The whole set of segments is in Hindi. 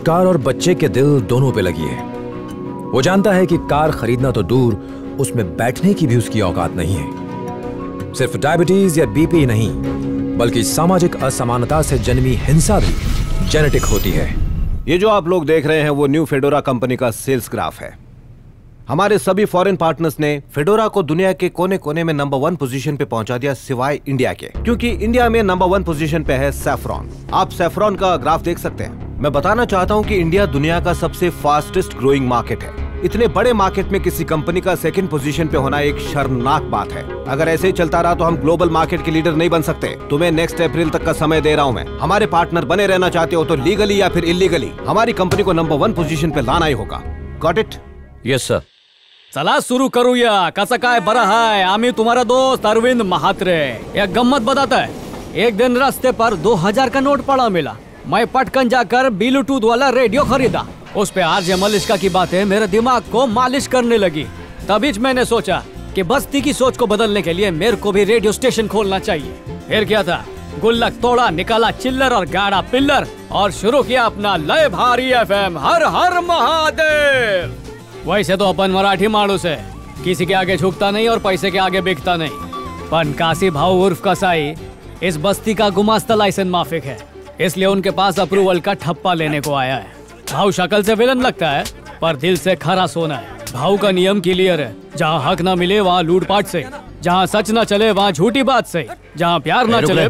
कार और बच्चे के दिल दोनों पे लगी है। वो जानता है कि कार खरीदना तो दूर, उसमें बैठने की भी उसकी औकात नहीं है। सिर्फ़ डायबिटीज़ या बीपी नहीं, बल्कि सामाजिक असमानता से जन्मी हिंसा भी जेनेटिक होती है। ये जो आप लोग देख रहे हैं, वो न्यू फेडोरा कंपनी का सेल्स ग्राफ है। हमारे सभी फॉरेन पार्टनर्स ने फेडोरा को दुनिया के कोने कोने में नंबर वन पोजीशन पे पहुँचा दिया सिवाय इंडिया के। क्योंकि इंडिया में नंबर वन पोजीशन पे है सेफ्रॉन आप सेफ्रॉन का ग्राफ देख सकते हैं। मैं बताना चाहता हूँ कि इंडिया दुनिया का सबसे फास्टेस्ट ग्रोइंग मार्केट है। इतने बड़े मार्केट में किसी कंपनी का सेकंड पोजीशन पे होना एक शर्मनाक बात है। अगर ऐसे ही चलता रहा तो हम ग्लोबल मार्केट के लीडर नहीं बन सकते। तुम्हें नेक्स्ट अप्रैल तक का समय दे रहा हूँ मैं। हमारे पार्टनर बने रहना चाहते हो तो लीगली या फिर इलीगली हमारी कंपनी को नंबर वन पोजीशन पे लाना ही होगा। गॉट इट यस सर चला सुरू करूया कसं काय बरं हाय? आम्ही तुम्हारा दोस्त अरविंद महात्रे। एक गम्मत बताता है। एक दिन रास्ते पर दो हज़ार का नोट पड़ा मिला। मैं पटकन जाकर ब्लूटूथ वाला रेडियो खरीदा। उस पे आरजे मलिश्का की बातें मेरे दिमाग को मालिश करने लगी। तभी मैंने सोचा कि बस्ती की सोच को बदलने के लिए मेरे को भी रेडियो स्टेशन खोलना चाहिए। फिर क्या था? गुल्लक तोड़ा, निकाला चिल्लर और गाड़ा पिल्लर और शुरू किया अपना लय भारी एफएम, हर हर महादेव। वैसे तो अपन मराठी माणूस है किसी के आगे झुकता नहीं और पैसे के आगे बिकता नहीं। पन काशी भाव उर्फ़ कसाई, इस बस्ती का गुमास्ता लाइसेंस माफिक है। इसलिए उनके पास अप्रूवल का ठप्पा लेने को आया है। भाव शक्ल से विलन लगता है पर दिल से खरा सोना है। भाव का नियम क्लियर है जहाँ हक ना मिले वहाँ लूटपाट से जहाँ सच ना चले वहाँ झूठी बात से जहाँ प्यार ना चले।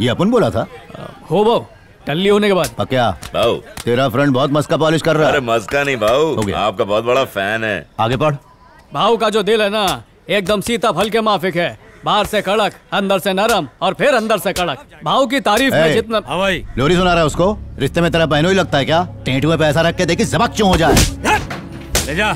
ये अपन बोला था? हो वो टल्ली होने के बाद। पक्या भाऊ। तेरा फ्रेंड बहुत मस्का पॉलिश कर रहा अरे है मस्का नहीं भाऊ आपका बहुत बड़ा फ़ैन है। आगे पढ़। भाव का जो दिल है ना एकदम सीता फल के माफिक है। बाहर से कड़क अंदर से नरम और फिर अंदर से कड़क। भाव की तारीफ़ में जितना हाँ भाई। लोरी सुना रहा है उसको? रिश्ते में तेरा बहनों ही लगता है क्या? टेंट में पैसा रख के देखी जबक क्यों हो जाए? ले जा।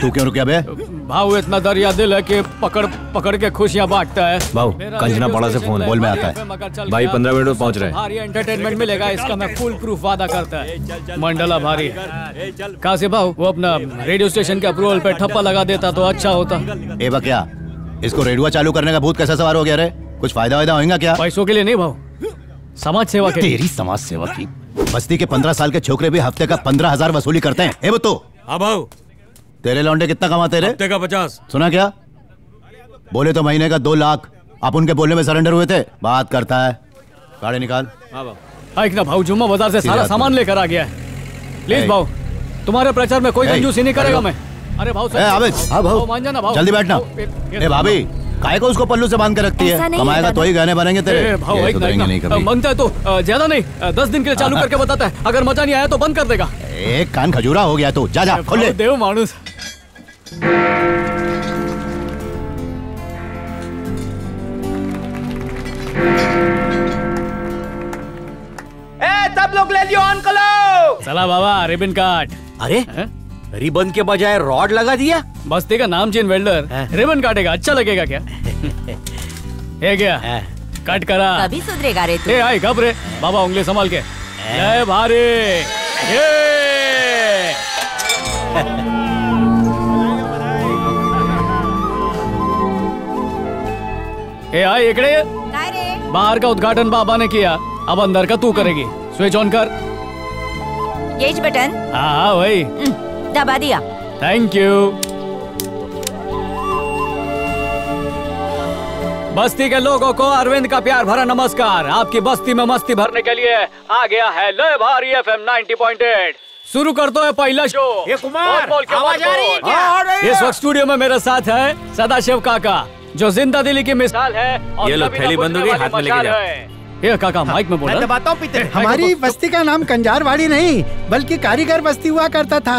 तू क्यों रुक गया बे? भाव इतना दरिया दिल है कि पकड़ पकड़ के खुशियाँ बांटता है। भाऊ मेरा कंजना पड़ा से फ़ोन बोल में आता है। भाई 15 मिनट में पहुँच रहे हैं। भारी एंटरटेनमेंट मिलेगा इसका मैं फुल प्रूफ वादा करता है। मंडला भारी। है काशी भाव वो अपना रेडियो स्टेशन के अप्रूवल पे ठप्पा लगा देता तो अच्छा होता। ए बकिया इसको रेडियो चालू करने का भूत कैसा सवार हो गया रे? कुछ फ़ायदा वायदा होगा क्या? पैसों के लिए नहीं भाव समाज सेवा के तेरी समाज सेवा की बस्ती के पंद्रह साल के छोकरे भी हफ़्ते का पंद्रह हज़ार वसूली करते हैं। ए बतो हाँ भाऊ। तेरे लौंडे कितना कमाते रे? हफ़्ते का पचास। सुना क्या? बोले तो महीने का दो लाख। आप उनके बोलने में सरेंडर हुए थे? बात करता है। गाड़ी निकाल। हाँ एक ना भाव जुम्मा बाज़ार से सारा सामान लेकर आ गया है। प्लीज़ भाव तुम्हारे प्रचार में कोई कंजूसी नहीं करेगा मैं। अरे भाव हाँ भाऊ मान जाना भाव। जल्दी बैठना। ए- ए भाभी काय को उसको पल्लू से बाँध के रखती है? कमाएगा तो ही गहने बनेंगे तेरे। ए, भाव एक ना। नहीं कभी। माँगता है तो ज़्यादा नहीं दस दिन के लिए चालू करके बताता है। अगर मज़ा नहीं आया तो बंद कर देगा। एक कान खजूरा हो गया तू जा जा खोल ले। देव माणूस। ए सब लोग ले लियो ऑन करो चला बाबा रिबन काट। अरे? रिबन के बजाय रॉड लगा दिया? बस्ती का नाम चीन वेल्डर। रिबन काटेगा अच्छा लगेगा क्या? ये क्या कट करा। कभी सुधरेगा रे तू। ए आई घबरे बाबा उंगली संभाल के। जय भारी ये। ए आई इकडे रे? बाहर का उद्घाटन बाबा ने किया। अब अंदर का तू करेगी। स्विच ऑन कर। येज बटन। हाँ हाँ वही। हम्म, दबा दिया थैंक यू बस्ती के लोगों को अरविंद का प्यार भरा नमस्कार। आपकी बस्ती में मस्ती भरने के लिए आ गया है लय भारी F M ninety point eight. शुरू कर दो है पहला शो ये कुमार, बोल आवाज़ आ रही है क्या? आ इस वक्त स्टूडियो में मेरे साथ है सदाशिव काका जो ज़िंदा दिली की मिसाल है और ये लो, कभी थैली बंद हो गई, हाथ में लेके मशाल जा। है। ये काका माइक में बोला दबाता हूँ पीते हमारी बस्ती का नाम कंजारवाड़ी नहीं बल्कि कारीगर बस्ती हुआ करता था।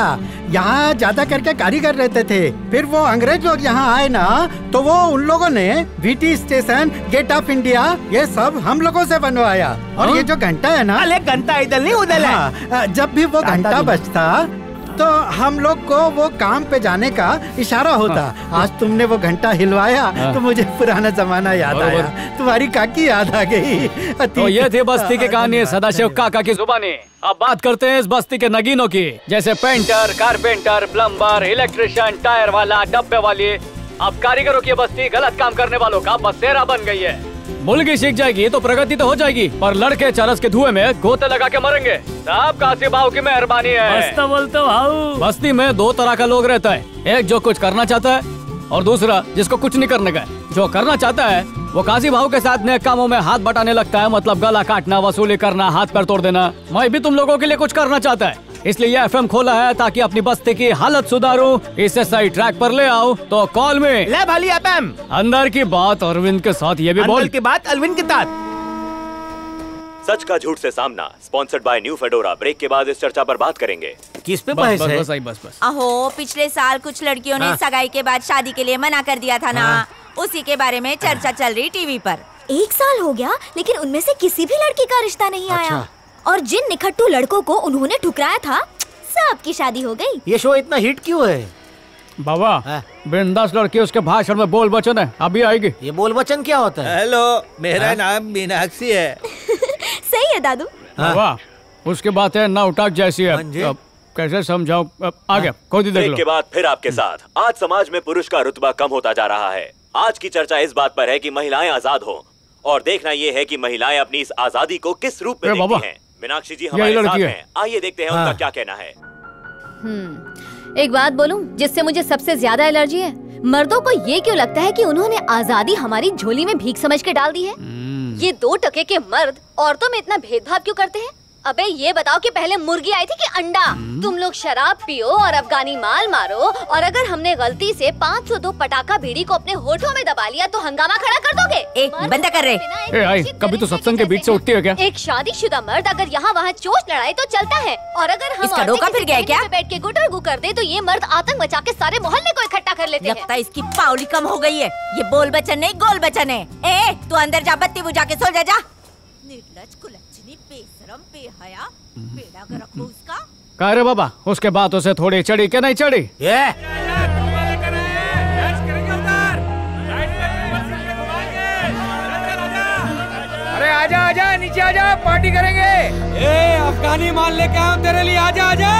यहाँ ज़्यादा करके कारीगर रहते थे। फिर वो अंग्रेज़ लोग यहाँ आए ना तो वो उन लोगों ने VT station gate of India ये सब हम लोगों से बनवाया। और ये जो घंटा है ना अरे घंटा इधर नहीं उधर है। हाँ, जब भी वो घंटा बजता तो हम लोग को वो काम पे जाने का इशारा होता। आज तुमने वो घंटा हिलवाया तो मुझे पुराना जमाना याद आया। तुम्हारी काकी याद आ गई। तो ये थी बस्ती की कहानी सदाशिव काका की जुबानी। अब बात करते हैं इस बस्ती के नगीनों की जैसे painter carpenter plumber electrician tyre वाला डब्बे वाली। अब कारीगरों की बस्ती गलत काम करने वालों का बसेरा बन गई है। मुल्की सीख जाएगी तो प्रगति तो हो जाएगी पर लड़के चरस के धुएँ में गोते लगा के मरेंगे। सब काशी भाव की मेहरबानी है। बोलते भाऊ। बस्ती में दो तरह का लोग रहता है एक जो कुछ करना चाहता है और दूसरा जिसको कुछ नहीं करने का जो करना चाहता है वो काजी भाव के साथ नेक कामों में हाथ बटाने लगता है मतलब गला काटना वसूली करना हाथ पैर तोड़ देना। मैं भी तुम लोगों के लिए कुछ करना चाहता है। इसलिए ये एफएम खोला है ताकि अपनी बस्ती की हालत सुधारूं। इसे सही ट्रैक पर ले आओ तो कॉल में। ले भाली एफएम अंदर की बात अरविंद के साथ ये भी बोल। की बात अलविन के साथ। सच का झूठ से सामना। Sponsored by new Fedora break के बाद इस चर्चा पर बात करेंगे। किस पे बस बहस बस है? बस बस बस। अहो पिछले साल कुछ लड़कियों ने हाँ। सगाई के बाद शादी के लिए मना कर दिया था ना। उसी के बारे में चर्चा चल रही टीवी पर। एक साल हो गया लेकिन उनमें से किसी भी लड़की का रिश्ता नहीं आया। और जिन निखट्टू लड़कों को उन्होंने ठुकराया था सबकी शादी हो गई। ये शो इतना हिट क्यों है? बाबा हाँ। बिंदास लड़की उसके भाषण में बोल बचन है अभी आएगी। ये बोल वचन क्या होता है? हेलो मेरा है? नाम मीनाक्षी है। सही है दादू। बाबा उसकी बातें नौटंक जैसी है। कैसे समझाऊं? अब आ गया खुद ही देख लो। के बाद फिर आपके साथ। आज समाज में पुरुष का रुतबा कम होता जा रहा है। आज की चर्चा इस बात पर है कि महिलाएँ आज़ाद हो। और देखना ये है कि महिलाएँ अपनी इस आज़ादी को किस रूप में देखती हैं। मीनाक्षी जी हमारे साथ हैं। आइए देखते हैं उनका क्या कहना है। हम्म एक बात बोलूँ जिससे मुझे सबसे ज़्यादा एलर्जी है मर्दों को ये क्यों लगता है कि उन्होंने आज़ादी हमारी झोली में भीख समझ के डाल दी है? ये दो टके के मर्द औरतों में इतना भेदभाव क्यों करते हैं? अबे ये बताओ कि पहले मुर्गी आई थी कि अंडा? तुम लोग शराब पियो और अफगानी माल मारो और अगर हमने गलती से 502 पटाखा बीड़ी को अपने होठों में दबा लिया तो हंगामा खड़ा कर दोगे? ए, बंद कर रहे। एक ए, आई, कभी तो सत्संग के बीच से उठती है क्या? एक शादीशुदा मर्द अगर यहाँ वहाँ चोट लड़ाए तो चलता है। और अगर हम इसका डोका फिर गया क्या? बैठ के गुटर गु कर दे तो ये मर्द आतंक मचा के सारे मोहल्ले को इकट्ठा कर लेते हैं। लगता है इसकी पावली कम हो गई है। ये बोल बचन नहीं गोल बचन है। ए तू अंदर जा बत्ती बुझा के सो जा। बेशरम बेहया बेड़ा कर रखो उसका? कह रे बाबा? उसके बाद उसे थोड़ी चढ़ी क्या नहीं चढ़ी? ये। अरे आजा आजा नीचे आजा पार्टी करेंगे। ए अफगानी माल लेके आया तेरे लिए आजा आजा।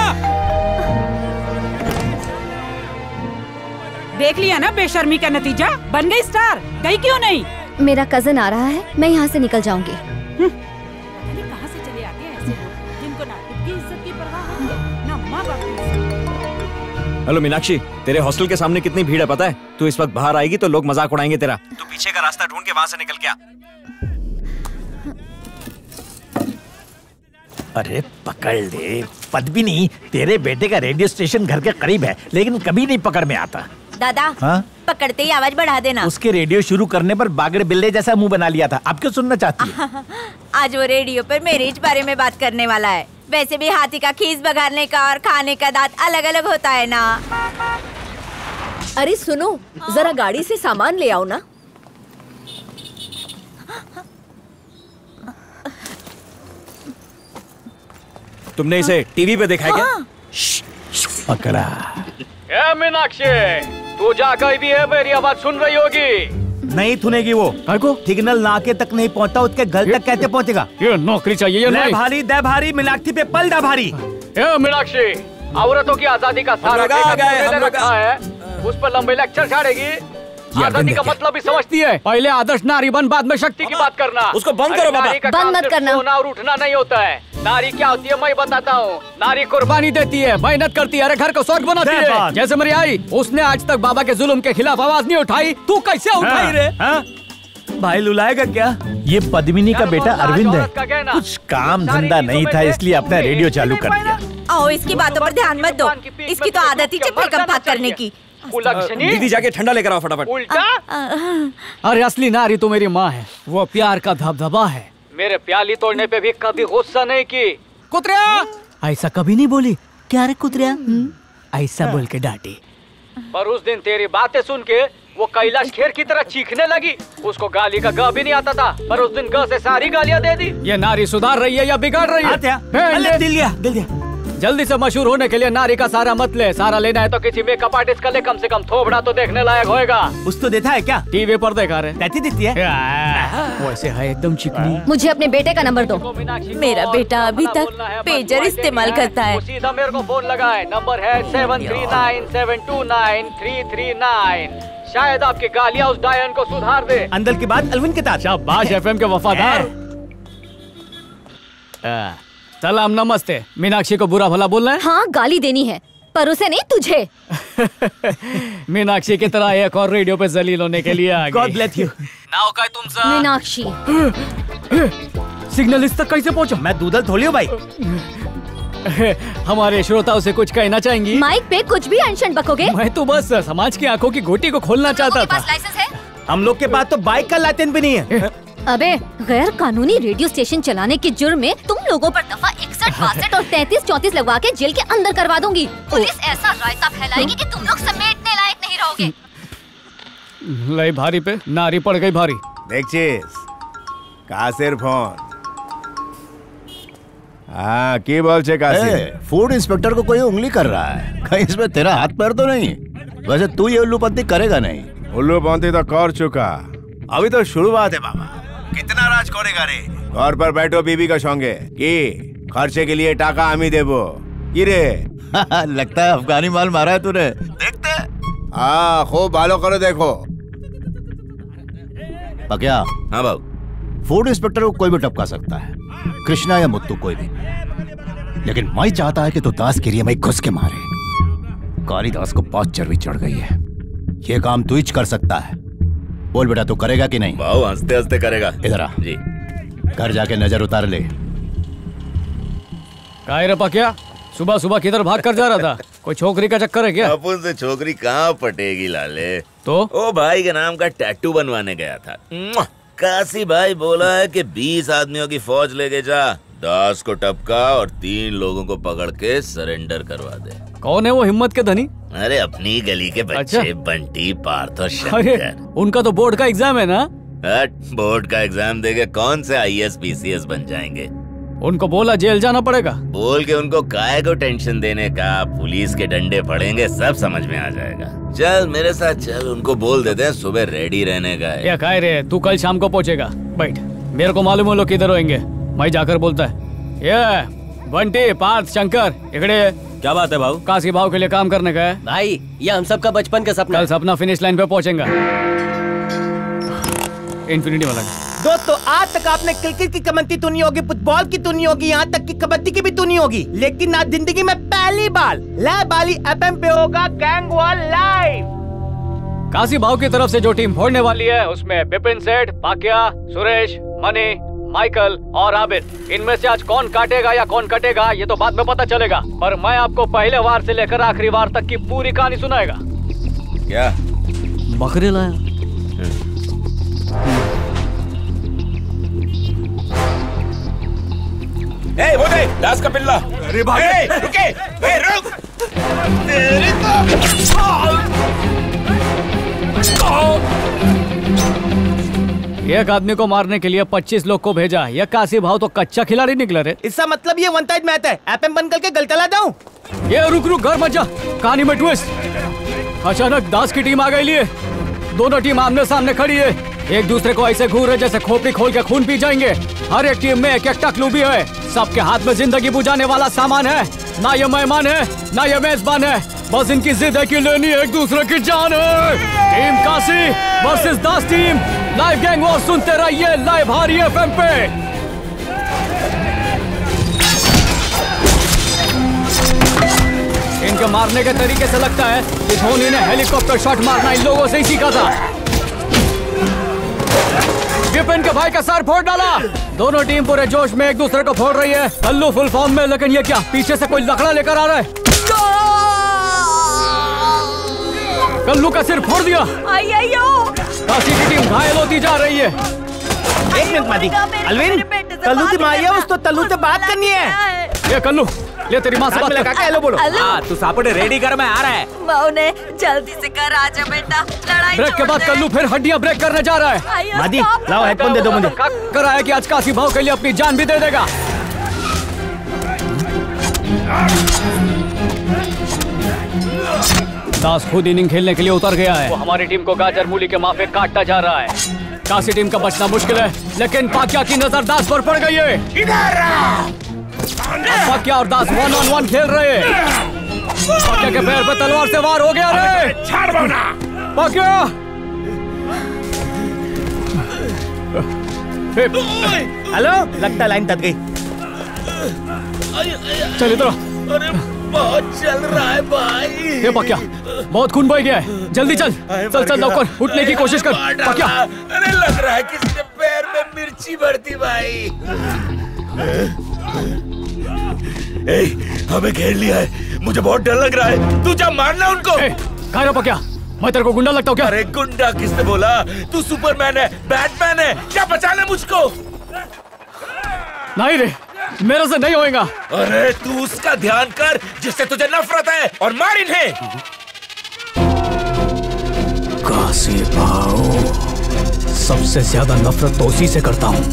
देख लिया ना बेशर्मी का नतीजा? बन गई स्टार गई क्यों नहीं? मेरा कज़न आ रहा है मैं यहाँ से निकल जाऊँगी। हेलो मीनाक्षी तेरे हॉस्टल के सामने कितनी भीड़ है पता है? तू इस वक्त बाहर आएगी तो लोग मज़ाक उड़ाएँगे तेरा। तू पीछे का रास्ता ढूंढ के वहाँ से निकल गया। अरे पकड़ ले। पद भी नहीं तेरे बेटे का रेडियो स्टेशन घर के करीब है लेकिन कभी नहीं पकड़ में आता। दादा हाँ? पकड़ते ही आवाज़ बढ़ा देना। उसके रेडियो शुरू करने पर बागड़ बिल्ले जैसा मुँह बना लिया था। आप क्यों सुनना चाहती है? आज वो रेडियो पर मैरिज बारे में बात करने वाला है। वैसे भी हाथी का खीस बघारने का और खाने का दांत अलग अलग होता है ना। अरे सुनो जरा गाड़ी से सामान ले आओ ना। तुमने इसे टीवी पे देखा है क्या? पकड़ा। मीनाक्षी तू जा कहीं भी है मेरी आवाज़ सुन रही होगी। नहीं थुनेगी वो। को? सिग्नल नाके तक नहीं पहुँचता उसके घर तक कैसे पहुंचेगा? ये नौकरी चाहिए ये नहीं? भारी दे भारी मिलाक्षी पे पल दा भारी। मीनाक्षी औरतों की आज़ादी का सारा आ गए, रखा है। उस पर लंबे लेक्चर छाड़ेगी। आज़ादी का मतलब भी समझती है। पहले आदर्श नारी बन बाद में शक्ति की बात करना। उसको बंद करो बाबा। बंद मत करना। सोना और उठना नहीं होता है। नारी क्या होती है मैं बताता हूँ। नारी कुर्बानी देती है मेहनत करती है अरे घर को स्वर्ग बनाती है। जैसे मेरी आई उसने आज तक बाबा के जुल्म के खिलाफ आवाज़ नहीं उठाई। तू कैसे उठाई रे? हाँ? भाई लुलाएगा क्या? ये पद्मिनी का बेटा अरविंद है। कुछ काम धंधा नहीं था इसलिए अपना रेडियो चालू कर दिया। आओ इसकी बातों पर ध्यान मत दो। इसकी तो आदत ही चप्पल कम करने की। दीदी जाके ठंडा लेकर आओ फटाफट। उल्टा अरे असली नारी तो मेरी माँ है। वो प्यार का धबधबा है। मेरे प्याली तोड़ने पे भी कभी गुस्सा नहीं की। कुतरिया! ऐसा कभी नहीं बोली। क्या रे कुतरिया? ऐसा बोल के डांटी। पर उस दिन तेरी बातें सुन के वो कैलाश खेर की तरह चीखने लगी। उसको गाली का ग भी नहीं आता था पर उस दिन ग से सारी गालियाँ दे दी। ये नारी सुधार रही है या बिगाड़ रही है? दिल दिया दिल दिया। जल्दी से मशहूर होने के लिए नारी का सारा मत ले सारा लेना है तो किसी मेकअप आर्टिस्ट का ले कम से कम थोबड़ा तो देखने लायक होएगा। उसको देता है क्या? टीवी पर देखा रहे कहती दिखती है? वैसे है एकदम चिकनी। मुझे अपने बेटे का नंबर दो। मेरा बेटा अभी तक पेजर इस्तेमाल करता है। सीधा मेरे को फ़ोन लगाए। नंबर है seven three nine seven two nine three three nine शायद आपकी गालियाँ उस डायन को सुधार दे। अंदर के बाद अलविन के साथ। शाबाश एफएम के वफादार। आ, सलाम नमस्ते। मीनाक्षी को बुरा भला बोलना है? हाँ गाली देनी है पर उसे नहीं तुझे। मीनाक्षी की तरह एक और रेडियो पे जलील होने के लिए आ bless you. नाव का तुमसा मीनाक्षी। सिग्नल इस तक कैसे पहुँचा? मैं दूधल थोड़ी भाई। हमारे श्रोताओं से कुछ कहना चाहेंगी? माइक पे कुछ भी अनशन बकोगे? मैं तो बस समाज की आँखों की घोटी को खोलना चाहता था। लाइसेंस है? हम लोग के पास तो बाइक का लाइसेंस भी नहीं है। अबे गैर कानूनी रेडियो स्टेशन चलाने के जुर्म में तुम लोगों पर दफ़ा इकसठ बासठ और तैतीस चौतीस लगवा के जेल के अंदर करवा दूँगी। पुलिस ऐसा रायता फैलाएगी कि तुम लोग समेटने लायक नहीं रहोगे। लाई भारी पे नारी पड़ गई भारी। देख चीज़ कासिर फ़ोन। हाँ की बोल छे कासिर? फ़ूड इंस्पेक्टर को कोई उंगली कर रहा है। कहीं इसमें तेरा हाथ पैर तो नहीं? वैसे तू ये उल्लू पंती करेगा नहीं। उल्लू पंती तो कर चुका। अभी तो शुरुआत है बाबा। कितना राज करेगा रे? घर पर बैठो बीबी का शौंगे की? खर्चे के लिए टाका हमी देबो की रे? लगता है अफगानी माल मारा है तूने। देखते हाँ। खूब बालो करो देखो। पकिया हाँ भाव फ़ूड इंस्पेक्टर को कोई भी टपका सकता है। कृष्णा या मुत्तू कोई भी। लेकिन मैं चाहता है कि तू तो दास के लिए मैं घुस के मारे। कालीदास को बहुत चर्बी चढ़ गई है। ये काम तू ही कर सकता है। बोल बेटा तू करेगा कि नहीं? बाबू हँसते हँसते करेगा। इधर आ। जी। घर जाके नज़र उतार ले। काय रे पकिया? सुबह सुबह किधर भाग कर जा रहा था? कोई छोकरी का चक्कर है क्या? अपन से छोकरी कहाँ पटेगी लाले? तो? ओ भाई के नाम का टैटू बनवाने गया था। काशी भाई बोला है कि बीस आदमियों की फौज लेके जा दास को टपका और तीन लोगों को पकड़ के सरेंडर करवा दे। कौन है वो हिम्मत के धनी? अरे अपनी गली के बच्चे अच्छा। बंटी पार्थ और शंकर। उनका तो बोर्ड का एग्ज़ाम है ना? बोर्ड का एग्ज़ाम देके कौन से I S P C S बन जाएँगे? उनको बोला जेल जाना पड़ेगा। बोल के उनको काय को टेंशन देने का पुलिस के डंडे पड़ेंगे सब समझ में आ जाएगा। चल मेरे साथ चल उनको बोल देते हैं सुबह रेडी रहने का है। या काय रे तू कल शाम को पहुंचेगा। बैठ मेरे को मालूम है लोग किधर होंगे मैं जाकर बोलता है ये बंटी पार्थ शंकर इकड़े क्या बात है भाऊ? काशी भाव के लिए काम करने का है। भाई ये हम सबका बचपन का सपना कल सपना फिनिश लाइन पे पहुंचेगा। इन्फिनिटी वाला। दोस्तों आज तक आपने क्रिकेट की कमेंट्री सुनी होगी फुटबॉल की सुनी होगी यहाँ तक कि कबड्डी की भी सुनी होगी। लेकिन आज ज़िंदगी में पहली बार लाइव वाली एफएम पे होगा गैंग वॉल लाइव काशी भाव की तरफ़ से जो टीम फोड़ने वाली है उसमें बिपिन सेठ पाकिया सुरेश मनी माइकल और आबिद इनमें से आज कौन काटेगा या कौन कटेगा ये तो बाद में पता चलेगा। पर मैं आपको पहले वार से लेकर आखिरी वार तक की पूरी कहानी सुनाएगा। क्या? बकरे लाया। ए वो दे दास का पिल्ला। अरे भाई ए, रुके ए, रुक। तेरी एक आदमी को मारने के लिए 25 लोग को भेजा। यह काशी भाव तो कच्चा खिलाड़ी निकला रहे इसका मतलब ये वन साइड मैच है। एफएम बंद करके गल चला जाऊँ ये रुक रुक घर मत जा। कहानी में ट्विस्ट अचानक दास की टीम आ गई लिए। दोनों टीम आमने सामने खड़ी है। एक दूसरे को ऐसे घूर रहे जैसे खोपड़ी खोल के खून पी जाएँगे। हर एक टीम में एक एक टकलू भी है। सबके हाथ में ज़िंदगी बुझाने वाला सामान है। ना ये मेहमान है, ना ये मेजबान है। बस इनकी जिद है कि लेनी एक दूसरे की जान है। Team Kashi versus Das team. Live gang war सुनते रहिए लाइव हारी एफएम पे। इनके मारने के तरीके से लगता है कि धोनी ने हेलीकॉप्टर शॉट मारना इन लोगों से ही सीखा था। विपिन के भाई का सर फोड़ डाला। दोनों टीम पूरे जोश में एक दूसरे को फोड़ रही है। अल्लू फुल फॉर्म में लेकिन ये क्या? पीछे से कोई लकड़ा लेकर आ रहा है। कल्लू का सिर फोड़ दिया। काशी की टीम घायल होती जा रही है। एक मिनट मादी। अलविन। कल्लू की माँ है उस तो तल्लू से बात करनी है। ये कल्लू ले तेरी माँ से बात में लगा के हेलो बोलो। हाँ तू सापड़े रेडी कर मैं आ रहा है। माओ ने जल्दी से कर आजा बेटा लड़ाई ब्रेक के बाद कल्लू फिर हड्डियाँ ब्रेक करने जा रहा है। मादी लाओ हेडफोन दे दो मुझे। कर है कि आज काशी भाव के लिए अपनी जान भी दे देगा। दास खुद इनिंग खेलने के लिए उतर गया है। वो हमारी टीम को गाजर मूली के माफे काटता जा रहा है। काशी टीम का बचना मुश्किल है लेकिन पाकिया की नज़र दास पर पड़ गई है। अब पाकिया और दास वन ऑन वन खेल रहे हैं। पाकिया के पैर पे तलवार से वार हो गया रे। पाकिया! हेलो? लगता है लाइन तक गई। चल। तो अरे बहुत चल रहा है भाई। ये पक्या बहुत खून बह गया है। जल्दी चल चल चल लौकर उठने की कोशिश कर पक्या। अरे लग रहा है किसी के पैर में मिर्ची भरती भाई। ए, हमें घेर लिया है। मुझे बहुत डर लग रहा है। तू जा मारना उनको। कह रहा पक्या? मैं तेरे को गुंडा लगता हूँ क्या? अरे गुंडा किसने बोला? तू सुपरमैन है बैटमैन है। क्या बचाना मुझको? नहीं रे मेरे से नहीं होएगा। अरे तू उसका ध्यान कर जिससे तुझे नफरत है और मार इन्हें। काशी भाव सबसे ज़्यादा नफरत तो उसी से करता हूँ।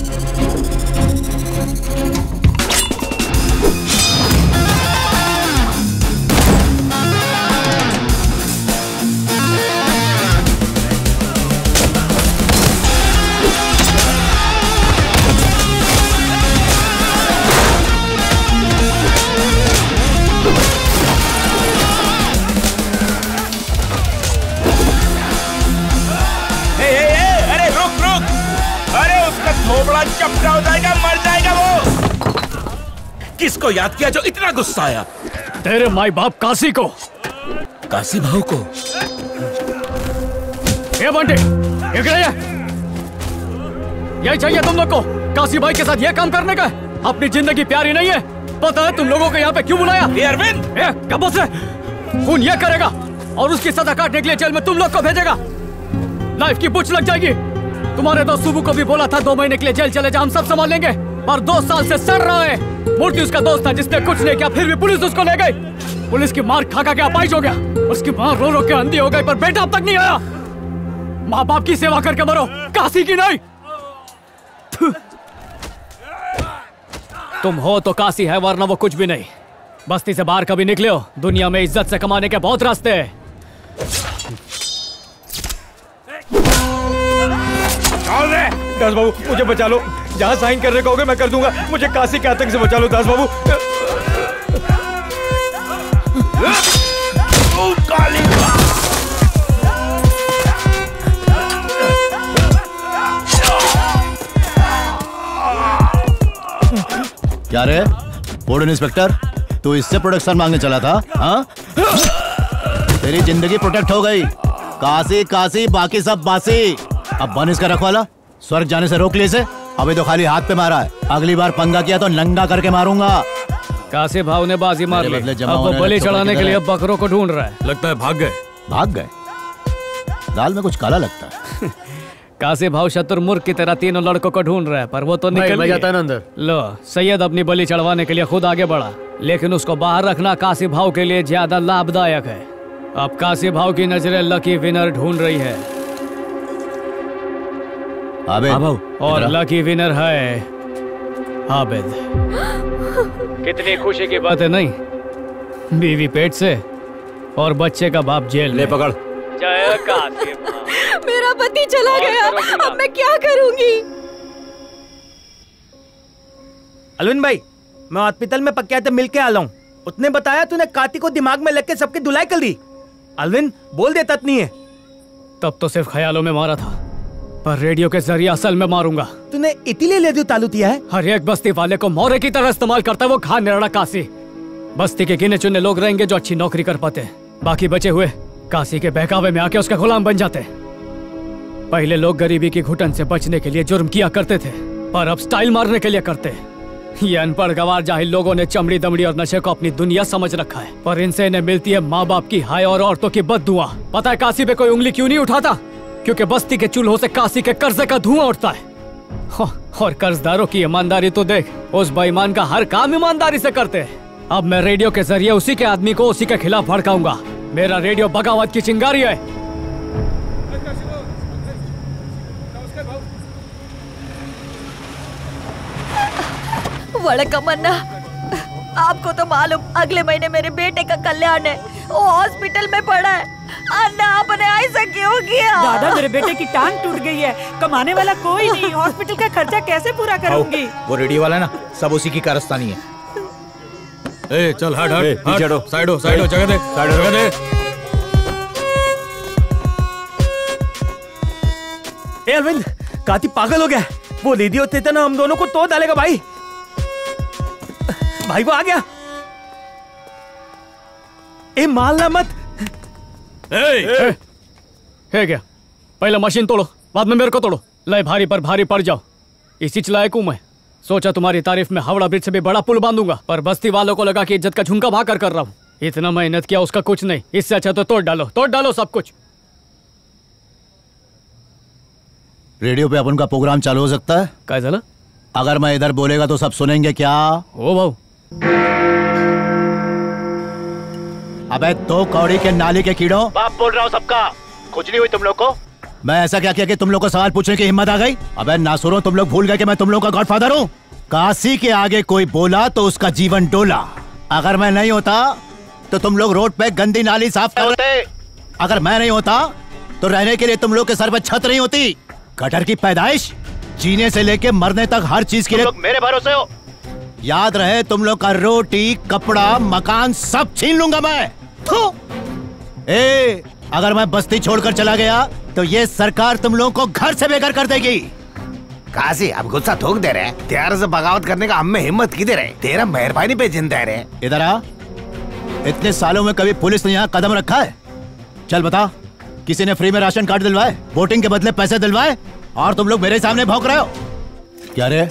चपटा हो जाएगा मर जाएगा वो। किसको याद किया जो इतना गुस्सा आया? तेरे माई बाप काशी को। काशी भाव को। ये बंटे यही चाहिए तुम लोग को काशी भाई के साथ ये काम करने का। अपनी ज़िंदगी प्यारी नहीं है। पता है तुम लोगों को यहाँ पे क्यों बुलाया? ये अरविंद! ए, कब से। खून ये करेगा और उसकी सजा काटने के लिए जेल में तुम लोग को भेजेगा। लाइफ की पूछ लग जाएगी। तुम्हारे दोस्त सुबह को भी बोला था दो महीने के लिए जेल चले जा हम सब संभाल लेंगे। पर दो साल से सड़ रहा है। मूर्ति उसका दोस्त था, जिसने कुछ नहीं किया, फिर भी पुलिस उसको ले गई। पुलिस की मार खा खा के अपाइज हो गया। उसकी माँ रो रो के अंधी हो गई, पर बेटा अब तक नहीं आया। माँ बाप की सेवा करके मरो, काशी की नहीं। तुम हो तो काशी है, वरना वो कुछ भी नहीं। बस्ती से बाहर कभी निकले हो। दुनिया में इज़्ज़त से कमाने के बहुत रास्ते हैं। दास बाबू, मुझे बचा लो। जहाँ साइन करने कहोगे, मैं कर दूँगा। मुझे काशी के आतंक से बचा लो, दास बाबू। क्या रे? बोर्ड इंस्पेक्टर, तू इससे प्रोटेक्शन मांगने चला था, हा? तेरी ज़िंदगी प्रोटेक्ट हो गई। काशी काशी, बाकी सब बासी। अब बन इसका रखवाला स्वर्ग जाने से रोक लिए इसे। अभी तो खाली हाथ पे मारा है। अगली बार पंगा किया तो नंगा करके मारूँगा। काशी भाव ने बाजी मार ली। अब वो बलि चढ़ाने के लिए बकरों को ढूंढ रहा है। लगता है भाग गए। भाग गए? दाल में कुछ काला लगता है। काशी भाव शत्रुमुर्ग की तरह तीनों लड़कों को ढूंढ रहा है पर वो तो निकल। जाता है अंदर। लो सैयद अपनी बलि चढ़वाने के लिए खुद आगे बढ़ा लेकिन उसको बाहर रखना काशी भाव के लिए ज़्यादा लाभदायक है। अब काशी भाव की नज़रें लकी विनर ढूंढ रही है। आबिद। और इधर लकी विनर है आबिद। कितनी खुशी की बात है नहीं बीवी पेट से और बच्चे का बाप जेल ले पकड़। मेरा पति चला गया। अब मैं क्या करूँगी? अलविन भाई मैं हॉस्पिटल में पक्या से मिल के आ हूँ। उसने बताया तूने काती को दिमाग में लग के सबकी धुलाई कर दी। अलविन बोल देता नहीं है। तब तो सिर्फ़ ख्यालों में मारा था। पर रेडियो के ज़रिए असल में मारूँगा। तूने इतने ले दियो तालू दिया है? हर एक बस्ती वाले को मोरे की तरह इस्तेमाल करता है वो खान निराड़ा काशी बस्ती के गिने चुने लोग रहेंगे जो अच्छी नौकरी कर पाते बाकी बचे हुए काशी के बहकावे में आके उसका गुलाम बन जाते पहले लोग गरीबी की घुटन से बचने के लिए जुर्म किया करते थे पर अब स्टाइल मारने के लिए करते ये अनपढ़ गवार जाहिल लोगों ने चमड़ी दमड़ी और नशे को अपनी दुनिया समझ रखा है पर इनसे इन्हें मिलती है माँ बाप की हाय और औरतों की बद दुआ पता है काशी पे कोई उंगली क्यों नहीं उठाता? क्योंकि बस्ती के चूल्हों से काशी के कर्जे का धुआँ उठता है। और कर्जदारों की ईमानदारी तो देख, उस बेईमान का हर काम ईमानदारी से करते हैं। अब मैं रेडियो के ज़रिए उसी के आदमी को उसी के खिलाफ भड़काऊँगा। मेरा रेडियो बगावत की चिंगारी है। वड़कम अन्ना आपको तो मालूम अगले महीने मेरे बेटे का कल्याण है। वो हॉस्पिटल में पड़ा है। अन्ना आपने ऐसा क्यों किया? दादा मेरे बेटे की टांग टूट गई है। कमाने वाला कोई नहीं हॉस्पिटल का खर्चा कैसे पूरा करूँगी? वो रेडियो वाला ना सब उसी की कारस्तानी है। ए चल हट हट हट। हटो। साइड हो साइड हो जगह दे साइड जगह दे। ए अरविंद काती पागल हो गया वो दीदी होते थे ना हम दोनों को तो डालेगा भाई। भाई वो आ गया। ए मालना मत। ए, है क्या? पहले मशीन तोड़ो बाद में मेरे को तोड़ो। लय भारी पर भारी पड़ जाओ। इसी चलायक हूँ मैं। सोचा तुम्हारी तारीफ़ में हावड़ा ब्रिज से भी बड़ा पुल बांधूँगा पर बस्ती वालों को लगा कि इज़्ज़त का झुमका भाकर कर रहा हूँ। इतना मेहनत किया उसका कुछ नहीं। इससे अच्छा तो तोड़ डालो तोड़ डालो सब कुछ। रेडियो पे अपन का प्रोग्राम चालू हो सकता है? क्या चला अगर मैं इधर बोलेगा तो सब सुनेंगे क्या? ओ भाऊ अबे तो कौड़ी के नाली के कीड़ों। बाप बोल रहा हूँ सबका। कुछ नहीं हुई तुम लोग को? मैं ऐसा क्या किया कि तुम लोग को सवाल पूछने की हिम्मत आ गई? अबे नासुरो तुम लोग भूल गए कि मैं तुम लोग का गॉडफादर हूँ। काशी के आगे कोई बोला तो उसका जीवन डोला। अगर मैं नहीं होता तो तुम लोग रोड पे गंदी नाली साफ़ करते अगर मैं नहीं होता तो रहने के लिए तुम लोग के सर पर छत नहीं होती। गटर की पैदाइश जीने से लेके मरने तक हर चीज़ के लिए मेरे भरोसे हो। याद रहे तुम लोग का रोटी कपड़ा मकान सब छीन लूँगा मैं! ए अगर मैं बस्ती छोड़कर चला गया तो ये सरकार तुम लोगों को घर से बेघर कर देगी। काशी अब गुस्सा थोक दे रहे तेरे से बगावत करने का हमें हिम्मत की दे रहे तेरा मेहरबानी पे ज़िंदा है रे इधर आ। इतने सालों में कभी पुलिस ने यहाँ कदम रखा है? चल बता किसी ने फ्री में राशन कार्ड दिलवाए? वोटिंग के बदले पैसे दिलवाए? और तुम लोग मेरे सामने भौंक रहे हो? क्या रे?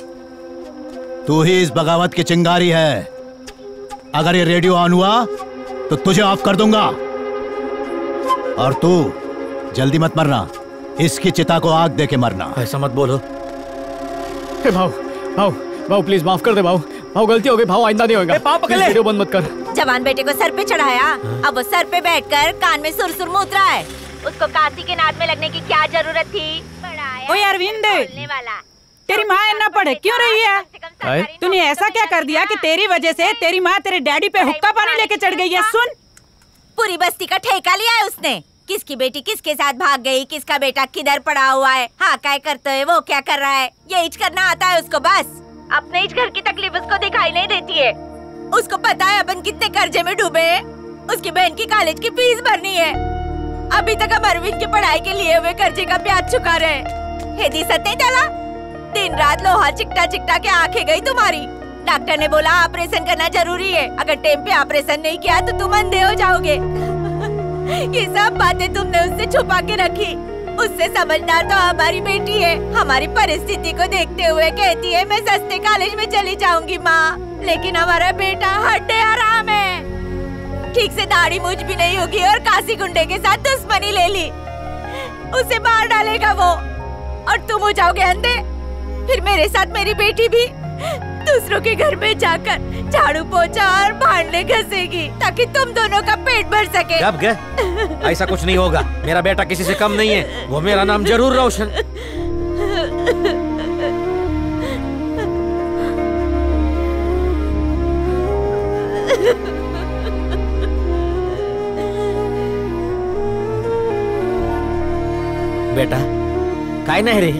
तू ही इस बगावत की चिंगारी है। अगर ये रेडियो ऑन हुआ तो तुझे ऑफ़ कर दूँगा। और तू जल्दी मत मरना। इसकी चिता को आग दे के मरना। ऐसा मत बोलो। हे भाऊ भाऊ भाऊ प्लीज़ माफ़ कर दे भाव भाऊ गलती हो गई। भाव आइंदा नहीं होगा पकड़ ले। वीडियो बंद मत कर। जवान बेटे को सर पे चढ़ाया। अब वो सर पे बैठकर कान में सुरसुर मूत रहा है। उसको काशी के नाद में लगने की क्या ज़रूरत थी? ओए अरविंद! तेरी माँ इतना पढ़े क्यों रही है? तूने ऐसा क्या कर दिया कि तेरी वजह से तेरी माँ तेरे डैडी पे हुक्का पानी लेके चढ़ गई है सुन। पूरी बस्ती का ठेका लिया है उसने। किसकी बेटी किसके साथ भाग गई किसका बेटा किधर पड़ा हुआ है हाँ क्या करते है वो क्या कर रहा है? ये इच करना आता है उसको बस। अपने इच घर की तकलीफ़ उसको दिखाई नहीं देती है। उसको पता है अपन कितने कर्जे में डूबे हैं। उसकी बहन की कॉलेज की फ़ीस भरनी है। अभी तक हम अरविंद की पढ़ाई के लिए हुए कर्जे का ब्याज चुका रहे हे। दी सत्य चला दिन रात लोहा चिकटा चिकटा के आँखें गई तुम्हारी। डॉक्टर ने बोला ऑपरेशन करना ज़रूरी है। अगर टाइम पे ऑपरेशन नहीं किया तो तुम अंधे हो जाओगे। ये सब बातें तुमने उससे छुपा के रखी। उससे समझदार तो हमारी बेटी है। हमारी परिस्थिति को देखते हुए कहती है, मैं सस्ते कॉलेज में चली जाऊँगी, माँ। लेकिन हमारा बेटा हड्डे आराम है। ठीक से दाढ़ी मुझ भी नहीं होगी और काशी गुंडे के साथ दुश्मनी ले ली। उसे मार डालेगा वो। और तुम हो जाओगे अंधे। फिर मेरे साथ मेरी बेटी भी दूसरों के घर में जाकर झाड़ू पोछा और भांडे घसेगी, ताकि तुम दोनों का पेट भर सके। अब क्या ऐसा कुछ नहीं होगा। मेरा बेटा किसी से कम नहीं है। वो मेरा नाम ज़रूर रोशन। बेटा काय नहीं रे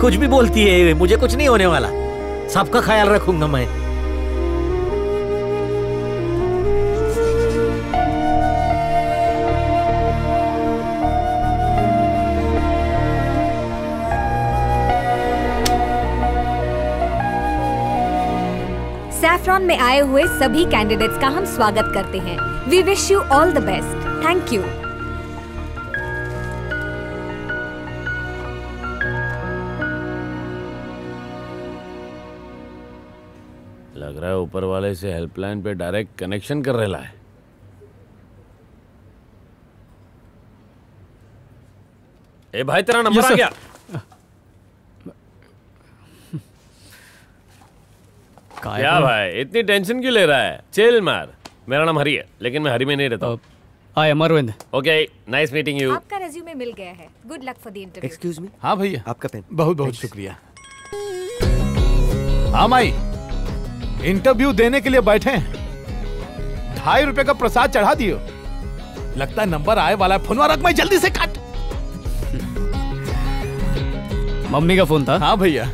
कुछ भी बोलती है, मुझे कुछ नहीं होने वाला। सबका ख्याल रखूँगा मैं। सैफ्रॉन में आए हुए सभी कैंडिडेट्स का हम स्वागत करते हैं। We wish you all the best thank you अरे ऊपर वाले से हेल्पलाइन पे डायरेक्ट कनेक्शन कर रहा है। ए भाई तेरा नंबर आ गया। क्या भाई इतनी टेंशन क्यों ले रहा है? चेल मार। मेरा नाम हरी है लेकिन मैं हरी में नहीं रहता I am Arvind. Okay nice meeting you आपका रिज्यूमे मिल गया है। Good luck for the interview excuse me हाँ भैया। आपका पेन बहुत बहुत शुक्रिया। हाँ माई। इंटरव्यू देने के लिए बैठे हैं। ढाई रुपए का प्रसाद चढ़ा दियो लगता है नंबर आए वाला है। फोनवा रख मैं जल्दी से काट। मम्मी का फ़ोन था? हाँ भैया।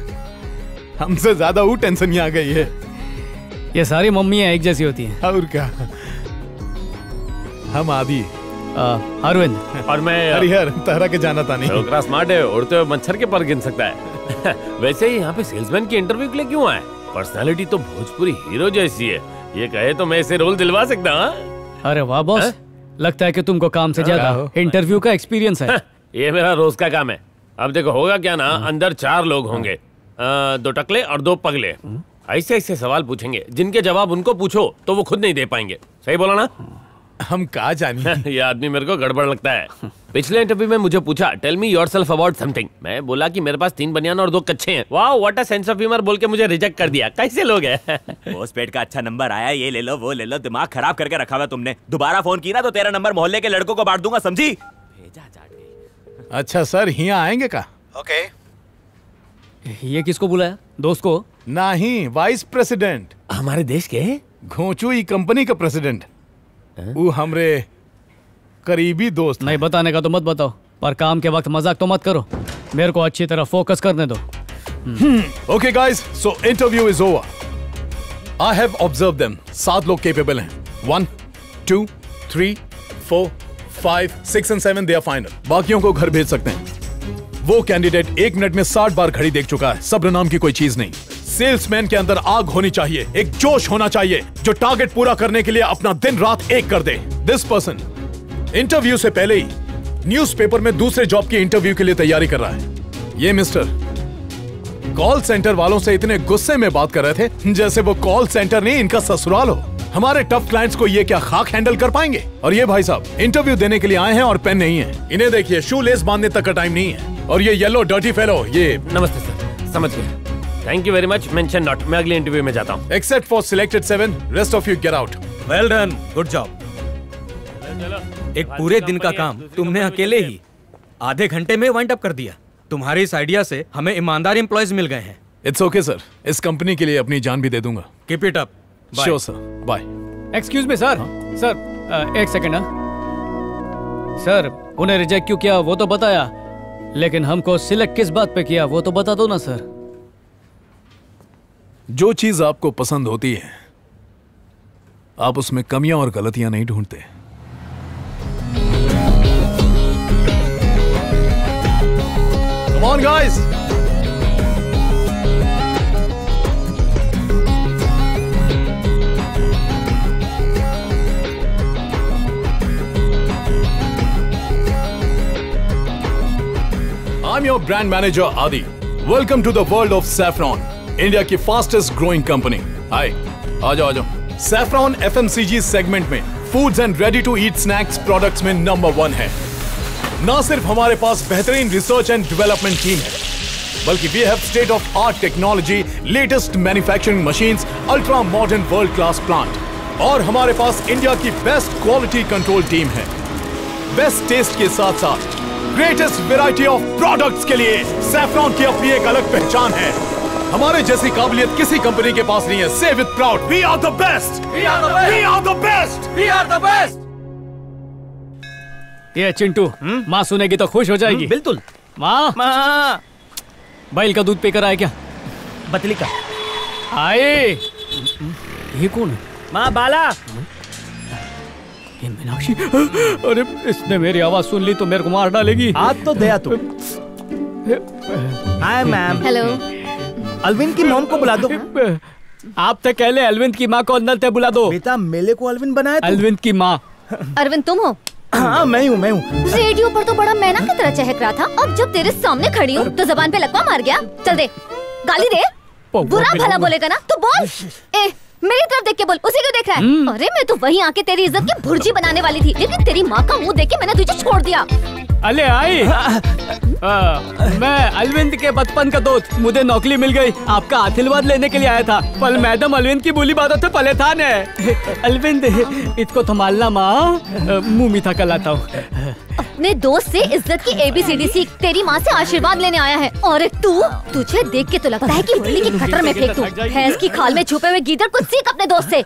हमसे ज़्यादा वो टेंशन ही आ गई है। ये सारी मम्मियाँ एक जैसी होती हैं। और क्या? हम आदि। अरविंद। और मैं हरिहर तहरा के जाना था नहीं स्मार्ट है उड़ते हुए मच्छर के पर गिन सकता है। वैसे ही यहाँ पे सेल्समैन की इंटरव्यू के लिए क्यों आए? पर्सनालिटी तो भोजपुरी हीरो जैसी है। ये कहे तो मैं इसे रोल दिलवा सकता हूँ अरे वाह बॉस। लगता है कि तुमको काम से ज़्यादा इंटरव्यू का एक्सपीरियंस है। ये मेरा रोज का काम है। अब देखो होगा क्या ना? अंदर चार लोग होंगे। दो टकले और दो पगले। ऐसे ऐसे सवाल पूछेंगे जिनके जवाब उनको पूछो तो वो खुद नहीं दे पाएँगे। सही बोला ना? हम कहा जाने? ये आदमी मेरे को गड़बड़ लगता है। पिछले इंटरव्यू में मुझे पूछा tell me yourself about something मैं बोला कि मेरे पास तीन बनियान और दो कच्चे हैं। वाह what a sense of humour बोल के मुझे रिजेक्ट कर दिया। कैसे लोग हैं? पोस्टपेड का अच्छा नंबर आया ये ले लो वो ले लो दिमाग खराब करके रखा हुआ तुमने। दोबारा फ़ोन की ना तो तेरा नंबर मोहल्ले के लड़कों को बांट दूँगा समझी? अच्छा सर यहाँ आएँगे का? ओके ये किसको बुलाया? दोस्त को? नहीं वाइस प्रेसिडेंट हमारे देश के? घोचू कंपनी का प्रेसिडेंट वो हमरे करीबी दोस्त नहीं बताने का तो मत बताओ। पर काम के वक्त मज़ाक तो मत करो। मेरे को अच्छी तरह फोकस करने दो। Okay guys so interview is over I have observe them सात लोग केपेबल हैं। One two three four five six and seven they are final बाकियों को घर भेज सकते हैं। वो कैंडिडेट एक मिनट में साठ बार घड़ी देख चुका है। सब्र नाम की कोई चीज़ नहीं। सेल्समैन के अंदर आग होनी चाहिए। एक जोश होना चाहिए जो टारगेट पूरा करने के लिए अपना दिन रात एक कर दे। दिस पर्सन इंटरव्यू से पहले ही न्यूज़पेपर में दूसरे जॉब की इंटरव्यू के लिए तैयारी कर रहा है। ये मिस्टर कॉल सेंटर वालों से इतने गुस्से में बात कर रहे थे जैसे वो कॉल सेंटर नहीं इनका ससुराल हो। हमारे टफ क्लाइंट्स को ये क्या खाक हैंडल कर पाएँगे? और ये भाई साहब इंटरव्यू देने के लिए आए हैं और पेन नहीं है। इन्हें देखिए शू लेस बांधने तक का टाइम नहीं है। और ये येलो डर्टी फेलो ये नमस्ते सर समझ गया। Thank you very much mention not मैं अगले इंटरव्यू में जाता हूँ। Except for selected seven rest of you get out well done good job एक पूरे दिन का काम तुमने अकेले ही। आधे घंटे में वाइंड अप कर दिया। तुम्हारे इस आइडिया से हमें ईमानदार एम्प्लॉयज़ मिल गए हैं। इट्स ओके सर इस कंपनी के लिए अपनी जान भी दे दूँगा। Keep it up sure sir bye excuse me sir sir एक सेकंड सर उन्हें रिजेक्ट क्यों किया वो तो बताया। लेकिन हमको सिलेक्ट किस बात पे किया वो तो बता दो ना सर जो चीज़ आपको पसंद होती है आप उसमें कमियाँ और गलतियाँ नहीं ढूंढते। Come on, guys! I'm your brand manager Adi. Welcome to the world of Saffron, India की fastest growing company. Hi, आ जाओ आ जाओ. Saffron FMCG segment में foods and ready to eat snacks products में number one है. ना सिर्फ़ हमारे पास बेहतरीन रिसर्च एंड डेवलपमेंट टीम है बल्कि we have state of art technology latest manufacturing machines ultra modern world class plant और हमारे पास इंडिया की बेस्ट क्वालिटी कंट्रोल टीम है। बेस्ट टेस्ट के साथ साथ ग्रेटेस्ट वेराइटी ऑफ़ प्रोडक्ट्स के लिए सैफरॉन की अपनी एक अलग पहचान है। हमारे जैसी काबिलियत किसी कंपनी के पास नहीं है। से with proud we are the best We are the best. We are the best We are the best. ये चिंटू माँ सुनेगी तो खुश हो जाएगी। बिल्कुल। माँ। माँ। बैल का दूध पीकर आए क्या? बतली का आए ये कौन है? माँ बाला। ये मीनाक्षी। अरे इसने मेरी आवाज़ सुन ली तो मेरे को मार डालेगी। आज तो दया तू। हाय मैम। हेलो। अलविन की मॉम को बुला दो। आप तो कहले अलविंद की माँ को अंदर बुला दो। बेटा मेले को अलविन बनाया अलविंद की माँ। अरविंद तुम हो? हाँ मैं हूँ मैं हूँ। रेडियो पर तो बड़ा मैना की तरह चहक रहा था। अब जब तेरे सामने खड़ी हूँ तो जबान पे लकवा मार गया। चल दे। गाली दे। बुरा भला बोलेगा ना? तो बोल। ए मेरी तरफ़ देख के बोल। उसे क्यों देख रहा है। अरे मैं तो वही आके तेरी इज़्ज़त की भुर्जी बनाने वाली थी लेकिन तेरी माँ का मुँह देख के मैंने तुझे छोड़ दिया। अले आई। आ, मैं अलविंद के बचपन का दोस्त मुझे नौकरी मिल गई। आपका आशीर्वाद लेने के लिए आया था। पर मैडम अलविंद की बोली बातों से पले था ने। अरविंद इसको संभालना माँ। मुँह मीठा कर लाता हूँ। अपने दोस्त से इज़्ज़त की एबीसीडी सीख तेरी माँ से आशीर्वाद लेने आया है। और तू तुझे देख के तो लगता है कि मुरली की खटर में फेंक तू भैंस की खाल में छुपे हुए गीदड़ को सीख अपने दोस्त से।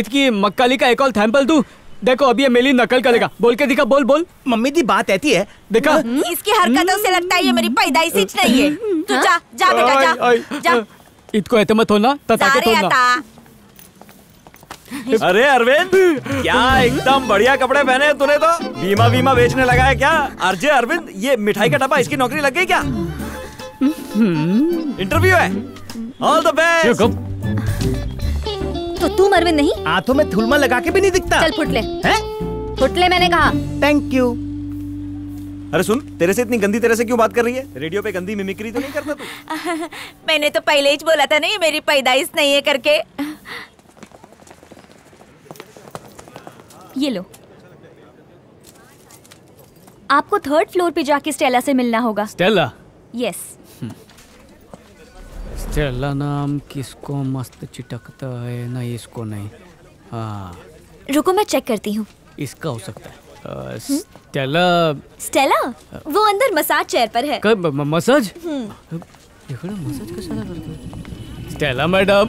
इसकी मक्काली का एक और सैंपल दू। देखो अभी ये मेरी नकल करेगा। बोल के दिखा बोल बोल। मम्मी दी बात ऐसी है। देखा? इसकी हरकतों से लगता है ये मेरी पैदाइश ही नहीं है। तू जा जा बेटा जा जा। इसको ऐसे मत होना तथा जा के तोड़ना। अरे अरविंद! क्या एकदम बढ़िया कपड़े पहने हैं तूने तो? बीमा बीमा बेचने लगा है क्या? अरजे अरविंद ये मिठाई का डब्बा इसकी नौकरी लग गई क्या? इंटरव्यू है। ऑल द बेस्ट तो तू अरविंद नहीं? हाथों में थुलमा लगा के भी नहीं दिखता। चल फुटले। फुटले मैंने कहा। थैंक यू अरे सुन तेरे से इतनी गंदी तरह से क्यों बात कर रही है? रेडियो पे गंदी मिमिक्री तो नहीं करता तू? मैंने तो पहले ही बोला था नहीं मेरी पैदाइश नहीं है करके। ये लो। आपको थर्ड फ्लोर पे जाके स्टेला से मिलना होगा। स्टेला यस स्टेला नाम किसको मस्त चिटकता है? ना इसको नहीं। हाँ। रुको मैं चेक करती हूँ। इसका हो सकता है। आ, स्टेला। स्टेला? वो अंदर मसाज चेयर पर है। कब? मसाज? देखो ना मसाज करतो स्टेला मैडम।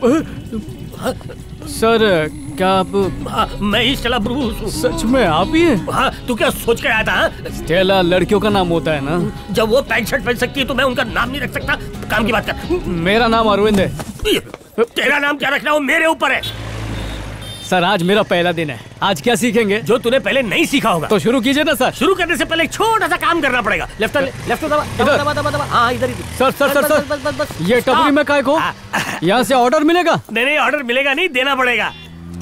सर क्या आप मैं ही स्टेला ब्रूस हूँ। सच में आप ही हैं? हाँ तू क्या सोच के आया था हाँ? स्टेला लड़कियों का नाम होता है ना? जब वो पैंट शर्ट पहन सकती है तो मैं उनका नाम नहीं रख सकता। काम की बात कर। मेरा नाम अरविंद है। तेरा नाम क्या रखना वो मेरे ऊपर है। सर आज मेरा पहला दिन है। आज क्या सीखेंगे? जो तूने पहले नहीं सीखा होगा। तो शुरू कीजिए ना सर। शुरू करने से पहले एक छोटा सा काम करना पड़ेगा। लेफ़्ट लेफ़्ट दबा दबा दबा हाँ इधर सर सर सर। ये टपरी में काय को? यहाँ से ऑर्डर मिलेगा? नहीं नहीं ऑर्डर मिलेगा नहीं देना पड़ेगा।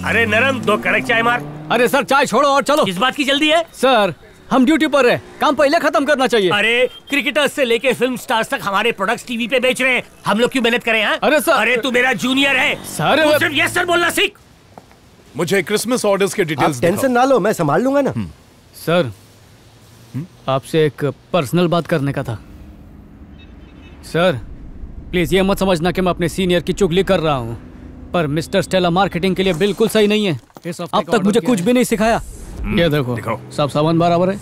अरे नरम दो कड़क चाय मार। अरे सर चाय छोड़ो और चलो। इस बात की जल्दी है। सर हम ड्यूटी पर है। काम पहले खत्म करना चाहिए। अरे क्रिकेटर्स से लेके फ़िल्म स्टार्स तक हमारे प्रोडक्ट्स टीवी पे बेच रहे हैं। हम लोग क्यों मेहनत करें हाँ? अरे सर। अरे तू मेरा जूनियर है। सर- सिर्फ़ यस सर बोलना सीख। मुझे क्रिसमस ऑर्डर्स के डिटेल्स आप टेंशन ना लो मैं संभाल लूँगा ना। सर आपसे एक पर्सनल बात करने का था। सर प्लीज़ ये मत समझना कि मैं अपने सीनियर की चुगली कर रहा हूँ पर मिस्टर स्टेला मार्केटिंग के लिए बिल्कुल सही नहीं है। अब तक मुझे कुछ भी नहीं सिखाया। ये देखो सब सामान बराबर है।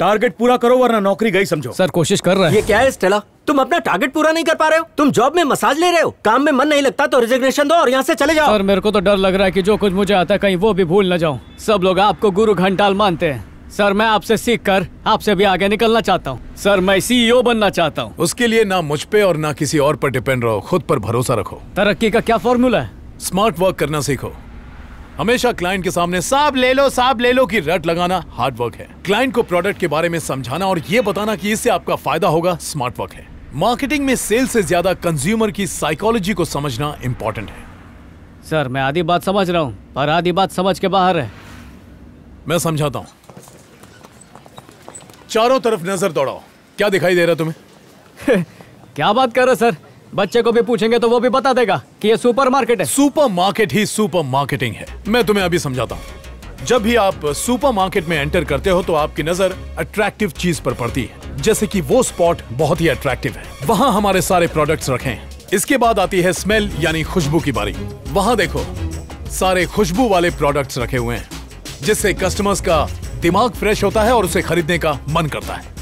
टारगेट पूरा करो वरना नौकरी गई समझो। सर कोशिश कर रहे हैं। ये क्या है स्टेला तुम अपना टारगेट पूरा नहीं कर पा रहे हो? तुम जॉब में मसाज ले रहे हो? काम में मन नहीं लगता तो रिजिग्नेशन दो और यहाँ से चले जाओ। सर मेरे को तो डर लग रहा है कि जो कुछ मुझे आता है कहीं वो भी भूल न जाऊँ। सब लोग आपको गुरु घंटाल मानते हैं। सर मैं आपसे सीख कर आपसे भी आगे निकलना चाहता हूँ। सर मैं सीईओ बनना चाहता हूँ। उसके लिए ना मुझ पे और ना किसी और पर डिपेंड रहो। खुद पर भरोसा रखो। तरक्की का क्या फॉर्मूला है? स्मार्ट वर्क करना सीखो। हमेशा क्लाइंट के सामने साहब ले लो साहब ले लो की रट लगाना हार्ड वर्क है। क्लाइंट को प्रोडक्ट के बारे में समझाना और ये बताना कि इससे आपका फ़ायदा होगा स्मार्ट वर्क है। मार्केटिंग में सेल से ज़्यादा कंज्यूमर की साइकोलॉजी को समझना इंपॉर्टेंट है। सर मैं आधी बात समझ रहा हूँ पर आधी बात समझ के बाहर है। मैं समझाता हूँ। चारों तरफ़ नज़र दौड़ाओ। क्या दिखाई दे रहा तुम्हें? क्या बात कर रहे सर बच्चे को भी पूछेंगे तो वो भी बता देगा कि ये सुपर मार्केट है। सुपर मार्केट ही सुपर मार्केटिंग है। मैं तुम्हें अभी समझाता हूँ। जब भी आप सुपर मार्केट में एंटर करते हो तो आपकी नज़र अट्रैक्टिव चीज़ पर पड़ती है। जैसे कि वो स्पॉट बहुत ही अट्रैक्टिव है। वहाँ हमारे सारे प्रोडक्ट्स रखे। हैं इसके बाद आती है स्मेल यानी खुशबू की बारी। वहाँ देखो, सारे खुशबू वाले प्रोडक्ट्स रखे हुए हैं, जिससे कस्टमर्स का दिमाग फ्रेश होता है और उसे खरीदने का मन करता है।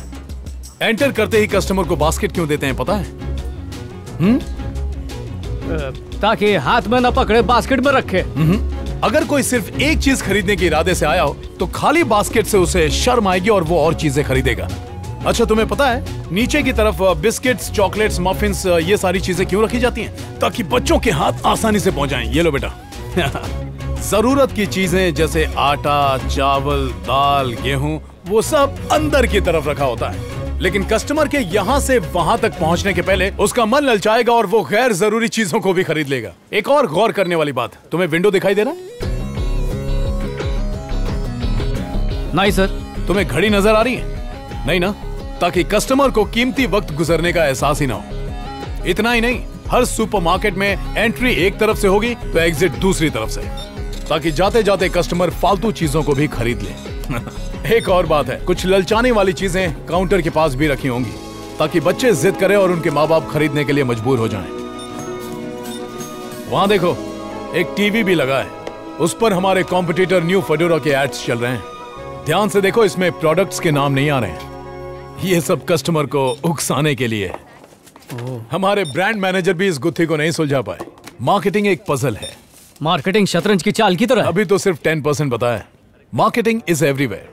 एंटर करते ही कस्टमर को बास्केट क्यों देते हैं, पता है? ताकि हाथ में न पकड़े बास्केट में रखे। अगर कोई सिर्फ़ एक चीज़ खरीदने के इरादे से आया हो तो खाली बास्केट से उसे शर्म आएगी और वो और चीज़ें खरीदेगा। अच्छा तुम्हें पता है नीचे की तरफ़ बिस्किट्स चॉकलेट्स मफिन्स ये सारी चीज़ें क्यों रखी जाती हैं? ताकि बच्चों के हाथ आसानी से पहुँच जाएँ। ये लो बेटा। ज़रूरत की चीज़ें जैसे आटा चावल दाल गेहूँ वो सब अंदर की तरफ़ रखा होता है। लेकिन कस्टमर के यहाँ से वहाँ तक पहुँचने के पहले उसका मन ललचाएगा और वो गैर ज़रूरी चीज़ों को भी खरीद लेगा। एक और गौर करने वाली बात, तुम्हें विंडो दिखाई दे रहा नहीं सर तुम्हें घड़ी नज़र आ रही है? नहीं ना? ताकि कस्टमर को कीमती वक्त गुजरने का एहसास ही ना हो। इतना ही नहीं, हर सुपरमार्केट में एंट्री एक तरफ़ से होगी तो एग्जिट दूसरी तरफ़ से। ताकि जाते जाते कस्टमर फालतू चीज़ों को भी खरीद ले। एक और बात है कुछ ललचाने वाली चीज़ें काउंटर के पास भी रखी होंगी ताकि बच्चे जिद करें और उनके माँ बाप खरीदने के लिए मजबूर हो जाएँ। वहाँ देखो एक टीवी भी लगा है उस पर हमारे कॉम्पिटिटर न्यू फेडोरा के एड्स चल रहे हैं। ध्यान से देखो इसमें प्रोडक्ट्स के नाम नहीं आ रहे हैं। ये सब कस्टमर को उकसाने के लिए। है। हमारे ब्रांड मैनेजर भी इस गुत्थी को नहीं सुलझा पाए। मार्केटिंग एक पजल है। मार्केटिंग शतरंज की चाल की तरह। अभी तो सिर्फ़ टेन परसेंट बताया। मार्केटिंग इज़ एवरीवेयर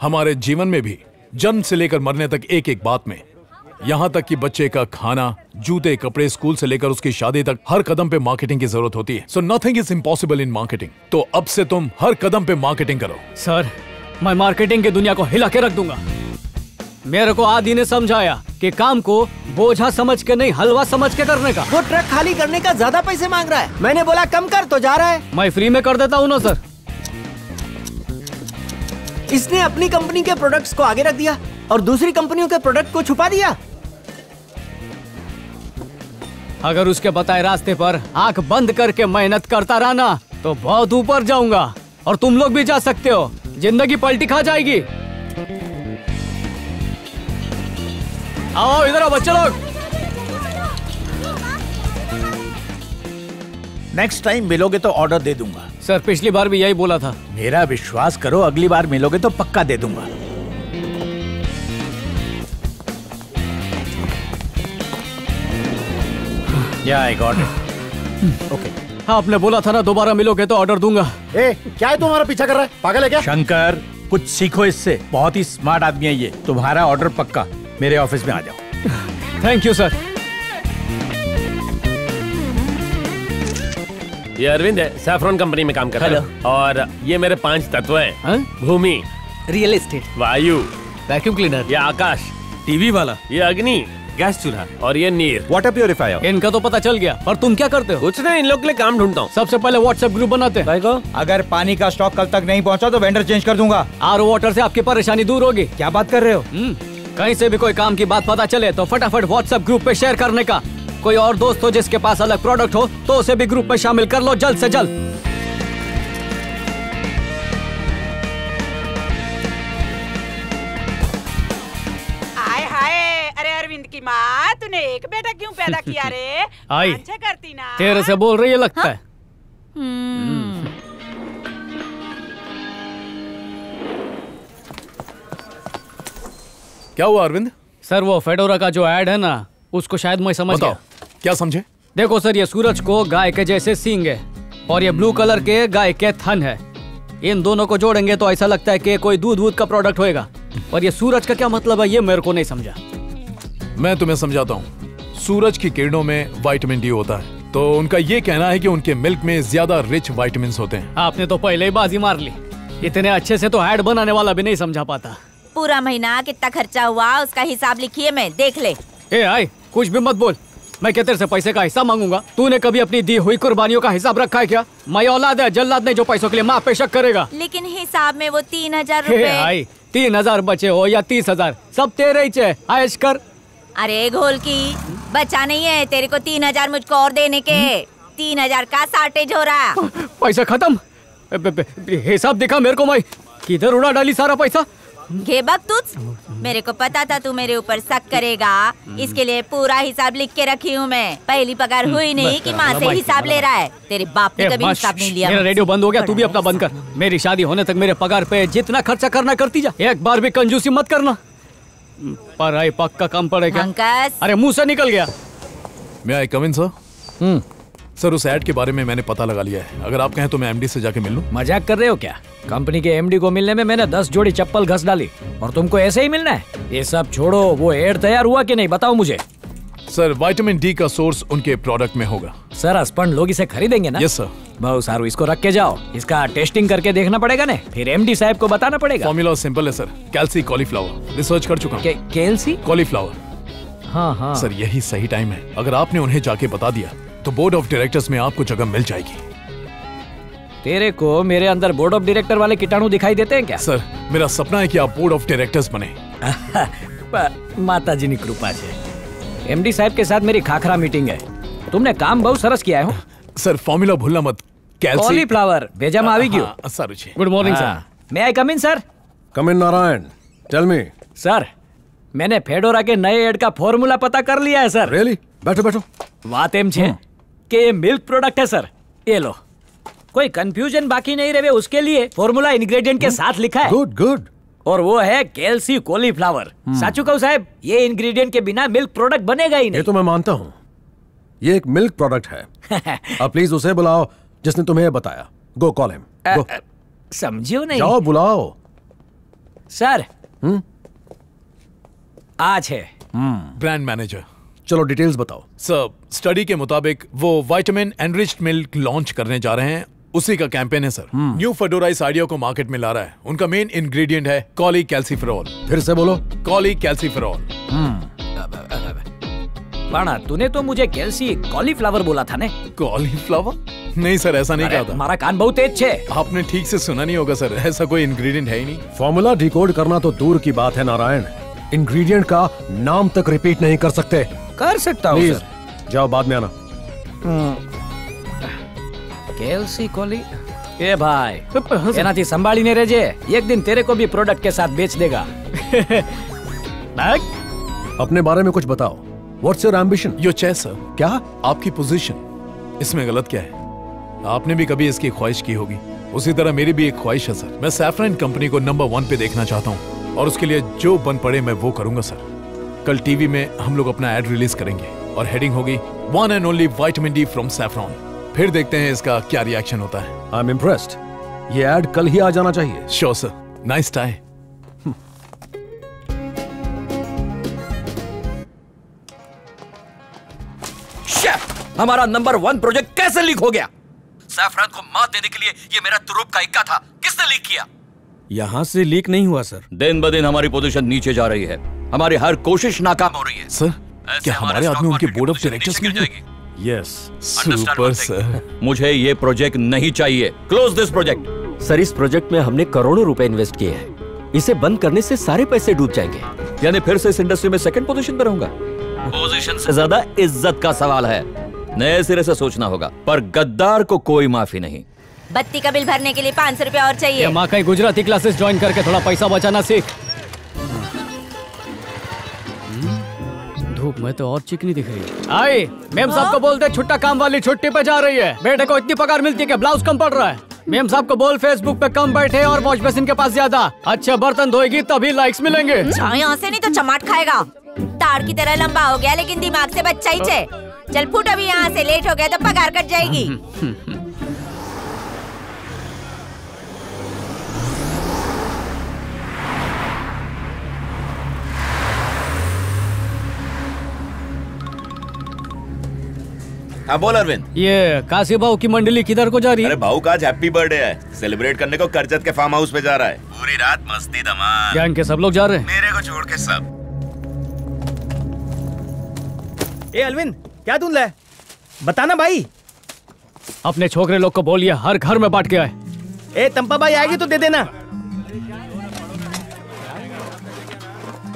हमारे जीवन में भी जन्म से लेकर मरने तक एक एक बात में यहाँ तक कि बच्चे का खाना जूते कपड़े स्कूल से लेकर उसकी शादी तक हर कदम पे मार्केटिंग की ज़रूरत होती है। So nothing is impossible in marketing तो अब से तुम हर कदम पे मार्केटिंग करो। सर मैं मार्केटिंग की दुनिया को हिला के रख दूँगा। मेरे को आदि ने समझाया कि काम को बोझा समझ के नहीं हलवा समझ के करने का। वो ट्रक खाली करने का ज़्यादा पैसे मांग रहा है। मैंने बोला कम कर तो जा रहा है। मैं फ्री में कर देता हूँ ना सर इसने अपनी कंपनी के प्रोडक्ट्स को आगे रख दिया और दूसरी कंपनियों के प्रोडक्ट को छुपा दिया। अगर उसके बताए रास्ते पर आँख बंद करके मेहनत करता रहा ना तो बहुत ऊपर जाऊँगा। और तुम लोग भी जा सकते हो। ज़िंदगी पलटी खा जाएगी। आओ इधर आओ बच्चे लोग। नेक्स्ट टाइम मिलोगे तो ऑर्डर दे दूँगा। सर पिछली बार भी यही बोला था। मेरा विश्वास करो अगली बार मिलोगे तो पक्का दे दूँगा। या आई गॉट इट ओके। हाँ आपने बोला था ना दोबारा मिलोगे तो ऑर्डर दूँगा। ए क्या है तुम्हारा पीछा कर रहा है? पागल है क्या? शंकर कुछ सीखो इससे। बहुत ही स्मार्ट आदमी है ये। तुम्हारा ऑर्डर पक्का। मेरे ऑफ़िस में आ जाओ। थैंक यू सर ये अरविंद है सैफरॉन कंपनी में काम कर रहा है और ये मेरे पाँच तत्व हैं। भूमि। रियल एस्टेट वायु। वैक्यूम क्लीनर ये आकाश। टीवी वाला। ये अग्नि। गैस चूल्हा। और ये नीर। वाटर प्योरीफायर इनका तो पता चल गया। पर तुम क्या करते हो? कुछ नहीं इन लोग के लिए काम ढूंढता हूँ। सबसे पहले व्हाट्सएप ग्रुप बनाते हैं। अगर पानी का स्टॉक कल तक नहीं पहुँचा तो वेंडर चेंज कर दूँगा। आर वाटर ऐसी आपकी परेशानी दूर होगी। क्या बात कर रहे हो? कहीं से भी कोई काम की बात पता चले तो फटाफट व्हाट्सएप ग्रुप पे शेयर करने का। कोई और दोस्त हो जिसके पास अलग प्रोडक्ट हो तो उसे भी ग्रुप में शामिल कर लो जल्द से जल्द। हाय हाय अरे अरविंद की माँ तूने एक बेटा क्यों पैदा किया रे? आई। अच्छा करती ना। तेरे से बोल रही है लगता हा? है। क्या हुआ अरविंद? सर वो फेडोरा का जो एड है ना उसको शायद मैं समझ गया। क्या समझे? देखो सर ये सूरज को गाय के जैसे सींग है और ये ब्लू कलर के गाय के थन है। इन दोनों को जोड़ेंगे तो ऐसा लगता है कि कोई दूध वूध का प्रोडक्ट होएगा। और ये सूरज का क्या मतलब है ये मेरे को नहीं समझा। मैं तुम्हें समझाता हूँ। सूरज की किरणों में विटामिन डी होता है। तो उनका ये कहना है कि उनके मिल्क में ज़्यादा रिच विटामिन होते हैं। आपने तो पहले ही बाजी मार ली। इतने अच्छे से तो ऐड बनाने वाला भी नहीं समझा पाता। पूरा महीना कितना खर्चा हुआ उसका हिसाब लिखिए मैं देख ले। ए आई कुछ भी मत बोल। मैं क्या तेरे से पैसे का हिसाब मांगूँगा। तूने कभी अपनी दी हुई कुर्बानियों का हिसाब रखा है क्या? मैं औलाद है जल्लाद नहीं जो पैसों के लिए माँ पे शक करेगा। लेकिन हिसाब में वो तीन हज़ार आई तीन हज़ार बचे हो या तीस हज़ार? सब तेरे ही चे आयश कर। अरे घोल की बचा नहीं है तेरे को तीन हज़ार मुझको और देने के। तीन हज़ार का सार्टेज हो रहा। पैसा खत्म। हिसाब दिखा मेरे को मैं किधर उड़ा डाली सारा पैसा? घे तुझ मेरे को पता था तू मेरे ऊपर शक करेगा। इसके लिए पूरा हिसाब लिख के रखी हूँ मैं। पहली पगार हुई नहीं कि माँ से हिसाब ले रहा है। तेरे बाप ने कभी हिसाब नहीं लिया। मेरा रेडियो बंद हो गया तू भी अपना बंद कर। मेरी शादी होने तक मेरे पगार पे जितना खर्चा करना करती जा। एक बार भी कंजूसी मत करना। पर आई पक्का कम पड़ेगा। अरे मुँह से निकल गया। May I come in sir sir उस एड के बारे में मैंने पता लगा लिया है। अगर आप कहें तो मैं एमडी से जाके मिल लूँ। मज़ाक कर रहे हो क्या? कंपनी के एमडी को मिलने में मैंने दस जोड़ी चप्पल घस डाली और तुमको ऐसे ही मिलना है? ये सब छोड़ो वो एड तैयार हुआ कि नहीं बताओ मुझे। सर विटामिन डी का सोर्स उनके प्रोडक्ट में होगा। सर अस्पन लोग इसे खरीदेंगे ना? यस सर बहुत सारू इसको रख के जाओ। इसका टेस्टिंग करके देखना पड़ेगा ना? फिर एमडी साहब को बताना पड़ेगा। फॉर्मूला सिंपल है सर कैल्सी कॉलीफ्लावर रिसर्च कर चुका हूँ। कैल्सी कॉलीफ्लावर हाँ हाँ। सर यही सही टाइम है। अगर आपने उन्हें जाके बता दिया तो बोर्ड ऑफ़ डायरेक्टर्स में आपको जगह मिल जाएगी। तेरे को मेरे अंदर बोर्ड ऑफ़ डायरेक्टर वाले कीटाणु दिखाई देते हैं क्या? सर मेरा सपना है कि आप बोर्ड ऑफ़ डायरेक्टर्स बने। माता जी की कृपा से। एमडी साहब के साथ मेरी खाखरा मीटिंग है। तुमने काम बहुत सरस किया है सर फॉर्मूला भूलना मत। कैल्सी फ्लावर भेजा में આવી ગયું good morning sir morning I may I come in sir come in Narayan tell me sir Maine Fedora કે નए એડ કા ફોર્મ્યુલા પતા કર લિયા હે સર रियली बैठो બેઠો વાત छे। છે कि ये मिल्क प्रोडक्ट है सर ये लो. कोई कंफ्यूजन बाकी नहीं रहे उसके लिए फॉर्मूला इंग्रेडिएंट के साथ लिखा है. गुड गुड और वो है कैल्सी कोलीफ्लावर साचू कहूँ साहब ये इंग्रेडिएंट के बिना मिल्क प्रोडक्ट बनेगा ही नहीं. ये तो मैं मानता हूँ. ये एक मिल्क प्रोडक्ट है. अब प्लीज़ उसे बुलाओ जिसने तुम्हें बताया. गो कॉल हिम समझियो नहीं. जाओ बुलाओ. सर आज है. ब्रांड मैनेजर चलो डिटेल्स बताओ। सर स्टडी के मुताबिक वो विटामिन एनरिच्ड मिल्क लॉन्च करने जा रहे हैं। उसी का कैंपेन है सर न्यू फेडोरा इस आइडिया को मार्केट में ला रहा है। उनका मेन इंग्रेडिएंट है कॉली कैल्सीफेरॉल फिर से बोलो। कॉली कैल्सीफेरॉल बाणा तूने तो मुझे कैल्सी कॉलीफ्लावर बोला था ने? कॉलीफ्लावर नहीं सर ऐसा नहीं कहा था। हमारा कान बहुत तेज है। आपने ठीक से सुना नहीं होगा सर ऐसा कोई इंग्रेडिएंट है ही नहीं। फॉर्मूला डिकोड करना तो दूर की बात है नारायण। इंग्रेडिएंट का नाम तक रिपीट नहीं कर सकते। कर सकता हूँ प्लीज सर जाओ बाद में आना કેલ્સી કોલી એ ભાઈ એનાથી સંભાળીને રહેજે એક દિન તેરે को भी प्रोडक्ट के साथ बेच देगा अपने बारे में कुछ बताओ what's your ambition your chase sir क्या आपकी पोजीशन इसमें गलत क्या है आपने भी कभी इसकी ख्वाहिश की होगी उसी तरह मेरी भी एक ख्वाहिश है सर मैं सैफरन कंपनी को नंबर वन पे देखना चाहता हूँ और उसके लिए जो बन पड़े मैं वो करूंगा सर कल टीवी में हम लोग अपना एड रिलीज़ करेंगे और हेडिंग होगी one and only vitamin D from saffron फिर देखते हैं इसका क्या रिएक्शन होता है। आई एम इम्प्रेस्ड ये एड कल ही आ जाना चाहिए। श्योर सर नाइस टाई हमारा नंबर वन प्रोजेक्ट कैसे लीक हो गया? सैफरान को मात देने के लिए ये मेरा तुरुप का इक्का था। किसने लीक किया? यहाँ से लीक नहीं हुआ सर दिन ब दिन हमारी पोजीशन नीचे जा रही है। हमारी हर कोशिश नाकाम हो रही है। सर क्या हमारे आदमी उनके बोर्ड ऑफ़ डायरेक्टर्स में हैं? यस सुपर सर मुझे ये प्रोजेक्ट नहीं चाहिए। क्लोज दिस प्रोजेक्ट सर इस प्रोजेक्ट में हमने करोड़ों रुपए इन्वेस्ट किए हैं। इसे बंद करने से सारे पैसे डूब जाएँगे। यानी फिर से इस इंडस्ट्री में सेकंड पोजीशन पर रहूँगा? पोजीशन से ज़्यादा इज़्ज़त का सवाल है। नए सिरे से सोचना होगा पर गद्दार को कोई माफ़ी नहीं। बत्ती का बिल भरने के लिए पाँच सौ रूपया और चाहिए। माँ कहीं गुजराती क्लासेस ज्वाइन करके थोड़ा पैसा बचाना सीख। धूप में तो और चिकनी दिख रही है। आई मेम साहब को बोलते छुट्टा काम वाली छुट्टी पे जा रही है। बेटे को इतनी पगार मिलती है कि ब्लाउज कम पड़ रहा है। मेम साहब को बोल फेसबुक पे कम बैठे और वॉश बेसिन के पास ज़्यादा। अच्छे बर्तन धोएगी तभी लाइक्स मिलेंगे। यहाँ से नहीं तो चमाट खाएगा। तार की तरह लंबा हो गया लेकिन दिमाग से बच्चा ही चल फूट अभी यहाँ से लेट हो गया तो पगार कट जाएगी। हाँ बोल अरविंद। ये काशी भाव की मंडली किधर को जा रही अरे है? भाऊ का आज हैप्पी बर्थडे है। सेलिब्रेट करने को करजत के फार्म हाउस पे जा रहा है। पूरी रात मस्ती धमाल। गैंग के सब लोग जा रहे हैं। मेरे को छोड़ के सब। ए अलविंद क्या ढूंढ रहा है? बताना भाई। अपने छोकरे लोग को बोलिए हर घर में बांट के आए। ए तंपा भाई आएगी तो दे देना।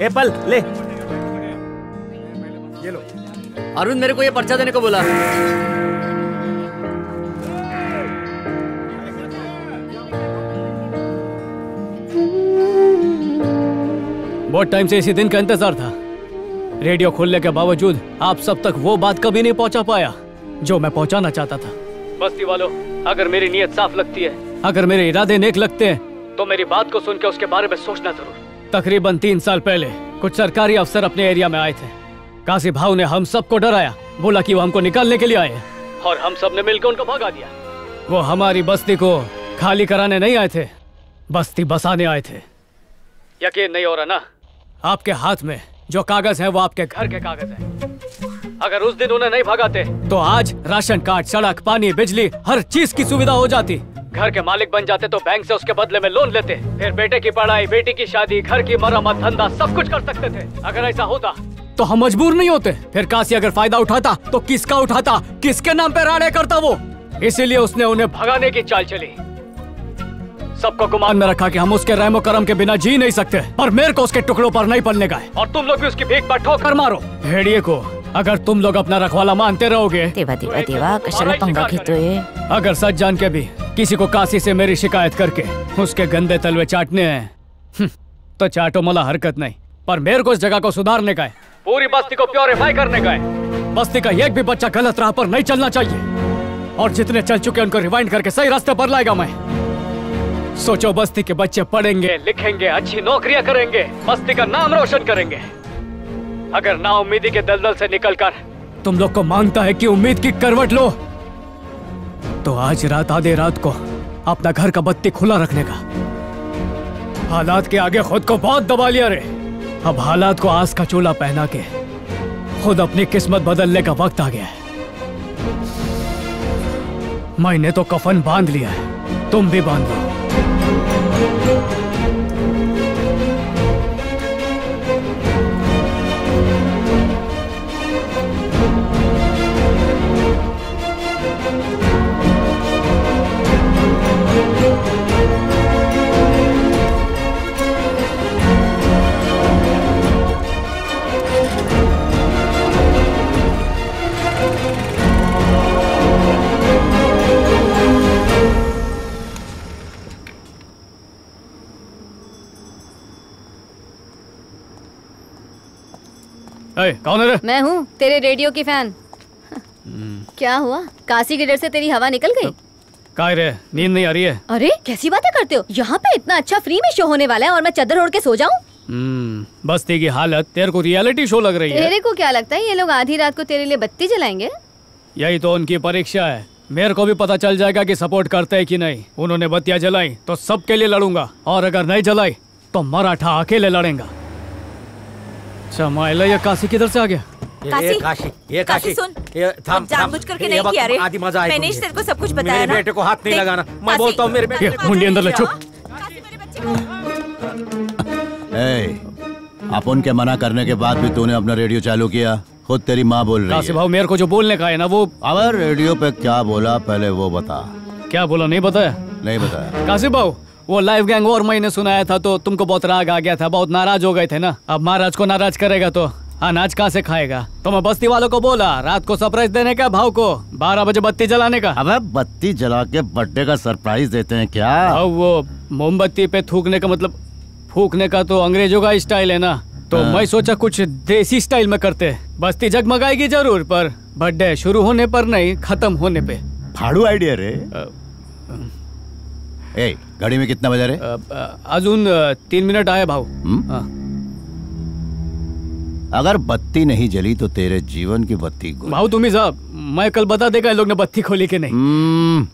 ए पल लो। अरुण मेरे को ये पर्चा देने को बोला। बहुत टाइम से इसी दिन का इंतज़ार था। रेडियो खोलने के बावजूद आप सब तक वो बात कभी नहीं पहुँचा पाया जो मैं पहुंचाना चाहता था। बस्ती वालों अगर मेरी नीयत साफ़ लगती है अगर मेरे इरादे नेक लगते हैं तो मेरी बात को सुनकर उसके बारे में सोचना ज़रूर। तकरीबन तीन साल पहले कुछ सरकारी अफसर अपने एरिया में आए थे। काशी भाव ने हम सबको डराया। बोला कि वो हमको निकालने के लिए आए। और हम सबने मिलकर उनको भगा दिया। वो हमारी बस्ती को खाली कराने नहीं आए थे बस्ती बसाने आए थे। यकीन नहीं हो रहा ना? आपके हाथ में जो कागज़ है वो आपके घर के कागज़ है। अगर उस दिन उन्हें नहीं भगाते तो आज राशन कार्ड सड़क पानी बिजली हर चीज़ की सुविधा हो जाती। घर के मालिक बन जाते तो बैंक से उसके बदले में लोन लेते। फिर बेटे की पढ़ाई बेटी की शादी घर की मरम्मत धंधा सब कुछ कर सकते थे। अगर ऐसा होता तो हम मजबूर नहीं होते। फिर काशी अगर फ़ायदा उठाता तो किसका उठाता? किसके नाम पे राड़े करता वो? इसीलिए उसने उन्हें भगाने की चाल चली। सबको गुमान में रखा कि हम उसके रहमो करम के बिना जी नहीं सकते पर मेरे को उसके टुकड़ों पर नहीं पलने का है। और तुम लोग भी उसकी भीख पर ठोकर मारो। भेड़िए को अगर तुम लोग अपना रखवाला मानते रहोगे देवा देवा देवा कशाला पंगा घेतोय अगर सच जान के भी किसी को काशी से मेरी शिकायत करके उसके गंदे तलवे चाटने हैं हम्म, तो चाटो मला हरकत नहीं पर मेरे को इस जगह को सुधारने का है। पूरी बस्ती को प्योरीफाई करने है बस्ती का एक भी बच्चा गलत राह पर नहीं चलना चाहिए। और जितने चल चुके उनको रिवाइंड करके सही रास्ते पर लाएगा मैं। सोचो, बस्ती के बच्चे पढ़ेंगे, लिखेंगे, अच्छी नौकरियाँ करेंगे, बस्ती का नाम रोशन करेंगे। अगर ना उम्मीदी के दलदल से निकलकर तुम लोग को माँगता है कि उम्मीद की करवट लो तो आज रात, आधे रात को अपना घर का बत्ती खुला रखने का। हालात के आगे खुद को बहुत दबा लिया रे। अब हालात को आस का चोला पहना के खुद अपनी किस्मत बदलने का वक्त आ गया है। मैंने तो कफन बाँध लिया है। तुम भी बाँध लो। ए, कौन है रे? मैं हूँ तेरे रेडियो की फ़ैन क्या हुआ? काशी के डर से तेरी हवा निकल गई? काय रे नींद नहीं आ रही है। अरे कैसी बातें करते हो? यहाँ पे इतना अच्छा फ्री में शो होने वाला है और मैं चादर ओढ़ के सो जाऊँ? हम्म, बस्ती की हालत तेरे को रियलिटी शो लग रही है। तेरे को क्या लगता है ये लोग आधी रात को तेरे लिए बत्ती जलाएँगे? यही तो उनकी परीक्षा है। मेरे को भी पता चल जाएगा कि सपोर्ट करते हैं कि नहीं। उन्होंने बत्तियाँ जलाई तो सबके लिए लड़ूँगा। और अगर नहीं जलाई तो मराठा अकेले लड़ेगा। अच्छा माइला ये काशी किधर से आ गया? ये काशी? ये काशी सुन। ये थाम जानबूझ करके नहीं किया रे। आदि मज़ा मैंने तेरे को सब कुछ बताया मेरे बेटे को हाथ नहीं लगाना। मैं बोलता हूँ मेरे बेटे मुंडी अंदर ले चुप। ए, अपन के मना करने के बाद भी तूने अपना रेडियो चालू किया? खुद तेरी माँ बोल रही काशी है। भाव मेरे को जो बोलने का है ना वो अगर रेडियो पे क्या बोला? पहले वो बता। क्या बोला? नहीं बताया? नहीं बताया। काशी भाव वो लाइव गैंग और मैंने सुनाया था तो तुमको बहुत राग आ गया था बहुत नाराज़ हो गए थे ना? अब महाराज को नाराज़ करेगा तो? अनाज कहाँ से खाएगा? तो मैं बस्ती वालों को बोला रात को सरप्राइज़ देने का भाव को? बारह बजे बत्ती जलाने का? अबे बत्ती जला के बर्थडे का सरप्राइज़ देते हैं क्या? अब वो मोमबत्ती पे थूकने का मतलब फूकने का तो अंग्रेज़ों का स्टाइल है ना? तो हाँ। मैं सोचा कुछ देसी स्टाइल में करते। बस्ती जगमगाएगी ज़रूर पर बर्थडे शुरू होने पर नहीं खत्म होने पे। फाड़ू आइडिया रे। ए घड़ी में कितना बजा रहे अजून तीन मिनट आए भाव। हम्म? हाँ। अगर बत्ती नहीं जली तो तेरे जीवन की बत्ती भाव तुम्ही साहब मैं कल बता देगा लोग ने बत्ती खोली के नहीं।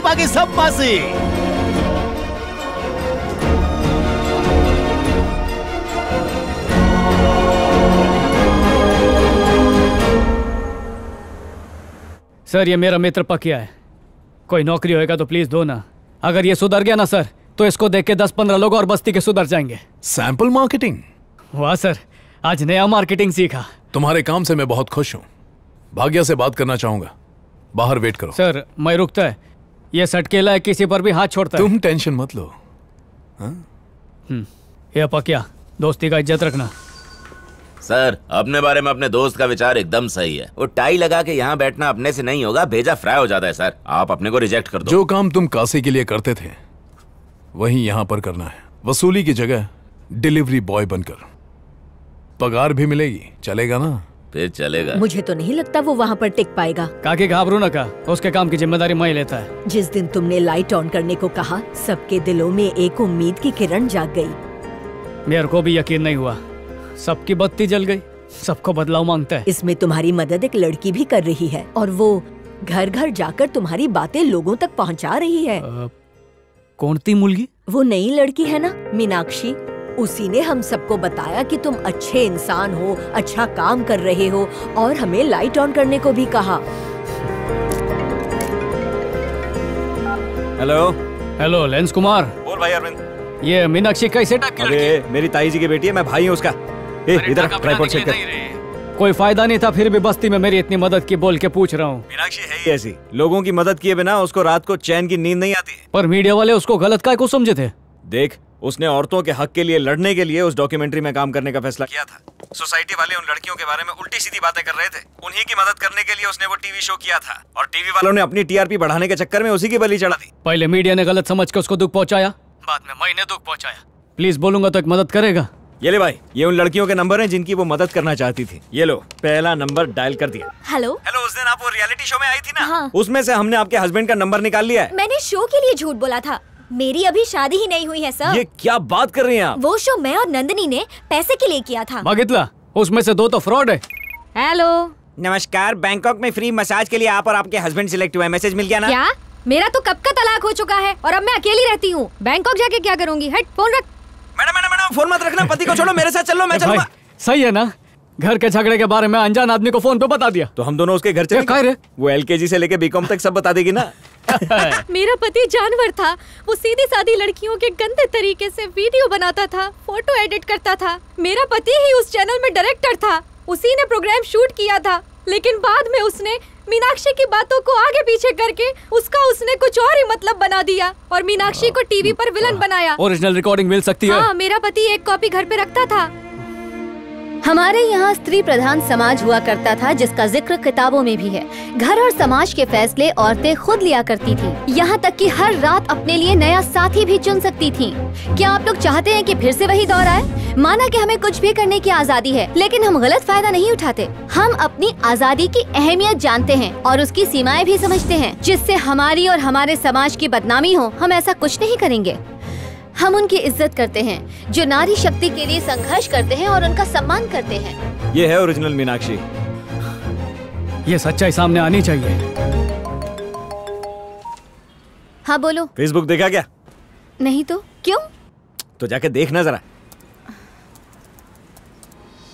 बाकी सब बासी सर ये मेरा मित्र पकिया है। कोई नौकरी होएगा तो प्लीज़ दो ना। अगर ये सुधर गया ना सर तो इसको देख के दस पंद्रह लोग और बस्ती के सुधर जाएँगे। सैंपल मार्केटिंग वाह सर आज नया मार्केटिंग सीखा। तुम्हारे काम से मैं बहुत खुश हूँ। भाग्या से बात करना चाहूँगा। बाहर वेट करो। सर मैं रुकता है। ये सटकेला है किसी पर भी हाथ छोड़ता है। तुम टेंशन मत लो। हम्म, ये पकिया दोस्ती का इज़्ज़त रखना। सर अपने बारे में अपने दोस्त का विचार एकदम सही है। वो टाई लगा के यहाँ बैठना अपने से नहीं होगा भेजा फ्राई हो जाता है सर। आप अपने को रिजेक्ट कर दो। जो काम तुम काशी के लिए करते थे वही यहाँ पर करना है। वसूली की जगह डिलीवरी बॉय बनकर। पगार भी मिलेगी चलेगा ना? फिर चलेगा। मुझे तो नहीं लगता वो वहाँ पर टिक पाएगा। काकी घाबरू न का। उसके काम की ज़िम्मेदारी मैं लेता है। जिस दिन तुमने लाइट ऑन करने को कहा सबके दिलों में एक उम्मीद की किरण जाग गई। मेरे को भी यकीन नहीं हुआ। सबकी बत्ती जल गई। सबको बदलाव माँगता है। इसमें तुम्हारी मदद एक लड़की भी कर रही है और वो घर घर जाकर तुम्हारी बातें लोगों तक पहुँचा रही है। कौन थी मुलगी? वो नई लड़की है ना मीनाक्षी। उसी ने हम सबको बताया कि तुम अच्छे इंसान हो अच्छा काम कर रहे हो और हमें लाइट ऑन करने को भी कहा। हेलो हेलो लेंस कुमार बोल भाई अरविंद। ये मीनाक्षी कैसे टाइप की लड़की। अरे मेरी ताई जी की बेटी है मैं भाई हूँ उसका। ए इधर ट्राइपॉड चेक कर। कोई फ़ायदा नहीं था फिर भी बस्ती में मेरी इतनी मदद की बोल के पूछ रहा हूँ। मीनाक्षी है ही ऐसी। लोगों की मदद किए बिना उसको रात को चैन की नींद नहीं आती। पर मीडिया वाले उसको गलत काय को समझे थे? देख उसने औरतों के हक के लिए लड़ने के लिए उस डॉक्यूमेंट्री में काम करने का फैसला किया था। सोसाइटी वाले उन लड़कियों के बारे में उल्टी सीधी बातें कर रहे थे। उन्हीं की मदद करने के लिए उसने वो टीवी शो किया था। और टीवी वालों ने अपनी टीआरपी बढ़ाने के चक्कर में उसी की बलि चढ़ा दी। पहले मीडिया ने गलत समझ के उसको दुख पहुँचाया। बाद में मैंने दुख पहुँचाया। प्लीज़ बोलूँगा तो एक मदद करेगा। ये ले भाई ये उन लड़कियों के नंबर हैं जिनकी वो मदद करना चाहती थी। ये लो पहला नंबर डायल कर दिया। हेलो हेलो उस दिन आप वो रियलिटी शो में आई थी ना? हाँ। उसमें से हमने आपके हस्बैंड का नंबर निकाल लिया है। मैंने शो के लिए झूठ बोला था। मेरी अभी शादी ही नहीं हुई है सर। ये क्या बात कर रही हैं आप? वो शो मैं और नंदनी ने पैसे के लिए किया था। मागितला उसमें से दो तो फ्रॉड है। हेलो। नमस्कार बैंकॉक में फ्री मसाज के लिए आप और आपके हस्बैंड सिलेक्ट हुआ है। मैसेज मिल गया ना? क्या? मेरा तो कब का तलाक हो चुका है और अब मैं अकेली रहती हूँ। बैंकॉक जाके क्या करूँगी? हट फ़ोन रख। मैडम मैडम मैडम फ़ोन मत रखना। पति को छोड़ो मेरे साथ चलो मैं चलूँगा। सही है ना? घर के झगड़े के बारे में अनजान आदमी को फ़ोन पे बता दिया। तो हम दोनों उसके घर चले वो एलकेजी से लेके बीकॉम तक सब बता देगी ना। मेरा पति जानवर था। वो सीधी सादी लड़कियों के गंदे तरीके से वीडियो बनाता था फ़ोटो एडिट करता था। मेरा पति ही उस चैनल में डायरेक्टर था। उसी ने प्रोग्राम शूट किया था। लेकिन बाद में उसने मीनाक्षी की बातों को आगे पीछे करके उसका उसने कुछ और ही मतलब बना दिया और मीनाक्षी को टीवी पर विलन बनाया। ओरिजिनल रिकॉर्डिंग मिल सकती है? हाँ मेरा पति एक कॉपी घर पे रखता था। हमारे यहाँ स्त्री प्रधान समाज हुआ करता था, जिसका ज़िक्र किताबों में भी है। घर और समाज के फैसले औरतें खुद लिया करती थी। यहाँ तक कि हर रात अपने लिए नया साथी भी चुन सकती थी। क्या आप लोग चाहते हैं कि फिर से वही दौर आए? माना कि हमें कुछ भी करने की आज़ादी है, लेकिन हम गलत फ़ायदा नहीं उठाते। हम अपनी आज़ादी की अहमियत जानते हैं और उसकी सीमाएँ भी समझते हैं, जिससे हमारी और हमारे समाज की बदनामी हो। हम ऐसा कुछ नहीं करेंगे। हम उनकी इज़्ज़त करते हैं जो नारी शक्ति के लिए संघर्ष करते हैं और उनका सम्मान करते हैं। ये है ओरिजिनल मीनाक्षी। ये सच्चाई सामने आनी चाहिए। हाँ बोलो। फेसबुक देखा क्या? नहीं तो? क्यों? तो जाके देखना जरा।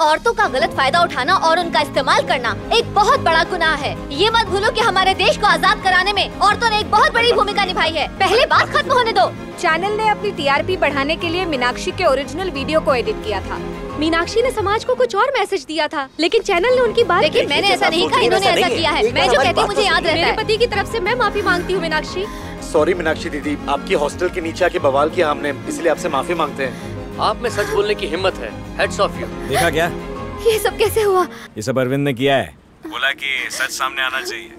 औरतों का गलत फ़ायदा उठाना और उनका इस्तेमाल करना एक बहुत बड़ा गुनाह है। ये मत भूलो कि हमारे देश को आज़ाद कराने में औरतों ने एक बहुत बड़ी भूमिका निभाई है। पहले बात खत्म होने दो। चैनल ने अपनी टीआरपी बढ़ाने के लिए मीनाक्षी के ओरिजिनल वीडियो को एडिट किया था। मीनाक्षी ने समाज को कुछ और मैसेज दिया था लेकिन चैनल ने उनकी बात लेकिन मैंने ऐसा नहीं कहा इन्होंने ऐसा किया है। मैं जो कहती हूँ मुझे याद रहता है। पति की तरफ़ से मैं माफ़ी मांगती हूँ मीनाक्षी। सॉरी मीनाक्षी दीदी आपकी हॉस्टल के नीचे आके बवाल किया हमने इसलिए आपसे माफ़ी मांगते हैं। आप में सच बोलने की हिम्मत है। हेड्स ऑफ़ यू देखा क्या? ये सब कैसे हुआ? ये सब अरविंद ने किया है। बोला कि सच सामने आना चाहिए।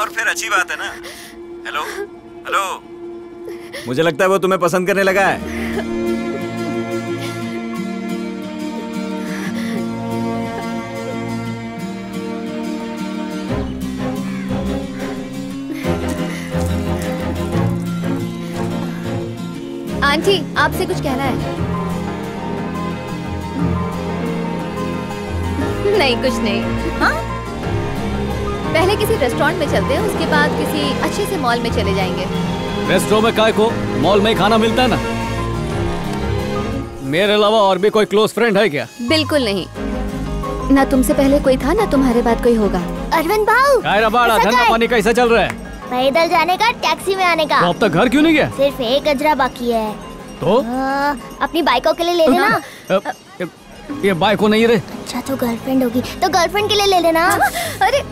और फिर अच्छी बात है ना? हेलो हेलो मुझे लगता है वो तुम्हें पसंद करने लगा है। आंटी आपसे कुछ कहना है। नहीं कुछ नहीं। हाँ? पहले किसी रेस्टोरेंट में चलते हैं उसके बाद किसी अच्छे से मॉल में चले जाएँगे। रेस्टोरेंट में काय को? मॉल में ही खाना मिलता है ना? मेरे अलावा और भी कोई क्लोज फ्रेंड है क्या? बिल्कुल नहीं। ना तुमसे पहले कोई था ना तुम्हारे बाद कोई होगा। अरविंद भाऊ कायरा बाड़ा धंधा पानी कैसे चल रहा है? पैदल जाने का टैक्सी में आने का। तो अब तक घर क्यों नहीं गया? सिर्फ़ एक गजरा बाकी है। तो? आ, अपनी बाइकों के लिए ले लेना। अब, ये- बाइक को नहीं रे। अच्छा तो गर्लफ्रेंड होगी। तो गर्लफ्रेंड के लिए ले लेना। अरे।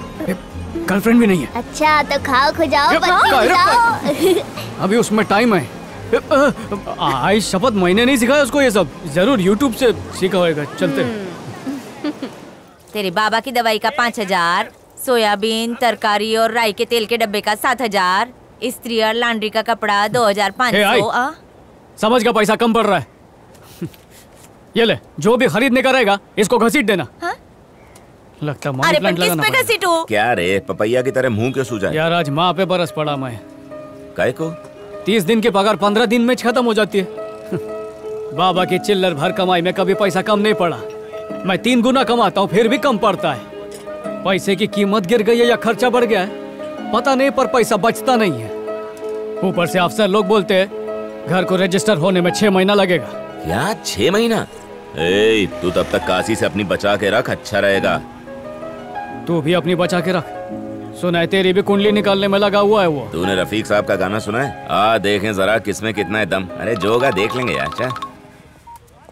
गर्लफ्रेंड भी नहीं है। अच्छा तो खाओ खुजाओ अभी उसमें टाइम है। आई शपथ मैंने नहीं सिखाया उसको ये सब। ज़रूर यूट्यूब से सीखा होगा चलते तेरे बाबा की दवाई का पाँच हज़ार सोयाबीन तरकारी और राई के तेल के डब्बे का सात हज़ार स्त्री और लॉन्ड्री का कपड़ा दो हज़ार पाँच सौ समझ का पैसा कम पड़ रहा है। ये ले जो भी खरीदने का रहेगा इसको घसीट देना। लगता अरे पर किस पे घसीटू? क्या रे पपैया की तरह मुँह क्यों सूजा यार आज माँ पे बरस पड़ा मैं। काय को? तीस दिन की पगार पंद्रह दिन में खत्म हो जाती है। बाबा की चिल्लर भर कमाई में कभी पैसा कम नहीं पड़ा। मैं तीन गुना कमाता हूँ फिर भी कम पड़ता है। पैसे की कीमत गिर गई है या खर्चा बढ़ गया है पता नहीं पर पैसा बचता नहीं है। ऊपर से अफसर लोग बोलते हैं घर को रजिस्टर होने में छह महीना लगेगा। क्या? छह महीना? ए तू तब तक काशी से अपनी बचा के रख अच्छा रहेगा। तू भी अपनी बचा के रख। सुना है तेरी भी कुंडली निकालने में लगा हुआ है वो। तूने रफीक साहब का गाना सुना है? आ देखें जरा किसमें कितना है दम। अरे जो होगा देख लेंगे यार अच्छा?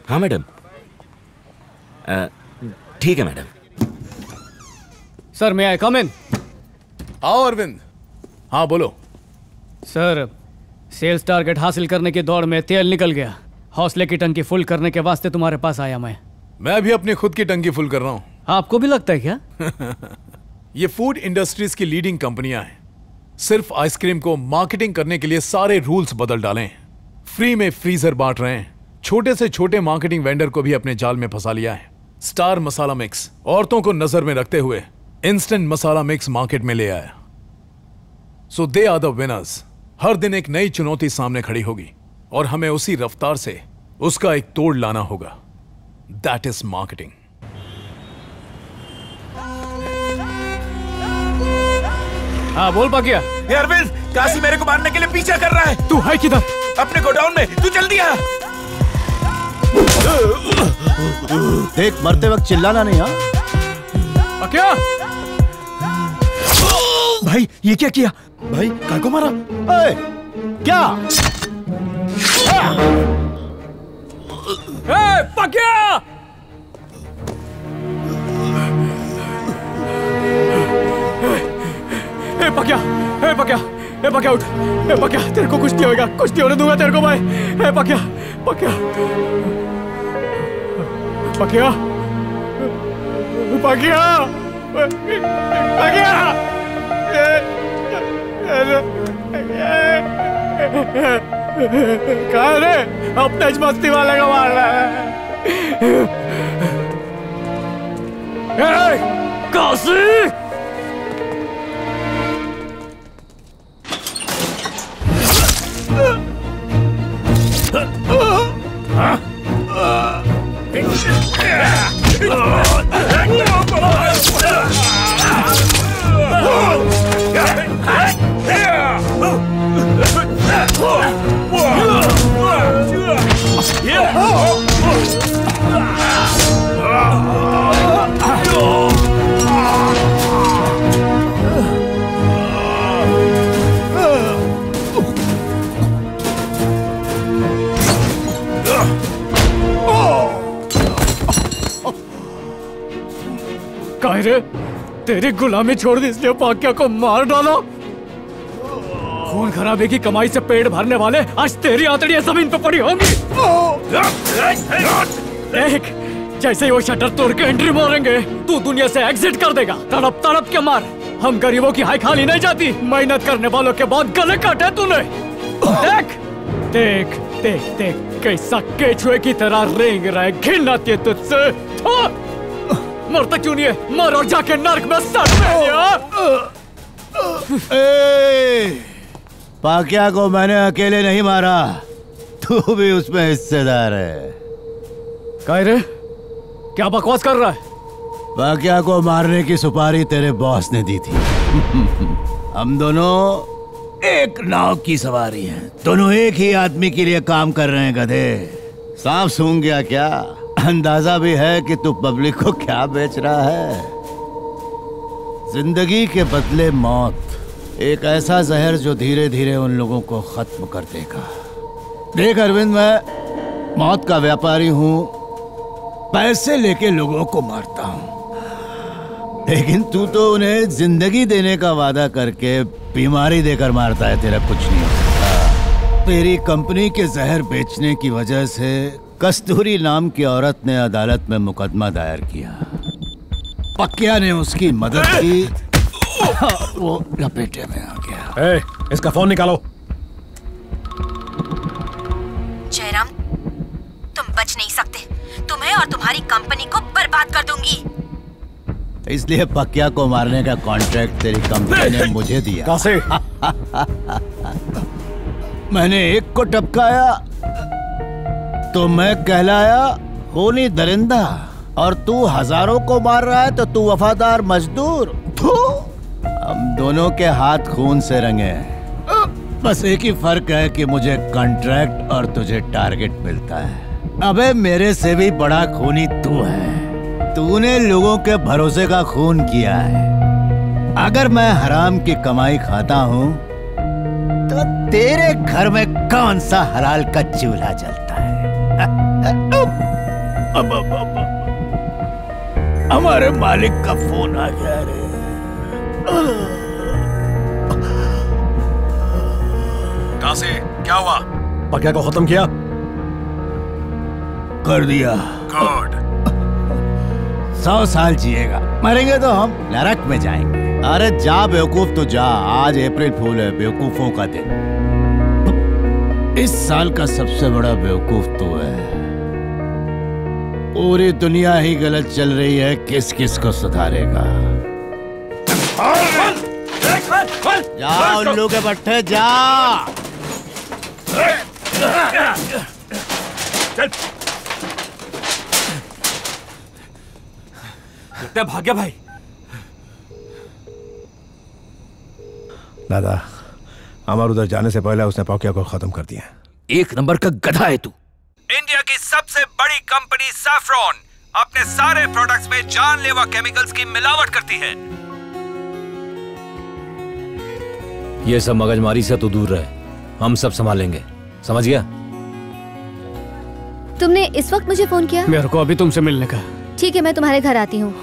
हाँ मैडम। ठीक है मैडम। सर मैं आई कम इन आओ अरविंद। हाँ बोलो। सर सेल्स टारगेट हासिल करने की दौड़ में तेल निकल गया। हौसले की टंकी फुल करने के वास्ते तुम्हारे पास आया मैं। मैं भी अपनी खुद की टंकी फुल कर रहा हूँ। आपको भी लगता है क्या? ये फ़ूड इंडस्ट्रीज़ की लीडिंग कंपनियाँ हैं। सिर्फ़ आइसक्रीम को मार्केटिंग करने के लिए सारे रूल्स बदल डाले। हैं फ्री में फ्रीजर बांट रहे हैं। छोटे से छोटे मार्केटिंग वेंडर को भी अपने जाल में फंसा लिया है। स्टार मसाला मिक्स औरतों को नज़र में रखते हुए इंस्टेंट मसाला मिक्स मार्केट में ले आया। So they are the winners हर दिन एक नई चुनौती सामने खड़ी होगी। और हमें उसी रफ्तार से उसका एक तोड़ लाना होगा। दैट इज़ मार्केटिंग हाँ बोल पाकिया। हे अरविंद काशी मेरे को मारने के लिए पीछा कर रहा है। तू है किधर? अपने गोडाउन में तू जल्दी आ। देख मरते वक्त चिल्लाना नहीं हाँ? पाकिया। भाई ये क्या किया? भाई काय को मारा। ए, क्या? ए, पाकिया ए पकिया ए पकिया ए पकिया उठ ए पकिया तेरे को कुछ नहीं होगा कुछ होने दूँगा तेरे को भाई ए पकिया पकिया पकिया पकिया पकिया कहा रे? अपने मस्ती वाले को मार रहा है। ए, काशी काहे तेरी गुलामी छोड़ दी इसलिए पाक्या को मार डाला। खून खराबे की कमाई से पेट भरने वाले आज तेरी आंतड़ियाँ ज़मीन पे पड़ी होंगी। देख जैसे ही वो शटर तोड़ के एंट्री मारेंगे तू दुनिया से एग्जिट कर देगा। तड़प तड़प के मार। हम गरीबों की हाई खाली नहीं जाती। मेहनत करने वालों के बाद गले काटे तूने। देख देख देख देख कैसा केचुए की तरह रेंग रहा घिन आती है तुझसे। मरता क्यों नहीं है? मर और जाके नर्क में सड़ ए, पाकिया को मैंने अकेले नहीं मारा। तू भी उसमें हिस्सेदार है। कह रे क्या बकवास कर रहा है? पाकिया को मारने की सुपारी तेरे बॉस ने दी थी। हम दोनों एक नाव की सवारी हैं। दोनों एक ही आदमी के लिए काम कर रहे हैं गधे। सांप सूंघ गया क्या? अंदाज़ा भी है कि तू पब्लिक को क्या बेच रहा है। ज़िंदगी के बदले मौत। एक ऐसा जहर जो धीरे धीरे उन लोगों को खत्म कर देगा। देख अरविंद, मैं मौत का व्यापारी हूँ। पैसे लेके लोगों को मारता हूँ। लेकिन तू तो उन्हें ज़िंदगी देने का वादा करके बीमारी देकर मारता है, तेरा कुछ नहीं होता। तेरी कंपनी के जहर बेचने की वजह से कस्तूरी नाम की औरत ने अदालत में मुकदमा दायर किया। पक्या ने उसकी मदद की। वो लपेटे में आ गया। ए, इसका फ़ोन निकालो। जयराम तुम बच नहीं सकते। तुम्हें और तुम्हारी कंपनी को बर्बाद कर दूँगी। इसलिए पक्या को मारने का कॉन्ट्रैक्ट तेरी कंपनी ने मुझे दिया। कासे मैंने एक को टपकाया तो मैं कहलाया होनी दरिंदा और तू हज़ारों को मार रहा है तो तू वफादार मजदूर थू! हम दोनों के हाथ खून से रंगे हैं बस एक ही फ़र्क है कि मुझे कॉन्ट्रैक्ट और तुझे टारगेट मिलता है अबे मेरे से भी बड़ा खूनी तू है तूने लोगों के भरोसे का खून किया है अगर मैं हराम की कमाई खाता हूँ तो तेरे घर में कौन सा हलाल का चूल्हा जलता है हमारे मालिक का फ़ोन आ गया रे कहाँ से? क्या हुआ? पक्या को खत्म किया। कर दिया। गुड। सौ साल जिएगा। मरेंगे तो हम नरक में जाएँगे। अरे जा बेवकूफ़ तो जा। आज अप्रैल फूल है बेवकूफों का दिन। इस साल का सबसे बड़ा बेवकूफ़ तो है। पूरी दुनिया ही गलत चल रही है किस किस को सुधारेगा। जा उल्लू के बट्टे जा। चल कितने भाग्य भाई। दादा हमारे उधर जाने से पहले उसने पौकिया को खत्म कर दिया। एक नंबर का गधा है तू। इंडिया की सबसे बड़ी कंपनी सैफ्रॉन अपने सारे प्रोडक्ट्स में जानलेवा केमिकल्स की मिलावट करती है। ये सब मगजमारी से तो दूर रहे। हम सब संभालेंगे। समझ गया? तुमने इस वक्त मुझे फ़ोन किया? मेरे को अभी तुमसे मिलने का। ठीक है मैं तुम्हारे घर आती हूँ।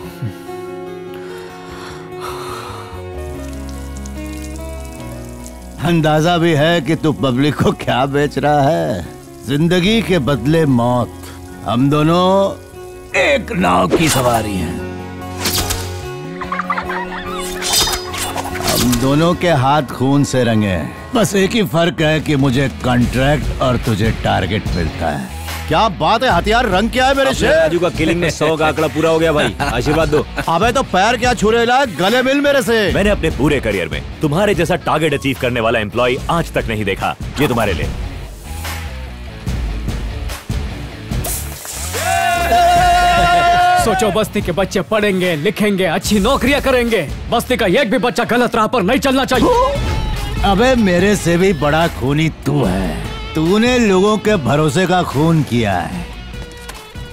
अंदाज़ा भी है कि तू पब्लिक को क्या बेच रहा है। ज़िंदगी के बदले मौत। हम दोनों एक नाव की सवारी हैं। दोनों के हाथ खून से रंगे हैं। बस एक ही फ़र्क है कि मुझे कॉन्ट्रैक्ट और तुझे टारगेट मिलता है। क्या बात है हथियार रंग क्या है मेरे शेर? राजू का किलिंग में सौ का आंकड़ा पूरा हो गया भाई। आशीर्वाद दो। अबे तो पैर क्या छुरे ला गले मिल मेरे से। मैंने अपने पूरे करियर में तुम्हारे जैसा टारगेट अचीव करने वाला एम्प्लॉय आज तक नहीं देखा। ये तुम्हारे लिए। सोचो बस्ती के बच्चे पढ़ेंगे, लिखेंगे, अच्छी नौकरियाँ करेंगे। बस्ती का एक भी बच्चा गलत राह पर नहीं चलना चाहिए। अबे, मेरे से भी बड़ा खूनी तू है। तूने लोगों के भरोसे का खून किया है।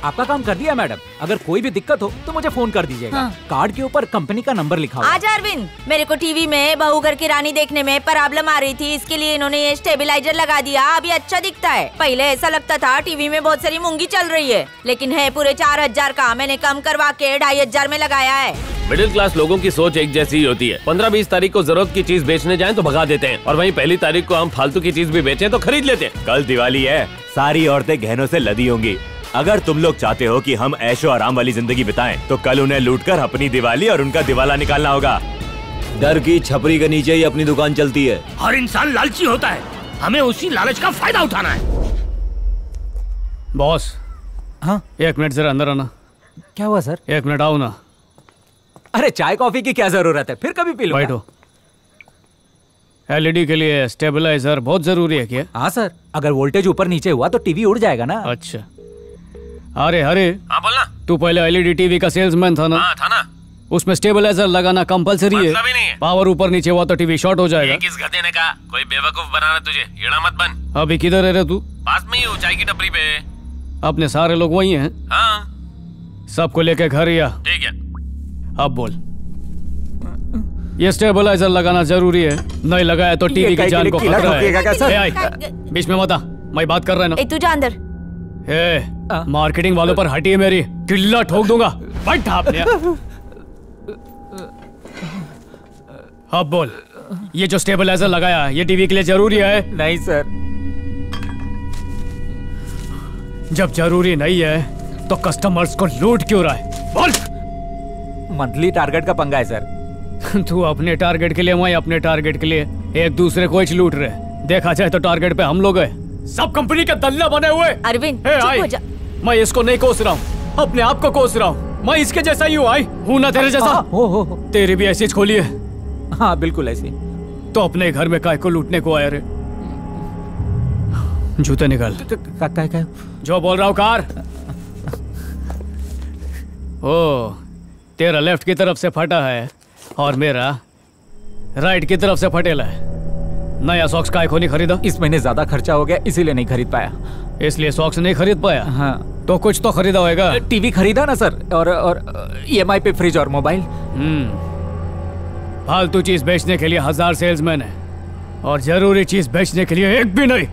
आपका काम कर दिया मैडम। अगर कोई भी दिक्कत हो तो मुझे फ़ोन कर दीजिएगा। हाँ। कार्ड के ऊपर कंपनी का नंबर लिखा हुआ आज अरविंद। मेरे को टीवी में बहू घर की रानी देखने में प्रॉब्लम आ रही थी इसके लिए इन्होंने ये स्टेबिलाईजर लगा दिया। अभी अच्छा दिखता है। पहले ऐसा लगता था टीवी में बहुत सारी मूँगी चल रही है। लेकिन है पूरे चार हज़ार का मैंने कम करवा के ढाई हज़ार में लगाया है। मिडिल क्लास लोगों की सोच एक जैसी ही होती है। पंद्रह बीस तारीख को ज़रूरत की चीज़ बेचने जाएँ तो भगा देते हैं। और वहीं पहली तारीख को हम फालतू की चीज़ भी बेचें तो खरीद लेते हैं। कल दिवाली है। सारी औरतें गहनों से लदी होंगी। अगर तुम लोग चाहते हो कि हम ऐशो आराम वाली ज़िंदगी बिताएँ तो कल उन्हें लूटकर अपनी दिवाली और उनका दिवाला निकालना होगा। डर की छपरी के नीचे ही अपनी दुकान चलती है। हर इंसान लालची होता है। हमें उसी लालच का फ़ायदा उठाना है। बॉस। हाँ? एक मिनट जरा अंदर आना। क्या हुआ सर? एक मिनट आओ ना। अरे चाय कॉफ़ी की क्या ज़रूरत है? फिर कभी पी लूँगा। बैठो। एलईडी के लिए स्टेबलाइजर बहुत ज़रूरी है क्या? हाँ सर। अगर वोल्टेज ऊपर नीचे हुआ तो टीवी उड़ जाएगा ना। अच्छा। अरे हरे हाँ बोलना। तू पहले एलईडी टीवी का सेल्समैन था ना? हाँ था ना। उसमें स्टेबलाइजर लगाना कंपलसरी है। मतलब ही नहीं है। पावर ऊपर नीचे हुआ तो टीवी शॉर्ट हो जाएगा। किस गधे ने कहा कोई बेवकूफ़ बनाना तुझे येड़ा मत बन। अभी किधर रह रहे तू? पास में ही हूँ चाय की टपरी पे। अपने सारे लोग वही हैं। हाँ। सबको लेके घर या। ठीक है। अब बोल। ये स्टेबलाइजर लगाना ज़रूरी है। नहीं लगाया तो टीवी की जान को खतरा है। बीच में मत आ। मैं बात कर रहा है ना। तू जा अंदर। मार्केटिंग वालों पर हटी है मेरी। किल्ला ठोक दूँगा। बैठ आपने अब बोल ये जो स्टेबलाइजर लगाया ये टीवी के लिए ज़रूरी है? नहीं सर। जब ज़रूरी नहीं है तो कस्टमर्स को लूट क्यों रहा है? बोल। मंथली टारगेट का पंगा है सर। तू अपने टारगेट के लिए मैं अपने टारगेट के लिए एक दूसरे को लूट रहे देखा जाए तो टारगेट पे हम लोग है। सब कंपनी के दल्ला बने हुए। अरविंद हो जा। मैं इसको नहीं कोस रहा हूँ। अपने आप को कोस रहा हूँ। मैं इसके जैसा ही हूँ आई। हूँ ना तेरे जैसा? हो हो तेरी भी ऐसी खोली है। हाँ बिल्कुल ऐसी। तो अपने घर में काय को लूटने को आया रे? जूते निकाल। का, का, का? जो बोल रहा हूँ कार। ओ तेरा लेफ़्ट की तरफ़ से फटा है और मेरा राइट की तरफ़ से फटेला है। नया सॉक्स काय को नहीं खरीदा? इस महीने ज़्यादा खर्चा हो गया इसीलिए नहीं खरीद पाया। इसलिए सॉक्स नहीं खरीद पाया। हाँ। तो कुछ तो खरीदा होगा टीवी खरीदा ना सर? और और ईएमआई पे फ्रिज और मोबाइल हम्म। फालतू चीज़ बेचने के लिए हज़ार सेल्समैन है। और ज़रूरी चीज़ बेचने के लिए एक भी नहीं।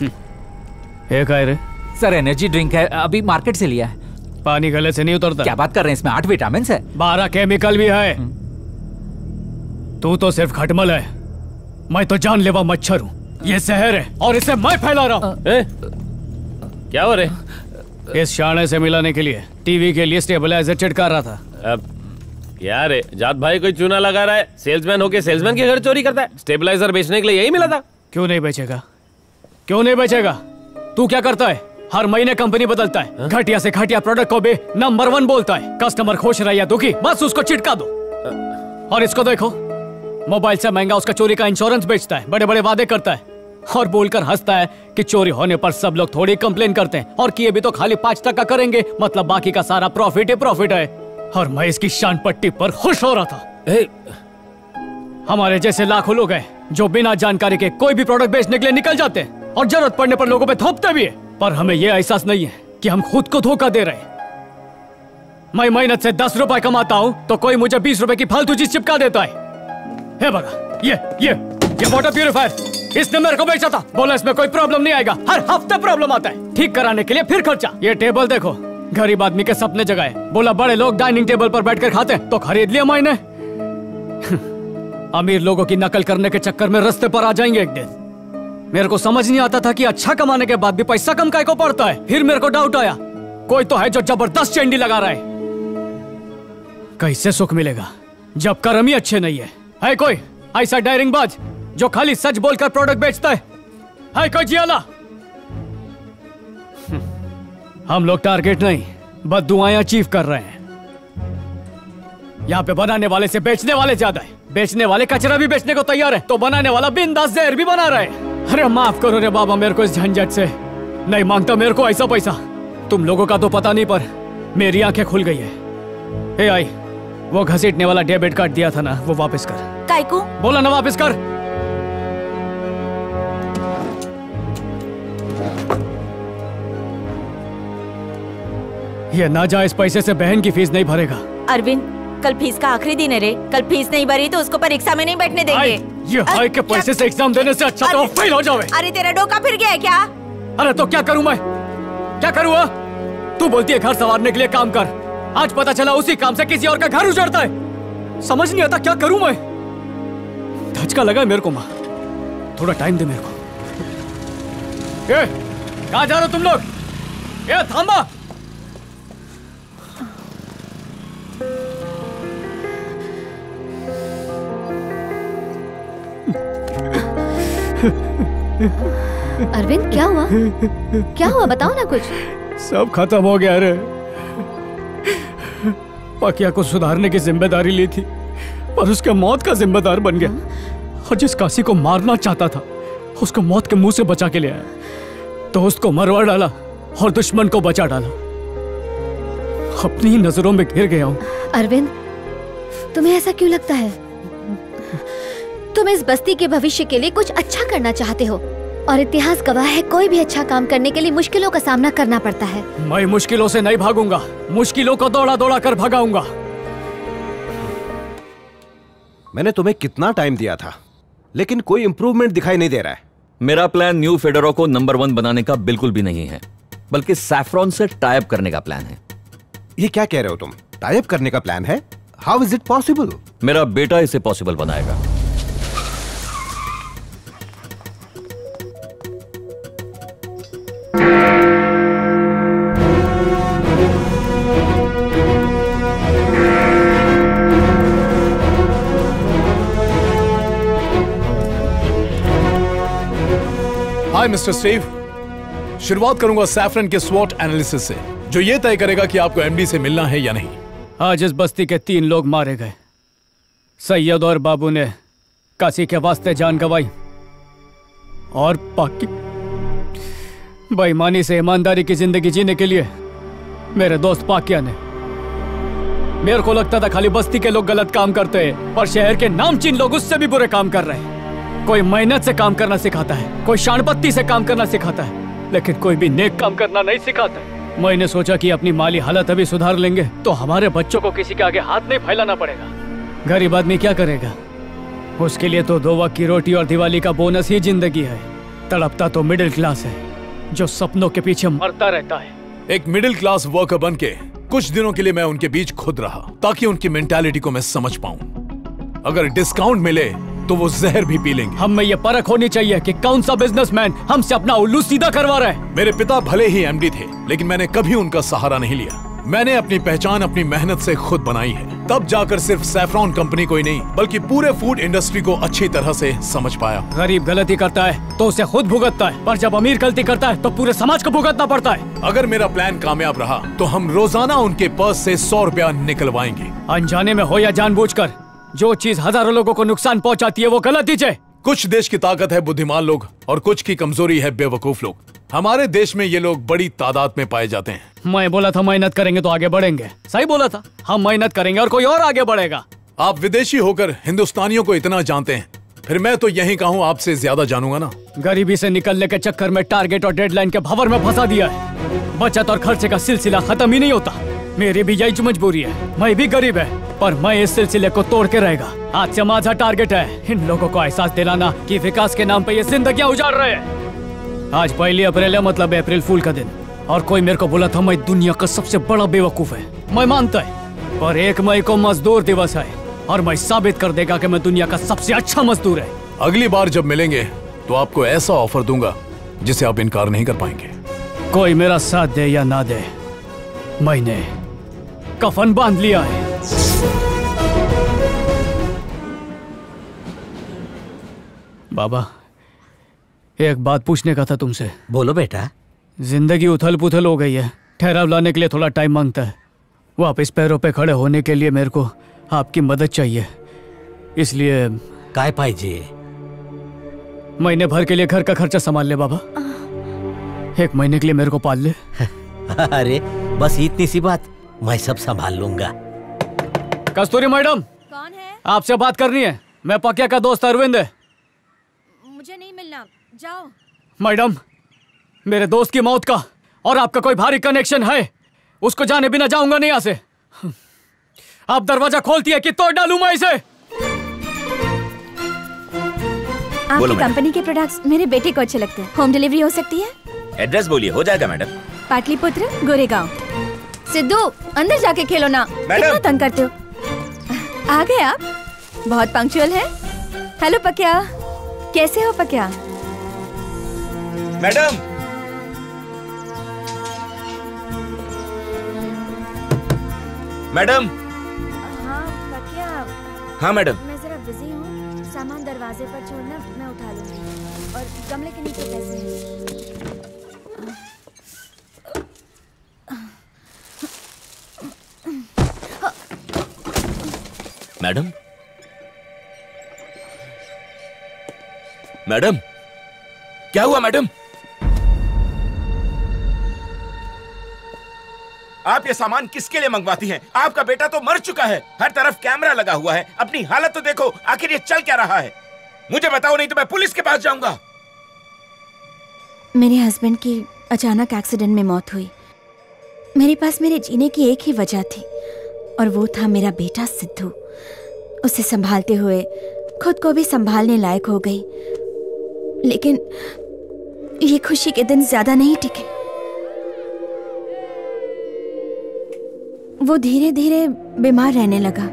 हम्म। एक आए रे। सर एनर्जी ड्रिंक है अभी मार्केट से लिया है। पानी गले से नहीं उतरता। क्या बात कर रहे हैं इसमें? आठ विटामिन है। बारह केमिकल भी है। तू तो सिर्फ़ खटमल है। मैं तो जानलेवा मच्छर हूँ। ये जहर है और इसे मैं फैला रहा हूँ। क्या हो रे इस शाणे से मिलाने के लिए टीवी के लिए स्टेबलाइजर चिटका रहा था। अब क्या रे? जात भाई कोई चूना लगा रहा है? सेल्समैन होके सेल्समैन के घर चोरी करता है। स्टेबलाइजर बेचने के लिए यही मिला था। क्यों नहीं बेचेगा? क्यों नहीं बेचेगा? तू क्या करता है? हर महीने कंपनी बदलता है। घटिया से घटिया प्रोडक्ट को भी नंबर वन बोलता है। कस्टमर खुश रहे या दुखी बस उसको चिटका दो। और इसको देखो मोबाइल से महँगा उसका चोरी का इंश्योरेंस बेचता है बड़े बड़े वादे करता है। और बोलकर हंसता है कि चोरी होने पर सब लोग थोड़ी कंप्लेन करते हैं। और किए भी तो खाली पाँच टका करेंगे मतलब बाकी का सारा प्रॉफिट ही प्रॉफिट है। और मैं इसकी शान पट्टी पर खुश हो रहा था। ए? हमारे जैसे लाखों लोग हैं जो बिना जानकारी के कोई भी प्रोडक्ट बेचने के लिए निकल जाते हैं और ज़रूरत पड़ने पर लोगों पे थोपते भी है। पर हमें यह एहसास नहीं है कि हम खुद को धोखा दे रहे हैं। मैं मेहनत से दस रुपए कमाता हूँ तो कोई मुझे बीस रुपए की फालतू चीज़ चिपका देता है। हे बगा ये ये। ये वाटर प्यूरिफायर इसने मेरे को बेचा था। बोला इसमें कोई प्रॉब्लम नहीं आएगा। हर हफ़्ते प्रॉब्लम आता है। ठीक कराने के लिए फिर खर्चा। ये टेबल देखो। गरीब आदमी के सपने जगाए। बोला बड़े लोग डाइनिंग टेबल पर बैठकर खाते हैं। तो खरीद लिया मैंने अमीर लोगों की नकल करने के चक्कर में रस्ते पर आ जाएँगे एक दिन। मेरे को समझ नहीं आता था कि अच्छा कमाने के बाद भी पैसा कम काय को पड़ता है। फिर मेरे को डाउट आया। कोई तो है जो ज़बरदस्त चेंडी लगा रहा है। कैसे सुख मिलेगा? जब कर्म ही अच्छे नहीं है। है कोई? ऐसा डायरिंग बाज? जो खाली सच बोलकर प्रोडक्ट बेचता है। है कोई जियाला हम लोग टारगेट नहीं बस दुआएँ अचीव कर रहे हैं। यहाँ पे बनाने वाले से बेचने वाले ज़्यादा है। बेचने वाले कचरा भी बेचने को तैयार है। तो बनाने वाला बिंदास जहर भी बना रहा है। अरे माफ़ करो रे बाबा मेरे को इस झंझट से। नहीं माँगता मेरे को ऐसा पैसा। तुम लोगों का तो पता नहीं पर मेरी आँखें खुल गई है। ए आई वो घसीटने वाला डेबिट कार्ड दिया था ना वो वापस कर। कायकू बोला ना वापस कर। ये नाजायज पैसे से बहन की फ़ीस नहीं भरेगा। अरविंद कल फ़ीस का आखिरी दिन है रे। कल फ़ीस नहीं भरी तो उसको परीक्षा में नहीं बैठने देंगे। ये हाई के पैसे से एग्ज़ाम देने से अच्छा तो फेल हो जावे अरे तेरा डोका फिर गया है क्या? अरे तो क्या करूँ मैं? क्या करूँ? तू बोलती है घर संवारने के लिए काम कर। आज पता चला उसी काम से किसी और का घर उजड़ता है। समझ नहीं आता क्या करूँ मैं? धचका लगा मेरे को माँ। थोड़ा टाइम दे मेरे को। ए, जा रहे हो तुम लोग? ए थामा अरविंद क्या हुआ? क्या हुआ? बताओ ना कुछ। सब खत्म हो गया रे। पकिया को सुधारने की ज़िम्मेदारी ली थी पर उसके मौत का जिम्मेदार बन गया। और जिस काशी को मारना चाहता था उसको मौत के मुँह से बचा के ले आया। तो उसको मरवा डाला और दुश्मन को बचा डाला। अपनी ही नज़रों में घिर गया हूँ। अरविंद तुम्हें ऐसा क्यों लगता है? तुम इस बस्ती के भविष्य के लिए कुछ अच्छा करना चाहते हो। और इतिहास गवाह है कोई भी अच्छा काम करने के लिए मुश्किलों का सामना करना पड़ता है। मैं मुश्किलों से नहीं भागूँगा मुश्किलों को दौड़ा दौड़ा कर भगाऊँगा। मैंने तुम्हें कितना टाइम दिया था लेकिन कोई इंप्रूवमेंट दिखाई नहीं दे रहा है। मेरा प्लान न्यू फेडरो को नंबर वन बनाने का बिल्कुल भी नहीं है बल्कि सैफ्रॉन से टाइप करने का प्लान है। ये क्या कह रहे हो तुम? टाइप करने का प्लान है? हाउ इज़ इट पॉसिबल मेरा बेटा इसे पॉसिबल बनाएगा। हाय मिस्टर स्टीव शुरुआत करूँगा सैफरन के स्वॉट एनालिसिस से, जो ये तय करेगा कि आपको एमडी से मिलना है या नहीं। आज इस बस्ती के तीन लोग मारे गए। सैयद और बाबू ने काशी के वास्ते जान गवाई। और बाकी बेईमानी से ईमानदारी की ज़िंदगी जीने के लिए मेरे दोस्त पाकिया ने मेरे को लगता था खाली बस्ती के लोग गलत काम करते हैं, पर शहर के नामचीन लोग उससे भी बुरे काम कर रहे हैं। कोई मेहनत से काम करना सिखाता है, कोई शानपत्ती से काम करना सिखाता है, लेकिन कोई भी नेक काम करना नहीं सिखाता है। मैंने सोचा कि अपनी माली हालत अभी सुधार लेंगे तो हमारे बच्चों को किसी के आगे हाथ नहीं फैलाना पड़ेगा। गरीब आदमी क्या करेगा? उसके लिए तो दो वक्त की रोटी और दिवाली का बोनस ही ज़िंदगी है। तड़पता तो मिडिल क्लास है, जो सपनों के पीछे मरता रहता है। एक मिडिल क्लास वर्कर बन के कुछ दिनों के लिए मैं उनके बीच खुद रहा, ताकि उनकी मेंटालिटी को मैं समझ पाऊँ। अगर डिस्काउंट मिले तो वो जहर भी पी लेंगे। हम में ये परख होनी चाहिए कि कौन सा बिजनेसमैन हमसे अपना उल्लू सीधा करवा रहा है। मेरे पिता भले ही एमडी थे लेकिन मैंने कभी उनका सहारा नहीं लिया। मैंने अपनी पहचान अपनी मेहनत से खुद बनाई है। तब जाकर सिर्फ़ सैफरॉन कंपनी को ही नहीं बल्कि पूरे फ़ूड इंडस्ट्री को अच्छी तरह से समझ पाया गरीब गलती करता है तो उसे खुद भुगतता है। पर जब अमीर गलती करता है तो पूरे समाज को भुगतना पड़ता है। अगर मेरा प्लान कामयाब रहा तो हम रोज़ाना उनके पर्स से सौ रुपया निकलवाएँगे। अनजाने में हो या जानबूझकर जो चीज़ हज़ारों लोगों को नुकसान पहुंचाती है वो गलत ही है कुछ देश की ताकत है बुद्धिमान लोग और कुछ की कमज़ोरी है बेवकूफ़ लोग। हमारे देश में ये लोग बड़ी तादाद में पाए जाते हैं। मैं बोला था मेहनत करेंगे तो आगे बढ़ेंगे। सही बोला था। हम मेहनत करेंगे और कोई और आगे बढ़ेगा। आप विदेशी होकर हिंदुस्तानियों को इतना जानते हैं। फिर मैं तो यही कहूँ आपसे ज़्यादा जानूँगा ना। गरीबी से निकलने के चक्कर में टारगेट और डेडलाइन के भवर में फंसा दिया है। बचत और खर्चे का सिलसिला खत्म ही नहीं होता। मेरी भी यही मजबूरी है। मैं भी गरीब है पर मैं इस सिलसिले को तोड़ के रहेगा। आज से माझा टारगेट है। इन लोगों को एहसास दिलाना कि विकास के नाम पे ये ज़िंदगी उजाड़ रहे हैं। आज पहली अप्रैल है मतलब अप्रैल फूल का दिन। और कोई मेरे को बोला था मैं दुनिया का सबसे बड़ा बेवकूफ़ है। मैं मानता है। पर एक मई को मजदूर दिवस है और मैं साबित कर देगा कि मैं दुनिया का सबसे अच्छा मजदूर है। अगली बार जब मिलेंगे तो आपको ऐसा ऑफ़र दूँगा जिसे आप इनकार नहीं कर पाएँगे। कोई मेरा साथ दे या ना दे मैंने कफन बाँध लिया है। बाबा एक बात पूछने का था तुमसे। बोलो बेटा। ज़िंदगी उथल पुथल हो गई है। ठहराव लाने के लिए थोड़ा टाइम माँगता है। वापस पैरों पे खड़े होने के लिए मेरे को आपकी मदद चाहिए। इसलिए काय पाहिजे? महीने भर के लिए घर का खर्चा संभाल ले बाबा। एक महीने के लिए मेरे को पाल ले। अरे बस इतनी सी बात। मैं सब संभाल लूँगा। कस्तूरी मैडम कौन है? आपसे बात करनी है। मैं पकिया का दोस्त अरविंद है। मुझे नहीं मिलना। जाओ। मैडम मेरे दोस्त की मौत का और आपका कोई भारी कनेक्शन है उसको जाने बिना जाऊँगा नहीं यहाँ से। आप दरवाज़ा खोलती है कि तोड़ डालू मैं इसे? आपकी कंपनी के प्रोडक्ट्स मेरे बेटे को अच्छे लगते हैं। होम डिलीवरी हो सकती है? एड्रेस बोलिए हो जाएगा मैडम। पाटलिपुत्र गोरेगांव। सिद्धू अंदर जाके खेलो ना। कितना तंग करते हो। आ गए आप। बहुत पंक्चुअल है। हेलो पक्या। कैसे हो पक्या? मैडम। मैडम। हाँ पक्या। हाँ मैडम। मैं जरा बिज़ी हूँ। सामान दरवाजे पर छोड़ना मैं उठा लूँगी। और गमले के नीचे पैसे मैडम? मैडम? क्या हुआ मैडम? आप ये सामान किसके लिए मंगवाती हैं? आपका बेटा तो मर चुका है। हर तरफ़ कैमरा लगा हुआ है। अपनी हालत तो देखो। आखिर ये चल क्या रहा है? मुझे बताओ नहीं तो मैं पुलिस के पास जाऊँगा। मेरे हस्बैंड की अचानक एक्सीडेंट में मौत हुई। मेरे पास मेरे जीने की एक ही वजह थी। और वो था मेरा बेटा सिद्धू। उसे संभालते हुए खुद को भी संभालने लायक हो गई। लेकिन ये खुशी के दिन ज़्यादा नहीं टिके। वो धीरे धीरे बीमार रहने लगा।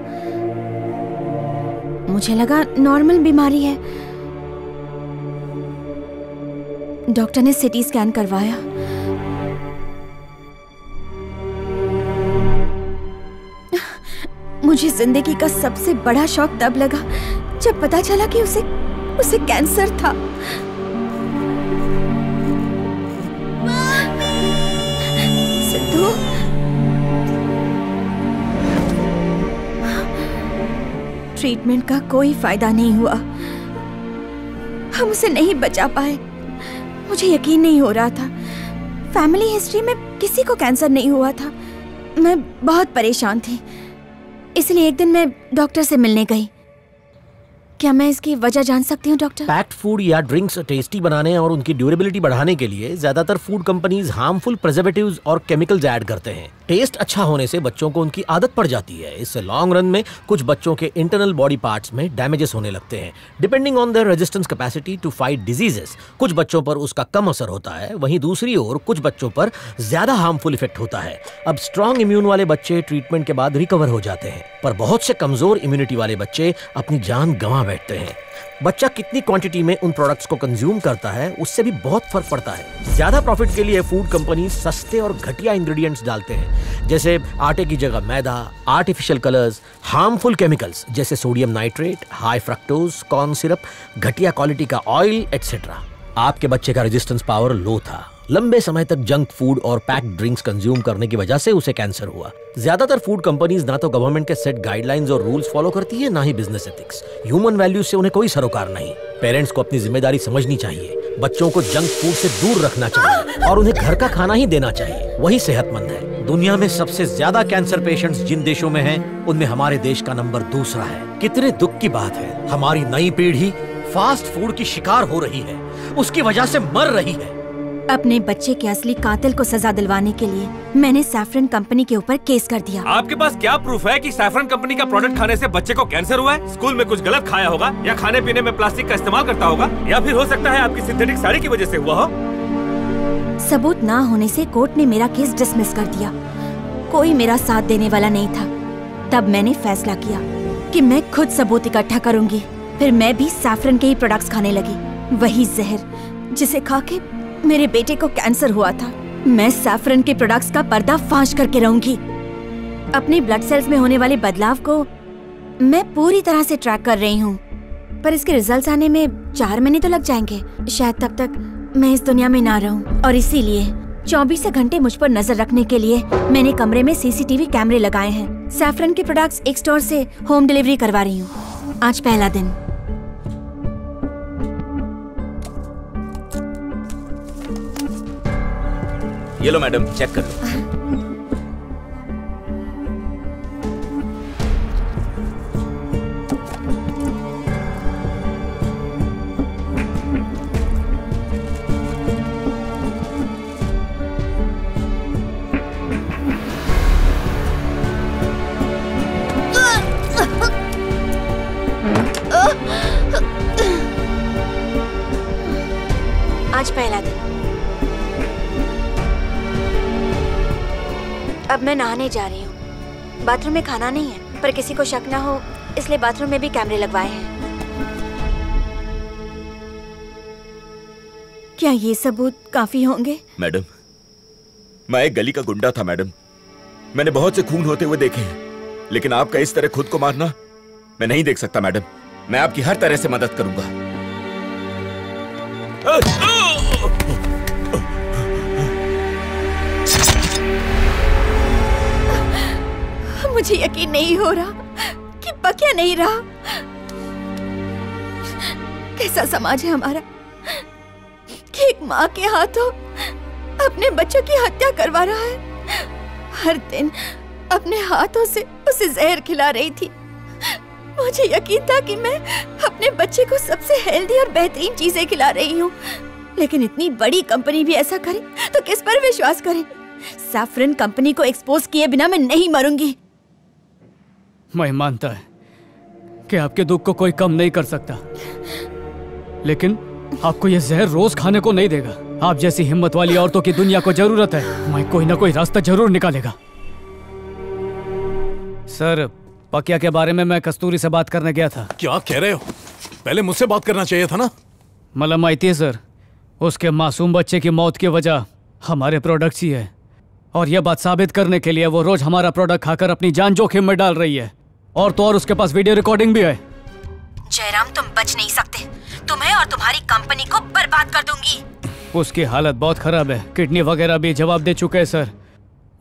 मुझे लगा नॉर्मल बीमारी है। डॉक्टर ने सिटी स्कैन करवाया। मुझे ज़िंदगी का सबसे बड़ा शौक तब लगा जब पता चला कि उसे उसे कैंसर था। सिद्धू! ट्रीटमेंट का कोई फ़ायदा नहीं हुआ। हम उसे नहीं बचा पाए। मुझे यकीन नहीं हो रहा था। फैमिली हिस्ट्री में किसी को कैंसर नहीं हुआ था। मैं बहुत परेशान थी। इसलिए एक दिन मैं डॉक्टर से मिलने गई। क्या मैं इसकी वजह जान सकती हूँ, डॉक्टर? पैक्ड फ़ूड या ड्रिंक्स टेस्टी बनाने और उनकी ड्यूरेबिलिटी बढ़ाने के लिए ज़्यादातर फ़ूड कंपनीज़ हार्मफुल प्रिजर्वेटिव्स और केमिकल्स ऐड करते हैं। टेस्ट अच्छा होने से बच्चों को उनकी आदत पड़ जाती है। इससे लॉन्ग रन में कुछ बच्चों के इंटरनल बॉडी पार्ट्स में डैमेजेस होने लगते हैं। Depending on their resistance capacity to fight diseases कुछ बच्चों पर उसका कम असर होता है। वहीं दूसरी ओर कुछ बच्चों पर ज़्यादा हार्मफुल इफ़ेक्ट होता है। अब स्ट्रॉन्ग इम्यून वाले बच्चे ट्रीटमेंट के बाद रिकवर हो जाते हैं। पर बहुत से कमज़ोर इम्यूनिटी वाले बच्चे अपनी जान गंवा बैठते हैं। बच्चा कितनी क्वांटिटी में उन प्रोडक्ट्स को कंज्यूम करता है, उससे भी बहुत फ़र्क पड़ता है। ज़्यादा प्रॉफिट के लिए फ़ूड कंपनी सस्ते और घटिया इंग्रेडिएंट्स डालते हैं। जैसे आटे की जगह मैदा आर्टिफिशियल कलर्स हार्मफुल केमिकल्स जैसे sodium nitrate high fructose corn syrup घटिया क्वालिटी का ऑयल एक्सेट्रा आपके बच्चे का रेजिस्टेंस पावर लो था। लंबे समय तक जंक फ़ूड और पैक्ड ड्रिंक्स कंज्यूम करने की वजह से उसे कैंसर हुआ। ज़्यादातर फ़ूड कंपनीज़ ना तो गवर्नमेंट के सेट गाइडलाइंस और रूल्स फॉलो करती है ना ही बिज़नेस एथिक्स ह्यूमन वैल्यूज़ से उन्हें कोई सरोकार नहीं। पेरेंट्स को अपनी ज़िम्मेदारी समझनी चाहिए। बच्चों को जंक फ़ूड से दूर रखना चाहिए और उन्हें घर का खाना ही देना चाहिए। वही सेहतमंद है। दुनिया में सबसे ज़्यादा कैंसर पेशेंट्स जिन देशों में हैं, उनमें हमारे देश का नंबर दूसरा है। कितने दुख की बात है। हमारी नई पीढ़ी फास्ट फ़ूड की शिकार हो रही है। उसकी वजह से मर रही है। अपने बच्चे के असली कातिल को सजा दिलवाने के लिए मैंने सैफरन कंपनी के ऊपर केस कर दिया। आपके पास क्या प्रूफ है कि सैफरन कंपनी का प्रोडक्ट खाने से बच्चे को कैंसर हुआ है? स्कूल में कुछ गलत खाया होगा या खाने पीने में प्लास्टिक का इस्तेमाल करता होगा या फिर हो सकता है आपकी सिंथेटिक साड़ी की वजह से हुआ हो? सबूत न होने ऐसी कोर्ट ने मेरा केस डिसमिस कर दिया। कोई मेरा साथ देने वाला नहीं था। तब मैंने फैसला किया कि मैं खुद सबूत इकट्ठा करूँगी। फिर मैं भी सैफरन के ही प्रोडक्ट्स खाने लगी। वही जहर जिसे खा के मेरे बेटे को कैंसर हुआ था, मैं सैफरन के प्रोडक्ट्स का पर्दा फाश करके रहूँगी। अपने ब्लड सेल्स में होने वाले बदलाव को मैं पूरी तरह से ट्रैक कर रही हूँ, पर इसके रिजल्ट्स आने में चार महीने तो लग जाएँगे। शायद तब तक मैं इस दुनिया में ना रहूँ, और इसीलिए चौबीस घंटे मुझ पर नज़र रखने के लिए मैंने कमरे में सीसीटीवी कैमरे लगाए हैं। सैफरन के प्रोडक्ट्स एक स्टोर से होम डिलीवरी करवा रही हूँ। आज पहला दिन। ये लो मैडम चेक कर लो आज पहला दिन अब मैं नहाने जा रही हूँ। बाथरूम में खाना नहीं है पर किसी को शक ना हो इसलिए बाथरूम में भी कैमरे लगवाए हैं। क्या ये सबूत काफ़ी होंगे? मैडम मैं एक गली का गुंडा था मैडम। मैंने बहुत से खून होते हुए देखे हैं लेकिन आपका इस तरह खुद को मारना मैं नहीं देख सकता मैडम। मैं आपकी हर तरह से मदद करूँगा। मुझे यकीन नहीं हो रहा कि पक्या नहीं रहा। कैसा समाज है हमारा? कि एक माँ के हाथों अपने बच्चों की हत्या करवा रहा है। हर दिन अपने हाथों से उसे जहर खिला रही थी। मुझे यकीन था कि मैं अपने बच्चे को सबसे हेल्दी और बेहतरीन चीज़ें खिला रही हूँ। लेकिन इतनी बड़ी कंपनी भी ऐसा करे तो किस पर विश्वास करे? सैफरन कंपनी को एक्सपोज किए बिना मैं नहीं मरूँगी। मैं मानता है कि आपके दुख को कोई कम नहीं कर सकता। लेकिन आपको यह जहर रोज खाने को नहीं देगा। आप जैसी हिम्मत वाली औरतों की दुनिया को ज़रूरत है। मैं कोई ना कोई रास्ता ज़रूर निकालेगा। सर पकिया के बारे में मैं कस्तूरी से बात करने गया था। क्या कह रहे हो? पहले मुझसे बात करना चाहिए था ना? मतलब माइती है सर। उसके मासूम बच्चे की मौत की वजह हमारे प्रोडक्ट्स ही है। और यह बात साबित करने के लिए वो रोज हमारा प्रोडक्ट खाकर अपनी जान जोखिम में डाल रही है। और तो और उसके पास वीडियो रिकॉर्डिंग भी है। जयराम तुम बच नहीं सकते। तुम्हें और तुम्हारी कंपनी को बर्बाद कर दूँगी। उसकी हालत बहुत खराब है। किडनी वगैरह भी जवाब दे चुके हैं सर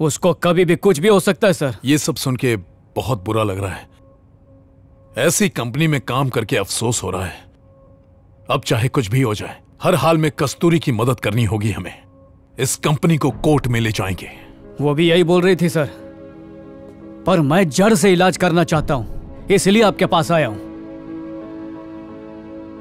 उसको कभी भी कुछ भी हो सकता है सर ये सब सुन के बहुत बुरा लग रहा है। ऐसी कंपनी में काम करके अफसोस हो रहा है। अब चाहे कुछ भी हो जाए हर हाल में कस्तूरी की मदद करनी होगी हमें। इस कंपनी को कोर्ट में ले जाएँगे। वो भी यही बोल रही थी सर पर मैं जड़ से इलाज करना चाहता हूँ। इसलिए आपके पास आया हूँ।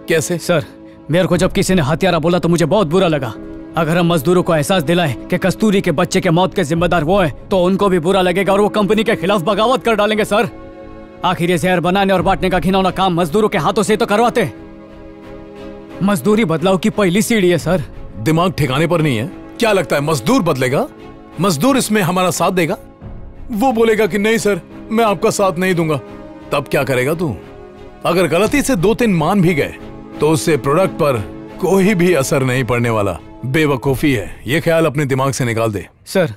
कैसे? सर मेरे को जब किसी ने हत्यारा बोला तो मुझे बहुत बुरा लगा। अगर हम मजदूरों को एहसास दिलाएँ कि कस्तूरी के बच्चे के मौत के जिम्मेदार वो है तो उनको भी बुरा लगेगा और वो कंपनी के खिलाफ बगावत कर डालेंगे सर। आखिर ये जहर बनाने और बांटने का घिनौना काम मजदूरों के हाथों से तो करवाते मजदूरी बदलाव की पहली सीढ़ी है सर। दिमाग ठिकाने पर नहीं है। क्या लगता है मजदूर बदलेगा? मजदूर इसमें हमारा साथ देगा? वो बोलेगा कि नहीं, सर, मैं आपका साथ नहीं दूँगा। तब क्या करेगा तू? अगर गलती से दो तीन मान भी गए तो उससे प्रोडक्ट पर कोई भी असर नहीं पड़ने वाला। बेवकूफ़ी है। ये ख्याल अपने दिमाग से निकाल दे। सर,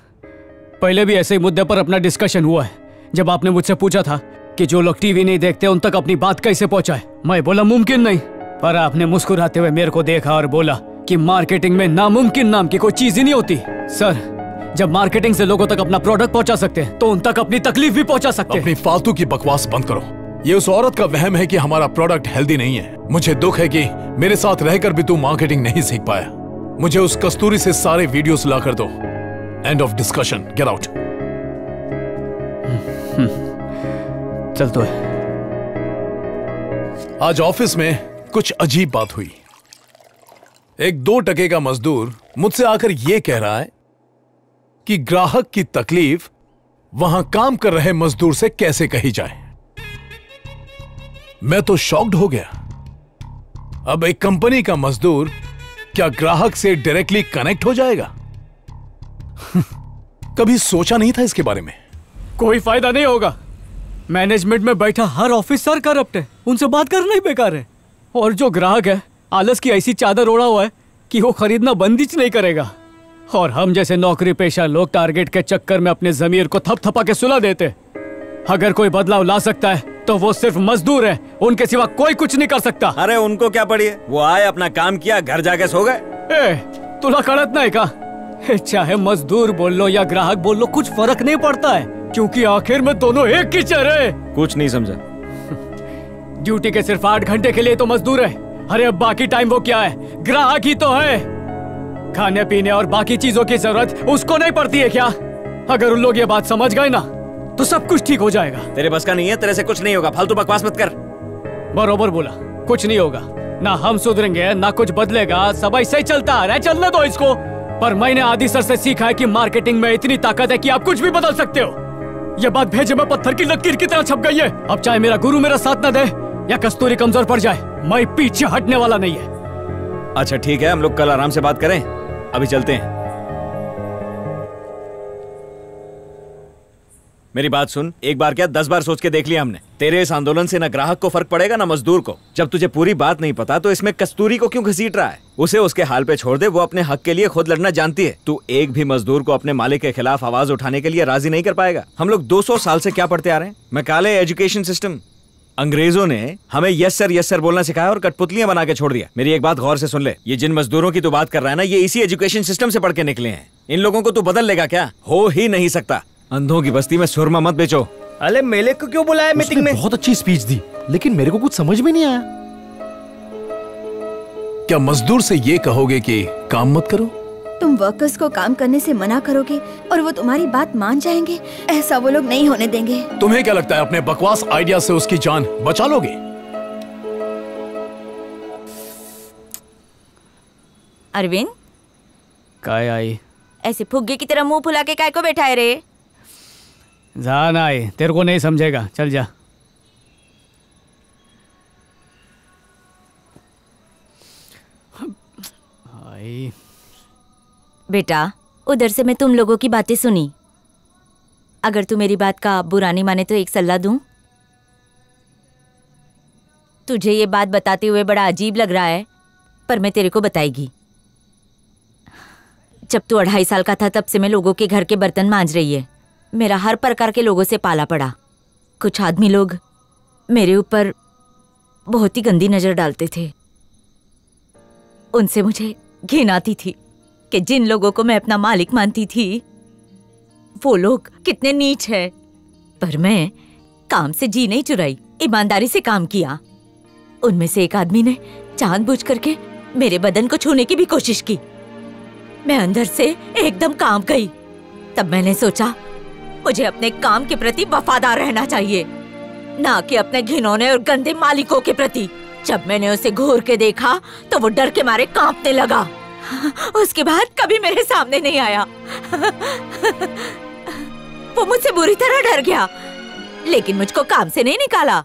पहले भी ऐसे ही मुद्दे पर अपना डिस्कशन हुआ है। जब आपने मुझसे पूछा था कि जो लोग टीवी नहीं देखते, उन तक अपनी बात कैसे पहुँचाए, मैं बोला, मुमकिन नहीं। पर आपने मुस्कुराते हुए मेरे को देखा और बोला कि मार्केटिंग में नामुमकिन नाम की कोई चीज़ ही नहीं होती। सर जब मार्केटिंग से लोगों तक अपना प्रोडक्ट पहुँचा सकते हैं तो उन तक अपनी तकलीफ़ भी पहुँचा सकते हैं। अपनी फालतू की बकवास बंद करो। ये उस औरत का वहम है कि हमारा प्रोडक्ट हेल्दी नहीं है। मुझे दुख है कि मेरे साथ रहकर भी तू मार्केटिंग नहीं सीख पाया। मुझे उस कस्तूरी से सारे वीडियोस ला कर दो। End of discussion get out चल तो है। आज ऑफ़िस में कुछ अजीब बात हुई। एक दो टके का मजदूर मुझसे आकर यह कह रहा है कि ग्राहक की तकलीफ़ वहाँ काम कर रहे मजदूर से कैसे कही जाए। मैं तो शॉक्ड हो गया। अब एक कंपनी का मजदूर क्या ग्राहक से डायरेक्टली कनेक्ट हो जाएगा? कभी सोचा नहीं था इसके बारे में। कोई फ़ायदा नहीं होगा। मैनेजमेंट में बैठा हर ऑफिसर करप्ट है। उनसे बात करना ही बेकार है। और जो ग्राहक है, आलस की ऐसी चादर ओढ़ा हुआ है कि वो खरीदना बंदिश नहीं करेगा। और हम जैसे नौकरी पेशा लोग टारगेट के चक्कर में अपने जमीर को थपथपा के सुला देते। अगर कोई बदलाव ला सकता है तो वो सिर्फ़ मजदूर है। उनके सिवा कोई कुछ नहीं कर सकता। अरे उनको क्या पड़ी है? वो आए अपना काम किया घर जाके सो गए। तुला कड़त नहीं का? चाहे मजदूर बोल लो या ग्राहक बोल लो कुछ फ़र्क नहीं पड़ता है क्योंकि आखिर में दोनों एक की चेहरे कुछ नहीं समझा। ड्यूटी के सिर्फ़ आठ घंटे के लिए तो मजदूर है। अरे अब बाकी टाइम वो क्या है? ग्राहक ही तो है। खाने पीने और बाकी चीज़ों की ज़रूरत उसको नहीं पड़ती है क्या? अगर उन लोग ये बात समझ गए ना तो सब कुछ ठीक हो जाएगा। तेरे बस का नहीं है तेरे से कुछ नहीं होगा। फालतू बकवास मत कर। बरोबर बोला। कुछ नहीं होगा। ना हम सुधरेंगे ना कुछ बदलेगा। सब ऐसे ही चलता आ रहा है। चलने दो इसको। पर मैंने आदि सर से सीखा है कि मार्केटिंग में इतनी ताकत है कि आप कुछ भी बदल सकते हो। ये बात भेजे में पत्थर की लकीर की तरह छप गई है। अब चाहे मेरा गुरु मेरा साथ न दे या कस्तूरी कमज़ोर पड़ जाए मैं पीछे हटने वाला नहीं है। अच्छा ठीक है हम लोग कल आराम से बात करें। अभी चलते हैं। मेरी बात सुन, एक बार क्या दस बार सोच के देख लिया हमने? तेरे इस आंदोलन से ना ग्राहक को फ़र्क पड़ेगा, ना मजदूर को। जब तुझे पूरी बात नहीं पता तो इसमें कस्तूरी को क्यों घसीट रहा है? उसे उसके हाल पे छोड़ दे, वो अपने हक के लिए खुद लड़ना जानती है। तू एक भी मजदूर को अपने मालिक के खिलाफ आवाज़ उठाने के लिए राज़ी नहीं कर पाएगा। हम लोग 200 साल से क्या पढ़ते आ रहे हैं? मैं काले एजुकेशन सिस्टम। अंग्रेज़ों ने हमें यस सर यस सर बोलना सिखाया और कठपुतलियाँ बना के छोड़ दिया। मेरी एक बात गौर से सुन ले। ये जिन मजदूरों की तू बात कर रहा है ना ये इसी एजुकेशन सिस्टम से पढ़ के निकले हैं। इन लोगों को तू बदल लेगा क्या? हो ही नहीं सकता। अंधों की बस्ती में सुरमा मत बेचो। अरे मेले को क्यों बुलाया मीटिंग में? बहुत अच्छी स्पीच दी लेकिन मेरे को कुछ समझ में नहीं आया। क्या मजदूर से ये कहोगे कि काम मत करो? तुम वर्कर्स को काम करने से मना करोगे और वो तुम्हारी बात मान जाएँगे ऐसा वो लोग नहीं होने देंगे। तुम्हें क्या लगता है अपने बकवास आइडिया से उसकी जान बचा लोगे? अरविंद? काय आई? ऐसे फुग्गे की तरह मुँह फुला के काय को बैठा है रे? जा ना आई तेरे को नहीं समझेगा। चल जा। आई। बेटा, उधर से मैं तुम लोगों की बातें सुनी। अगर तू मेरी बात का बुरा नहीं माने तो एक सलाह दूँ? तुझे ये बात बताते हुए बड़ा अजीब लग रहा है, पर मैं तेरे को बताएगी। जब तू अढ़ाई साल का था, तब से मैं लोगों के घर के बर्तन मांझ रही है। मेरा हर प्रकार के लोगों से पाला पड़ा। कुछ आदमी लोग मेरे ऊपर बहुत ही गंदी नज़र डालते थे। उनसे मुझे घिन आती थी। कि जिन लोगों को मैं अपना मालिक मानती थी, वो लोग कितने नीच है। पर मैं काम से जी नहीं चुराई, ईमानदारी से काम किया। उनमें से एक आदमी ने जानबूझ करके मेरे बदन को छूने की भी कोशिश की। मैं अंदर से एकदम काँप गई। तब मैंने सोचा, मुझे अपने काम के प्रति वफादार रहना चाहिए, ना कि अपने घिनौने और गंदे मालिकों के प्रति। जब मैंने उसे घूर के देखा तो वो डर के मारे कांपने लगा। उसके बाद कभी मेरे सामने नहीं आया। वो मुझसे बुरी तरह डर गया, लेकिन मुझको काम से नहीं निकाला।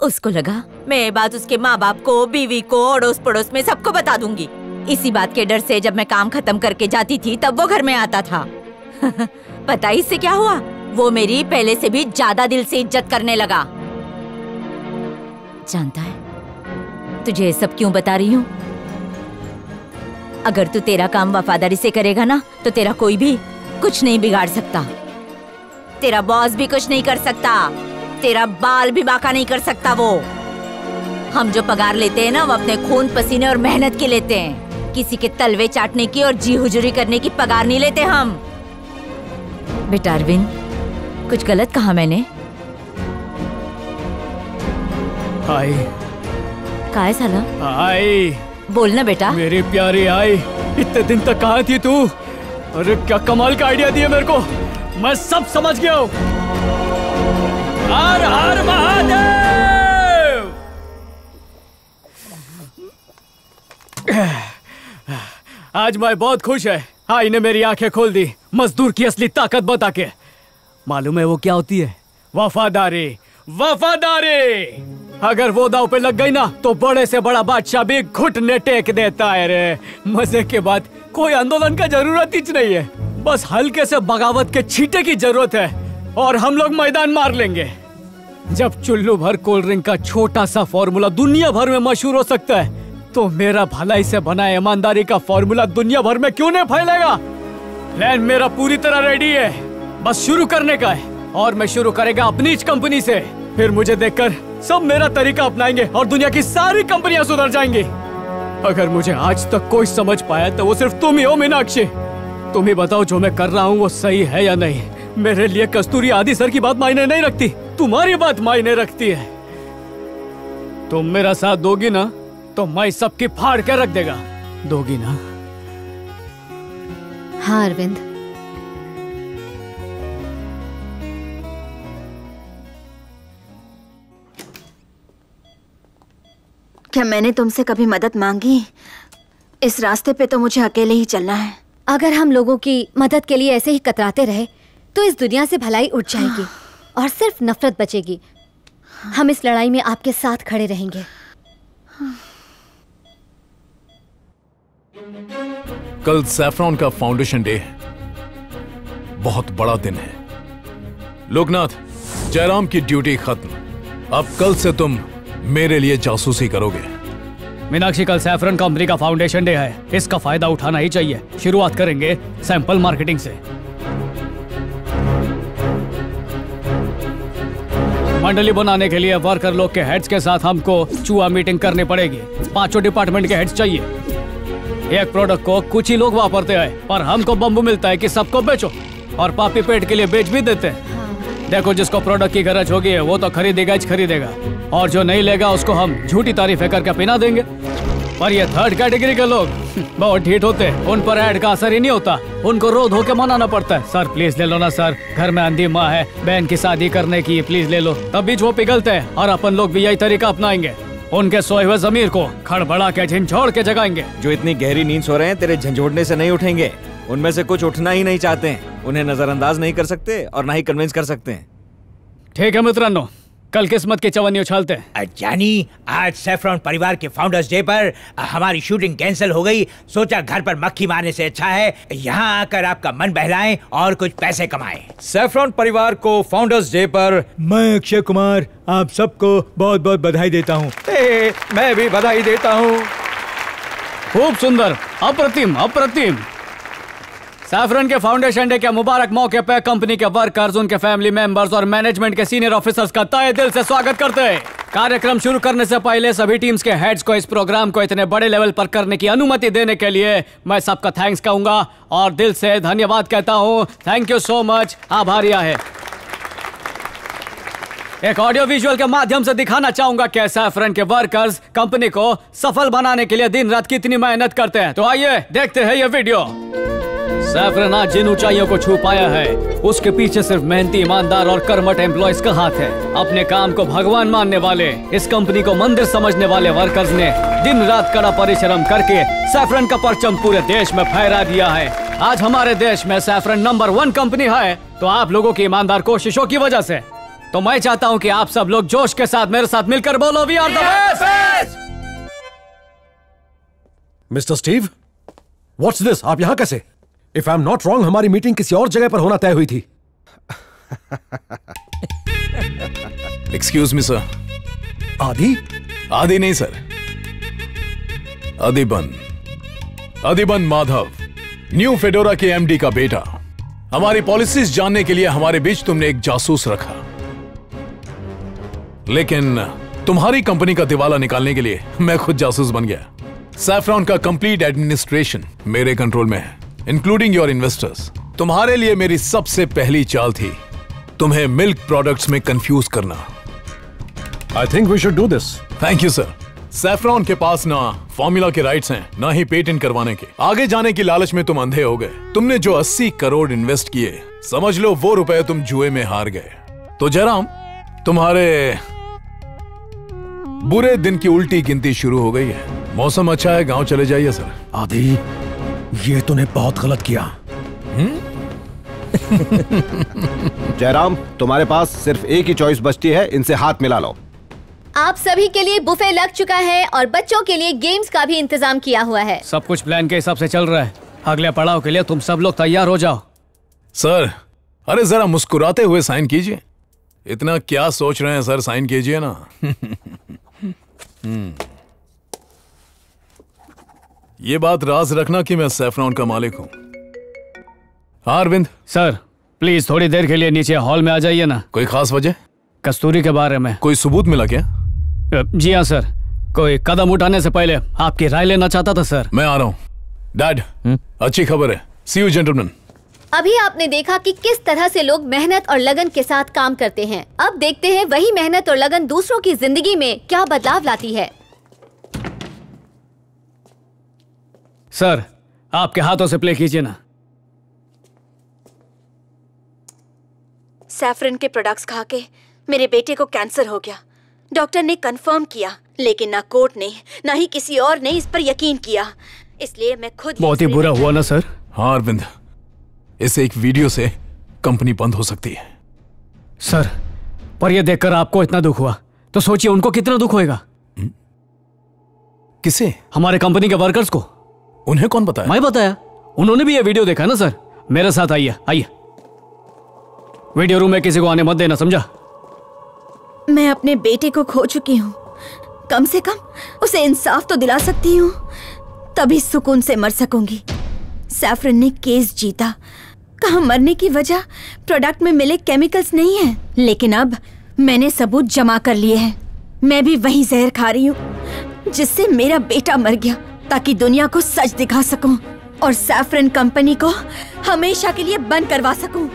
उसको लगा, मैं बात उसके माँ बाप को, बीवी को अड़ोस पड़ोस में सबको बता दूँगी। इसी बात के डर से जब मैं काम खत्म करके जाती थी, तब वो घर में आता था। पता इससे क्या हुआ? वो मेरी पहले से भी ज़्यादा दिल से इज़्ज़त करने लगा। जानता है, तुझे सब क्यों बता रही हूँ? अगर तू तेरा काम वफादारी से करेगा ना तो तेरा कोई भी कुछ नहीं बिगाड़ सकता। तेरा बॉस भी कुछ नहीं कर सकता। तेरा बाल भी बाका नहीं कर सकता वो। हम जो पगार लेते हैं ना वो अपने खून पसीने और मेहनत के लेते हैं। किसी के तलवे चाटने की और जी हुजूरी करने की पगार नहीं लेते हम। बेटा अरविंद कुछ गलत कहा मैंने? आई का साला? आई बोलना बेटा। मेरी प्यारी आई इतने दिन तक कहा थी तू? अरे, क्या कमाल का आइडिया दिया मेरे को। मैं सब समझ गया हूँ। हर हर महादेव! आज मैं बहुत खुश है। आई ने मेरी आँखें खोल दी। मजदूर की असली ताकत बता के। मालूम है वो क्या होती है? वफादारी वफादारी! अगर वो दाव पे लग गई ना तो बड़े से बड़ा बादशाह भी घुटने टेक देता है रे। मज़े के बाद कोई आंदोलन का ज़रूरत ही नहीं है। बस हल्के से बगावत के छींटे की ज़रूरत है, और हम लोग मैदान मार लेंगे। जब चुल्लू भर कोल्ड ड्रिंक का छोटा सा फॉर्मूला दुनिया भर में मशहूर हो सकता है तो मेरा भलाई से बना ईमानदारी का फॉर्मूला दुनिया भर में क्यों नहीं फैलेगा? प्लान मेरा पूरी तरह रेडी है। बस शुरू करने का है, और मैं शुरू करेगा अपनी कंपनी से। फिर मुझे देखकर सब मेरा तरीका अपनाएँगे और दुनिया की सारी कंपनियाँ सुधर जाएँगी। अगर मुझे आज तक कोई समझ पाया तो वो सिर्फ़ तुम ही हो, मीनाक्षी। तुम ही बताओ जो मैं कर रहा हूँ, वो सही है या नहीं। मेरे लिए कस्तूरी आदि सर की बात मायने नहीं रखती। तुम्हारी बात मायने रखती है। तुम मेरा साथ दोगी ना तो मैं सबकी फाड़ के रख देगा। दोगी ना? हाँ अरविंद। क्या मैंने तुमसे कभी मदद मांगी? इस रास्ते पे तो मुझे अकेले ही चलना है। अगर हम लोगों की मदद के लिए ऐसे ही कतराते रहे तो इस दुनिया से भलाई उठ जाएगी और सिर्फ़ नफरत बचेगी। हम इस लड़ाई में आपके साथ खड़े रहेंगे। कल सैफरॉन का फाउंडेशन डे है। बहुत बड़ा दिन है। लोकनाथ जयराम की ड्यूटी खत्म। अब कल से तुम मेरे लिए जासूसी करोगे। मीनाक्षी, कल सैफरन कंपनी का फाउंडेशन डे है। इसका फ़ायदा उठाना ही चाहिए। शुरुआत करेंगे सैंपल मार्केटिंग से। मंडली बनाने के लिए वर्कर लोग के हेड्स के साथ हमको चुआ मीटिंग करनी पड़ेगी। पाँचों डिपार्टमेंट के हेड्स चाहिए। एक प्रोडक्ट को कुछ ही लोग वापरते हैं, पर हमको बम्बू मिलता है कि सबको बेचो। और पापी पेट के लिए बेच भी देते हैं। देखो जिसको प्रोडक्ट की गरज होगी, वो तो खरीदेगा ही खरीदेगा। और जो नहीं लेगा, उसको हम झूठी तारीफें करके पिना देंगे। पर ये थर्ड कैटेगरी के लोग, बहुत ढीठ होते हैं। उन पर ऐड का असर ही नहीं होता। उनको रो धो के मनाना पड़ता है। सर प्लीज़ ले लो ना, सर। घर में अंधी माँ है, बहन की शादी करने की प्लीज़ ले लो। तब बीच वो पिघलते हैं और अपन लोग भी यही तरीका अपनाएँगे। उनके सोए हुए जमीर को खड़बड़ा के झिझोड़ के जगाएँगे। जो इतनी गहरी नींद सो रहे हैं, तेरे झंझोड़ने से नहीं उठेंगे। उनमें से कुछ उठना ही नहीं चाहते हैं। उन्हें नजरअंदाज नहीं कर सकते और ना ही कन्विंस कर सकते हैं। ठीक है मित्रांनो कल किस्मत की चवन्नी उछालते हैं। जानी आज सेफ्रॉन परिवार के फाउंडर्स डे पर हमारी शूटिंग कैंसिल हो गई। सोचा घर पर मक्खी मारने से अच्छा है। यहाँ आकर आपका मन बहलाएँ और कुछ पैसे कमाएँ। सैफरॉन परिवार को फाउंडर्स डे पर मैं अक्षय कुमार आप सबको बहुत बहुत बधाई देता हूँ। मैं भी बधाई देता हूँ। खूब सुंदर अप्रतिम अप्रतिम। सैफरन के फाउंडेशन डे के मुबारक मौके पर कंपनी के वर्कर्स उनके फैमिली मेंबर्स और मैनेजमेंट के सीनियर ऑफिसर्स का तय दिल से स्वागत करते हैं। कार्यक्रम शुरू करने से पहले सभी टीम्स के हेड्स को इस प्रोग्राम को इतने बड़े लेवल पर करने की अनुमति देने के लिए मैं सबका थैंक्स कहूँगा और दिल से धन्यवाद कहता हूँ। थैंक यू सो मच आभारिया है एक ऑडियो विजुअल के माध्यम से दिखाना चाहूँगा कि सैफरन के वर्कर्स कंपनी को सफल बनाने के लिए दिन रात कितनी मेहनत करते हैं। तो आइए देखते हैं ये वीडियो सैफरन आज जिन ऊंचाइयों को छू पाया है। उसके पीछे सिर्फ़ मेहनती ईमानदार और कर्मठ एम्प्लॉयज़ का हाथ है। अपने काम को भगवान मानने वाले इस कंपनी को मंदिर समझने वाले वर्कर्स ने दिन रात कड़ा परिश्रम करके सैफरन का परचम पूरे देश में फहरा दिया है। आज हमारे देश में सैफरन नंबर वन कंपनी है तो आप लोगों की ईमानदार कोशिशों की वजह से। तो मैं चाहता हूँ कि आप सब लोग जोश के साथ मेरे साथ मिलकर बोलो we are the best mister Steve what's this आप यहाँ कैसे? If I am not wrong हमारी मीटिंग किसी और जगह पर होना तय हुई थी। एक्सक्यूज मी सर आदि? आदि नहीं sir Adhiban Adhiban Madhav new Fedora के एमडी का बेटा। हमारी पॉलिसीज़ जानने के लिए हमारे बीच तुमने एक जासूस रखा। लेकिन तुम्हारी कंपनी का दिवाला निकालने के लिए मैं खुद जासूस बन गया। सैफरॉन का कंप्लीट एडमिनिस्ट्रेशन मेरे कंट्रोल में है। इंक्लूडिंग योर इन्वेस्टर्स तुम्हारे लिए मेरी सबसे पहली चाल थी तुम्हें मिल्क प्रोडक्ट्स में कंफ्यूज करना। I think we should do this thank you sir saffron के पास ना फॉर्मूला के राइट्स हैं ना ही पेटेंट करवाने के। आगे जाने की लालच में तुम अंधे हो गए। तुमने जो 80 करोड़ इन्वेस्ट किए समझ लो वो रुपए तुम जुए में हार गए। तो जयराम तुम्हारे बुरे दिन की उल्टी गिनती शुरू हो गई है। मौसम अच्छा है गाँव चले जाइए सर आदि ये तूने बहुत गलत किया। जयराम तुम्हारे पास सिर्फ़ एक ही चॉइस बचती है इनसे हाथ मिला लो। आप सभी के लिए बुफे लग चुका है और बच्चों के लिए गेम्स का भी इंतज़ाम किया हुआ है। सब कुछ प्लान के हिसाब से चल रहा है। अगले पड़ाव के लिए तुम सब लोग तैयार हो जाओ। सर अरे जरा मुस्कुराते हुए साइन कीजिए। इतना क्या सोच रहे हैं सर साइन कीजिए ना। हम्म। ये बात राज रखना कि मैं सैफरॉन का मालिक हूँ। अरविंद सर प्लीज़ थोड़ी देर के लिए नीचे हॉल में आ जाइए ना। कोई खास वजह? कस्तूरी के बारे में। कोई सबूत मिला क्या? जी हाँ सर। कोई कदम उठाने से पहले आपकी राय लेना चाहता था सर। मैं आ रहा हूँ। डैड अच्छी खबर है। सी यू जेंटलमैन अभी आपने देखा कि किस तरह से लोग मेहनत और लगन के साथ काम करते हैं। अब देखते हैं वही मेहनत और लगन दूसरों की ज़िंदगी में क्या बदलाव लाती है। सर आपके हाथों से प्ले कीजिए ना। सैफरन के प्रोडक्ट्स खा के मेरे बेटे को कैंसर हो गया। डॉक्टर ने कंफर्म किया लेकिन ना कोर्ट ने ना ही किसी और ने इस पर यकीन किया। इसलिए मैं खुद बहुत ही बुरा हुआ ना सर? हाँ अरविंद। इसे एक वीडियो से कंपनी बंद हो सकती है। सर पर यह देखकर आपको इतना दुख हुआ। तो सोचिए उनको कितना दुख होएगा? किसे? हमारे कंपनी के वर्कर्स को। उन्हें कौन बताया? मैं बताया। उन्होंने भी ये वीडियो देखा ना सर। मेरे साथ आइए आइए वीडियो रूम में किसी को आने मत देना समझा? मैं अपने बेटे को खो चुकी हूँ। कम से कम उसे इंसाफ तो दिला सकती हूँ। तभी सुकून से मर सकूँगी। सैफरन ने केस जीता। कहा मरने की वजह प्रोडक्ट में मिले केमिकल्स नहीं है। लेकिन अब मैंने सबूत जमा कर लिए हैं। मैं भी वही जहर खा रही हूँ जिससे मेरा बेटा मर गया। ताकि दुनिया को सच दिखा सकूँ और सैफरन कंपनी को हमेशा के लिए बंद करवा सकूँ।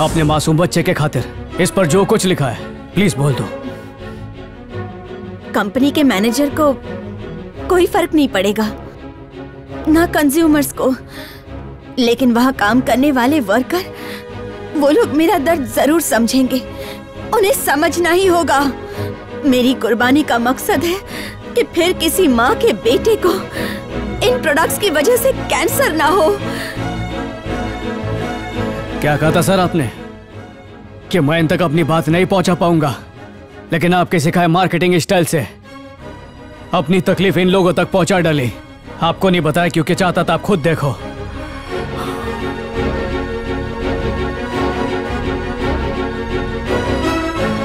अपने मासूम बच्चे के खातिर इस पर जो कुछ लिखा है प्लीज़ बोल दो। कंपनी के मैनेजर को कोई फ़र्क नहीं पड़ेगा ना कंज्यूमर्स को। लेकिन वहाँ काम करने वाले वर्कर वो लोग मेरा दर्द ज़रूर समझेंगे। उन्हें समझना ही होगा। मेरी कुर्बानी का मकसद है कि फिर किसी माँ के बेटे को इन प्रोडक्ट्स की वजह से कैंसर ना हो। क्या कहा था सर आपने? कि मैं इन तक अपनी बात नहीं पहुँचा पाऊँगा लेकिन आपके सिखाए मार्केटिंग स्टाइल से अपनी तकलीफ़ इन लोगों तक पहुँचा डाली। आपको नहीं बताया क्योंकि चाहता था आप खुद देखो।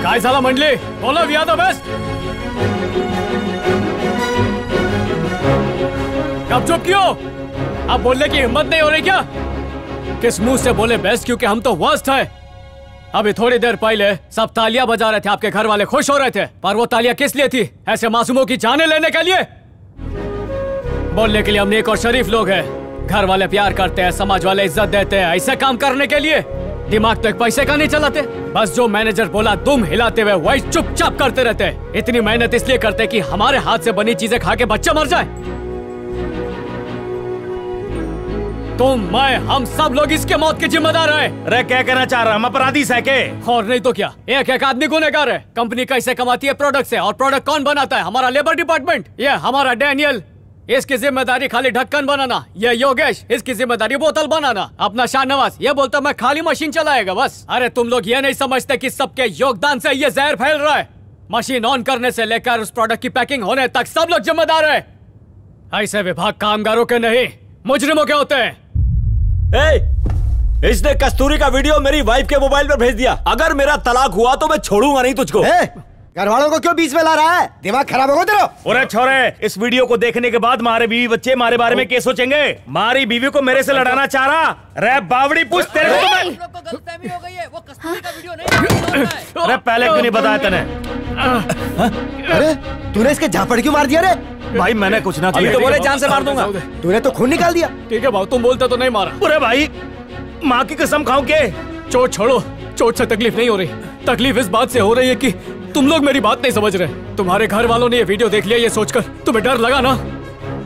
काय साला मंडली बोलो वी आर द बेस्ट कब चुप क्यों? अब बोलने की हिम्मत नहीं हो रही क्या? किस मुँह से बोले बेस्ट, क्योंकि हम तो वर्स्ट है। अभी थोड़ी देर पहले सब तालियाँ बजा रहे थे, आपके घर वाले खुश हो रहे थे। पर वो तालियाँ किस लिए थी? ऐसे मासूमों की जाने लेने के लिए। बोलने के लिए हम नेक और शरीफ लोग हैं। घर वाले प्यार करते हैं, समाज वाले इज़्ज़त देते हैं, ऐसे काम करने के लिए। दिमाग तो एक पैसे का नहीं चलाते। बस जो मैनेजर बोला, तुम हिलाते हुए वही चुपचाप करते रहते इतनी मेहनत इसलिए करते कि हमारे हाथ से बनी चीज़ें खा के बच्चा मर जाए। तुम मैं हम सब लोग इसके मौत के जिम्मेदार है। अरे क्या कहना चाह रहा हम अपराधी है के और नहीं तो क्या? एक एक आदमी गुनेगार है। कंपनी कैसे कमाती है प्रोडक्ट से और प्रोडक्ट कौन बनाता है? हमारा लेबर डिपार्टमेंट ये हमारा डैनियल इसकी ज़िम्मेदारी खाली ढक्कन बनाना ये योगेश। इसकी ज़िम्मेदारी बोतल बनाना। अपना शाहनवाज ये बोलता मैं खाली मशीन चलाएगा बस। अरे तुम लोग ये नहीं समझते कि सबके योगदान से ये जहर फैल रहा है। मशीन ऑन करने से लेकर उस प्रोडक्ट की पैकिंग होने तक सब लोग जिम्मेदार है। ऐसे विभाग कामगारों के नहीं मुजरिमों के होते हैं। ए, इसने कस्तूरी का वीडियो मेरी वाइफ के मोबाइल पर भेज दिया। अगर मेरा तलाक हुआ तो मैं छोड़ूँगा नहीं तुझको। घर वालों को क्यों बीच में ला रहा है? दिमाग खराब होगा तेरा। अरे छोरे इस वीडियो को देखने के बाद मारे बीवी बच्चे मारे बारे में क्या सोचेंगे। मारी बीवी को मेरे से लड़ाना चाह रहा रे बावड़ी पूछ तेरे को मैं। अरे पहले क्यों नहीं बताया तने? अरे तूने इसके झापड़ क्यों मार दिया रे? भाई मैंने कुछ ना अभी तो बोले जान से मार दूँगा। तूने तो खून निकाल दिया। ठीक है भाव तुम बोलते तो नहीं मारा। अरे भाई माँ की कसम खाऊं के? चोट छोड़ो चोट से तकलीफ़ नहीं हो रही। तकलीफ़ इस बात से हो रही है कि तुम लोग मेरी बात नहीं समझ रहे। तुम्हारे घर वालों ने ये वीडियो देख लिया, ये सोचकर। तुम्हें डर लगा ना?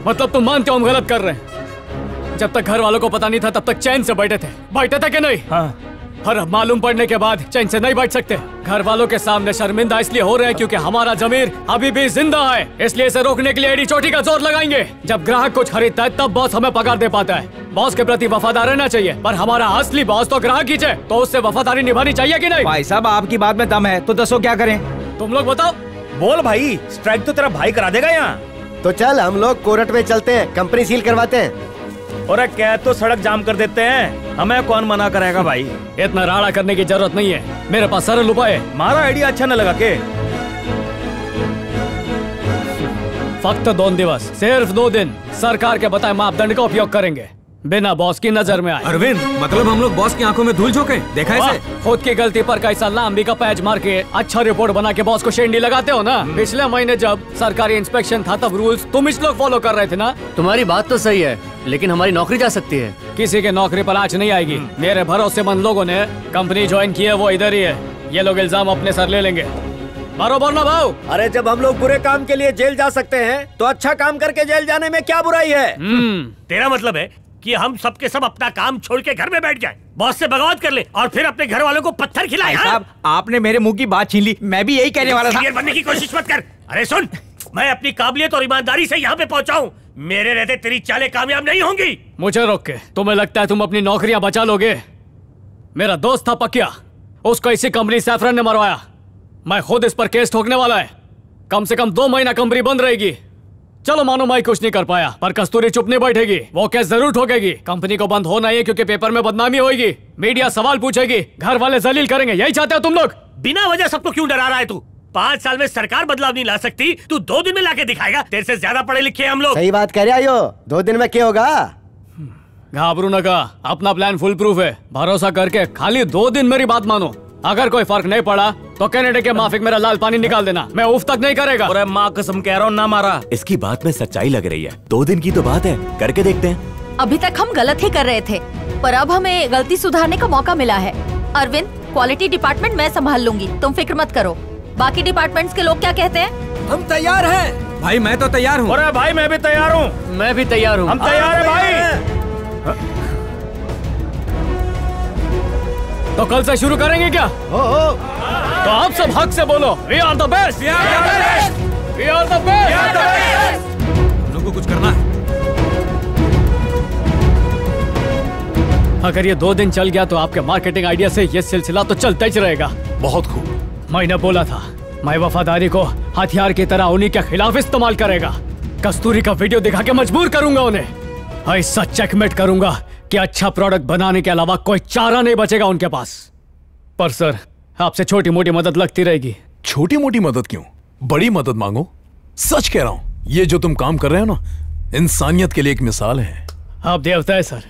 मतलब तुम मानते हो हम गलत कर रहे हैं। जब तक घर वालों को पता नहीं था, तब तक चैन से बैठे थे। बैठे थे कि नहीं? हाँ। और अब मालूम पड़ने के बाद चैन से नहीं बैठ सकते। घर वालों के सामने शर्मिंदा इसलिए हो रहे हैं क्योंकि हमारा जमीर अभी भी ज़िंदा है। इसलिए इसे रोकने के लिए एडी चोटी का ज़ोर लगाएँगे। जब ग्राहक कुछ खरीदता है तब बॉस हमें पगार दे पाता है। बॉस के प्रति वफादार रहना चाहिए पर हमारा असली बॉस तो ग्राहक ही है तो उससे वफादारी निभानी चाहिए की नहीं? भाई साहब आपकी बात में दम है तो दसो क्या करें? तुम लोग बताओ। बोल भाई स्ट्राइक तो तेरा भाई करा देगा यहाँ। तो चल हम लोग कोर्ट में चलते हैं कंपनी सील करवाते हैं। और कैद तो सड़क जाम कर देते हैं। हमें कौन मना करेगा भाई? इतना राड़ा करने की ज़रूरत नहीं है। मेरे पास सरल उपाय है। मारा आइडिया अच्छा न लगा के। फक्त दोन दिवस सिर्फ़ दो दिन। सरकार के बताए मापदंड का उपयोग करेंगे। बिना बॉस की नज़र में आए। अरविंद मतलब हम लोग बॉस की आँखों में धूल झोंके? देखा है इसे? खुद की गलती पर कैसा लांबी का पैच मार के अच्छा रिपोर्ट बना के बॉस को शेंडी लगाते हो ना? पिछले महीने जब सरकारी इंस्पेक्शन था तब रूल्स तुम इस लोग फॉलो कर रहे थे ना? तुम्हारी बात तो सही है लेकिन हमारी नौकरी जा सकती है। किसी के नौकरी पर आज नहीं आएगी। मेरे भरोसेमंद लोगों ने कंपनी ज्वाइन की है वो इधर ही है। ये लोग इल्ज़ाम अपने सर ले लेंगे। बरोबर ना भाव अरे जब हम लोग बुरे काम के लिए जेल जा सकते हैं तो अच्छा काम करके जेल जाने में क्या बुराई है? तेरा मतलब है कि हम सब के सब अपना काम छोड़ के घर में बैठ जाएँ, बॉस से बगावत कर ले और फिर अपने घर वालों को पत्थर खिलाए साहब आपने मेरे मुँह की बात छीन ली। मैं भी यही कहने वाला था। बनने की कोशिश मत कर। अरे सुन मैं अपनी काबिलियत और ईमानदारी से यहाँ पे पहुँचा हूँ मेरे रहते तेरी चाले कामयाब नहीं होंगी। मुझे रोक के तुम्हें लगता है तुम अपनी नौकरियाँ बचा लोगे? मेरा दोस्त था पकिया उसको इसी कंपनी सैफरन ने मरवाया। मैं खुद इस पर केस ठोकने वाला है। कम से कम दो महीना कंपनी बंद रहेगी। चलो मानो मैं कुछ नहीं कर पाया पर कस्तूरी चुप नहीं बैठेगी। वो केस ज़रूर ठोकेगी। कंपनी को बंद होना ही है क्योंकि पेपर में बदनामी होगी मीडिया सवाल पूछेगी घर वाले जलील करेंगे। यही चाहते हो तुम लोग? बिना वजह सबको क्यों डरा रहा है तू? पाँच साल में सरकार बदलाव नहीं ला सकती तू दो दिन में लाके दिखाएगा। तेरे से ज़्यादा पढ़े लिखे हैं हम लोग। सही बात कह रहे आयो। दो दिन में क्या होगा? घाबरू न का अपना प्लान फुल प्रूफ है। भरोसा करके खाली दो दिन मेरी बात मानो। अगर कोई फ़र्क नहीं पड़ा तो कनाडा के माफिक मेरा लाल पानी निकाल देना। मैं उफ तक नहीं करेगा। अरे माँ कसम कह रहा हूँ ना मारा। इसकी बात में सच्चाई लग रही है। दो दिन की तो बात है। करके देखते हैं। अभी तक हम गलत ही कर रहे थे पर अब हमें गलती सुधारने का मौका मिला है। अरविंद क्वालिटी डिपार्टमेंट मैं संभाल लूँगी। तुम फ़िक्र मत करो। बाकी डिपार्टमेंट्स के लोग क्या कहते हैं? हम तैयार हैं। भाई मैं तो तैयार हूँ। अरे भाई मैं भी तैयार हूँ। मैं भी तैयार हूँ। हम तैयार है भाई। तो कल से शुरू करेंगे क्या? ओ, ओ। तो आप सब हक से बोलो। We are the best we are the best we are the best लोगों को कुछ करना है। अगर ये दो दिन चल गया तो आपके मार्केटिंग आइडिया से ये सिलसिला तो चलता ही रहेगा। बहुत खूब। मैंने बोला था मैं वफादारी को हथियार की तरह उन्हीं के खिलाफ इस्तेमाल करेगा। कस्तूरी का वीडियो दिखा के मजबूर करूँगा उन्हें। ऐसा चेकमेट करूँगा। कि अच्छा प्रोडक्ट बनाने के अलावा कोई चारा नहीं बचेगा उनके पास। पर सर। आपसे छोटी मोटी मदद लगती रहेगी। छोटी मोटी मदद क्यों? बड़ी मदद मांगो। सच कह रहा हूँ ये जो तुम काम कर रहे हो ना इंसानियत के लिए एक मिसाल है। आप देवता है सर।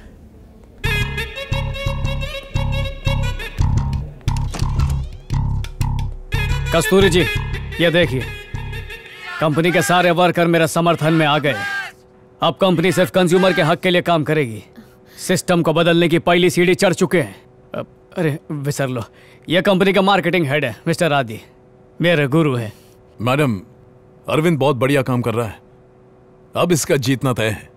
कस्तूरी जी ये देखिए। कंपनी के सारे वर्कर मेरे समर्थन में आ गए। अब कंपनी सिर्फ़ कंज्यूमर के हक के लिए काम करेगी। सिस्टम को बदलने की पहली सीढ़ी चढ़ चुके हैं। अरे विसर लो। ये कंपनी का मार्केटिंग हेड है मिस्टर आदि। मेरे गुरु है। मैडम अरविंद बहुत बढ़िया काम कर रहा है। अब इसका जीतना तय है।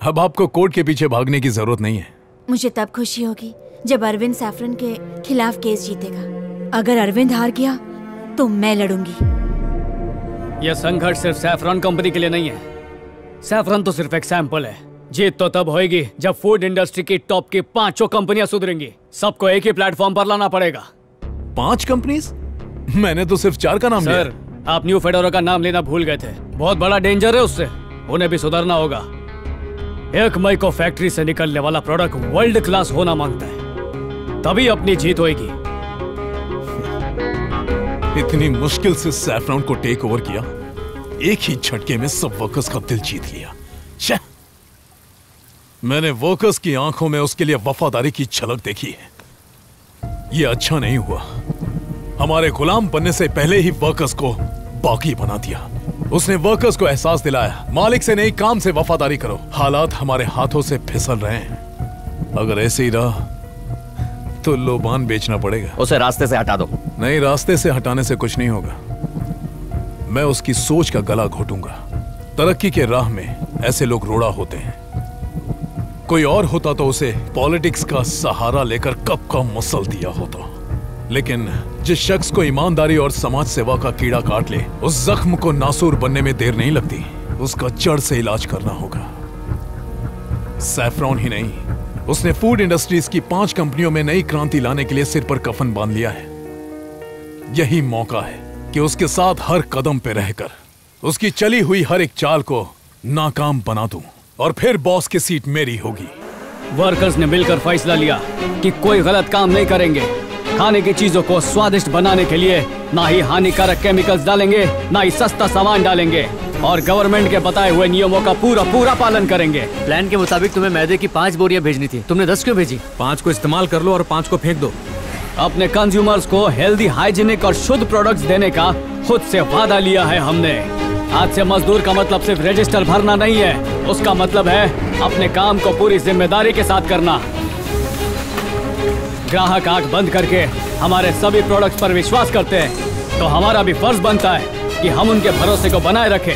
अब आपको कोर्ट के पीछे भागने की ज़रूरत नहीं है। मुझे तब खुशी होगी जब अरविंद सैफरन के खिलाफ केस जीतेगा। अगर अरविंद हार गया तो मैं लड़ूँगी। यह संघर्ष सिर्फ़ सैफरन कंपनी के लिए नहीं है। सैफरन तो सिर्फ़ एक सैंपल है। जीत तो तब होएगी जब फ़ूड इंडस्ट्री की टॉप की पाँचों कंपनियाँ सुधरेंगी। सबको एक ही प्लेटफॉर्म पर लाना पड़ेगा। पाँच कंपनीज़ मैंने तो सिर्फ़ चार का नाम लिया। सर आप न्यू फेडोरा का नाम लेना भूल गए थे। बहुत बड़ा डेंजर है उससे। उन्हें भी सुधरना होगा। एक मई को फैक्ट्री से निकलने वाला प्रोडक्ट वर्ल्ड क्लास होना माँगता है। तभी अपनी जीत होगी इतनी मुश्किल से सैफरॉन को टेक ओवर किया। एक ही झटके में सब वर्कर्स का दिल जीत लिया। छे! मैंने वर्कर्स की आँखों में उसके लिए वफादारी की झलक देखी है। ये अच्छा नहीं हुआ। हमारे गुलाम बनने से पहले ही वर्कर्स को बाकी बना दिया। उसने वर्कर्स को एहसास दिलाया मालिक से नहीं काम से वफादारी करो। हालात हमारे हाथों से फिसल रहे हैं। अगर ऐसे ही रहा तो लोबान बेचना पड़ेगा। उसे रास्ते से हटा दो। नहीं रास्ते से हटाने से कुछ नहीं होगा। मैं उसकी सोच का गला घोटूँगा। तरक्की के राह में ऐसे लोग रोड़ा होते हैं। कोई और होता तो उसे पॉलिटिक्स का सहारा लेकर कब का मसल दिया होता। लेकिन जिस शख्स को ईमानदारी और समाज सेवा का कीड़ा काट ले, उस जख्म को नासूर बनने में देर नहीं लगती। उसका जड़ से इलाज करना होगा। सैफरॉन ही नहीं। उसने फ़ूड इंडस्ट्रीज़ की पाँच कंपनियों में नई क्रांति लाने के लिए सिर पर कफन बाँध लिया है। यही मौका है कि उसके साथ हर कदम पे रहकर, उसकी चली हुई हर एक चाल को नाकाम बना दूँ। और फिर बॉस की सीट मेरी होगी। वर्कर्स ने मिलकर फैसला लिया कि कोई गलत काम नहीं करेंगे। खाने की चीज़ों को स्वादिष्ट बनाने के लिए ना ही हानिकारक केमिकल्स डालेंगे ना ही सस्ता सामान डालेंगे और गवर्नमेंट के बताए हुए नियमों का पूरा पूरा पालन करेंगे। प्लान के मुताबिक तुम्हें मैदे की पाँच बोरियाँ भेजनी थी। तुमने दस क्यों भेजी? पाँच को इस्तेमाल कर लो और पाँच को फेंक दो। अपने कंज्यूमर्स को हेल्दी हाइजीनिक और शुद्ध प्रोडक्ट्स देने का खुद से वादा लिया है हमने। आज से मजदूर का मतलब सिर्फ़ रजिस्टर भरना नहीं है। उसका मतलब है अपने काम को पूरी ज़िम्मेदारी के साथ करना। ग्राहक आँख बंद करके हमारे सभी प्रोडक्ट्स पर विश्वास करते हैं। तो हमारा भी फ़र्ज़ बनता है कि हम उनके भरोसे को बनाए रखें।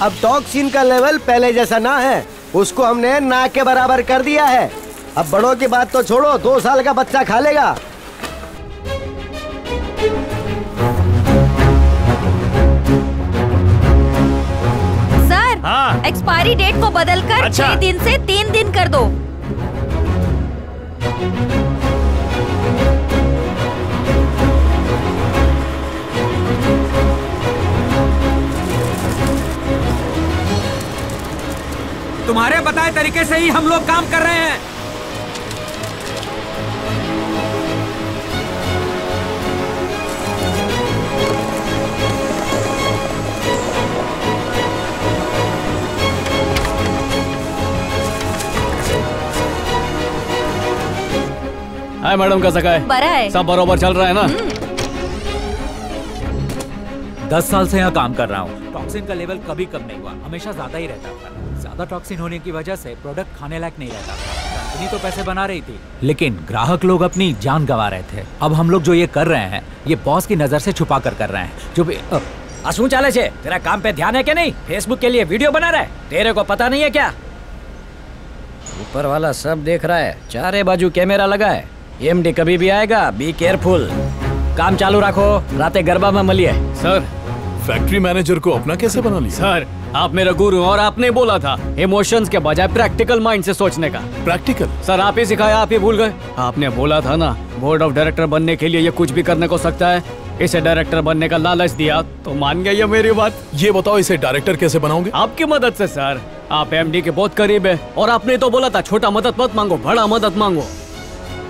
अब टॉक्सिन का लेवल पहले जैसा ना है। उसको हमने ना के बराबर कर दिया है अब बड़ों की बात तो छोड़ो दो साल का बच्चा खा लेगा सर हाँ। एक्सपायरी डेट को बदलकर अच्छा। छह दिन से तीन दिन कर दो तुम्हारे बताए तरीके से ही हम लोग काम कर रहे हैं। हाय मैडम कैसा का है? बड़ा है। सब बरोबर चल रहा है ना? दस साल से यहाँ काम कर रहा हूँ। टॉक्सिन का लेवल कभी कम नहीं हुआ हमेशा ज़्यादा ही रहता था ज़्यादा टॉक्सिन होने की वजह से प्रोडक्ट खाने लायक नहीं रहता। कंपनी तो पैसे बना रही थी। लेकिन ग्राहक लोग अपनी जान गंवा रहे थे। अब हम लोग जो ये कर रहे हैं ये बॉस की नज़र से छुपा कर कर रहे हैं। जो भी असू चाले छे तेरा काम पे ध्यान है क्या नहीं? फेसबुक के लिए वीडियो बना रहा है। तेरे को पता नहीं है क्या? ऊपर वाला सब देख रहा है। चारे बाजू कैमरा लगा है। एमडी कभी भी आएगा बी केयरफुल काम चालू रखो। रातें गरबा में मलिए। सर फैक्ट्री मैनेजर को अपना कैसे बना लिया? सर आप मेरा गुरु और आपने बोला था इमोशंस के बजाय प्रैक्टिकल माइंड से सोचने का। प्रैक्टिकल सर आप ही सिखाया आप ही भूल गए। आपने बोला था ना बोर्ड ऑफ़ डायरेक्टर बनने के लिए ये कुछ भी करने को सकता है। इसे डायरेक्टर बनने का लालच दिया तो मान गया ये मेरी बात। ये बताओ इसे डायरेक्टर कैसे बनाओगे? आपकी मदद से सर। आप एमडी के बहुत करीब है और आपने तो बोला था छोटा मदद मत मांगो बड़ा मदद मांगो।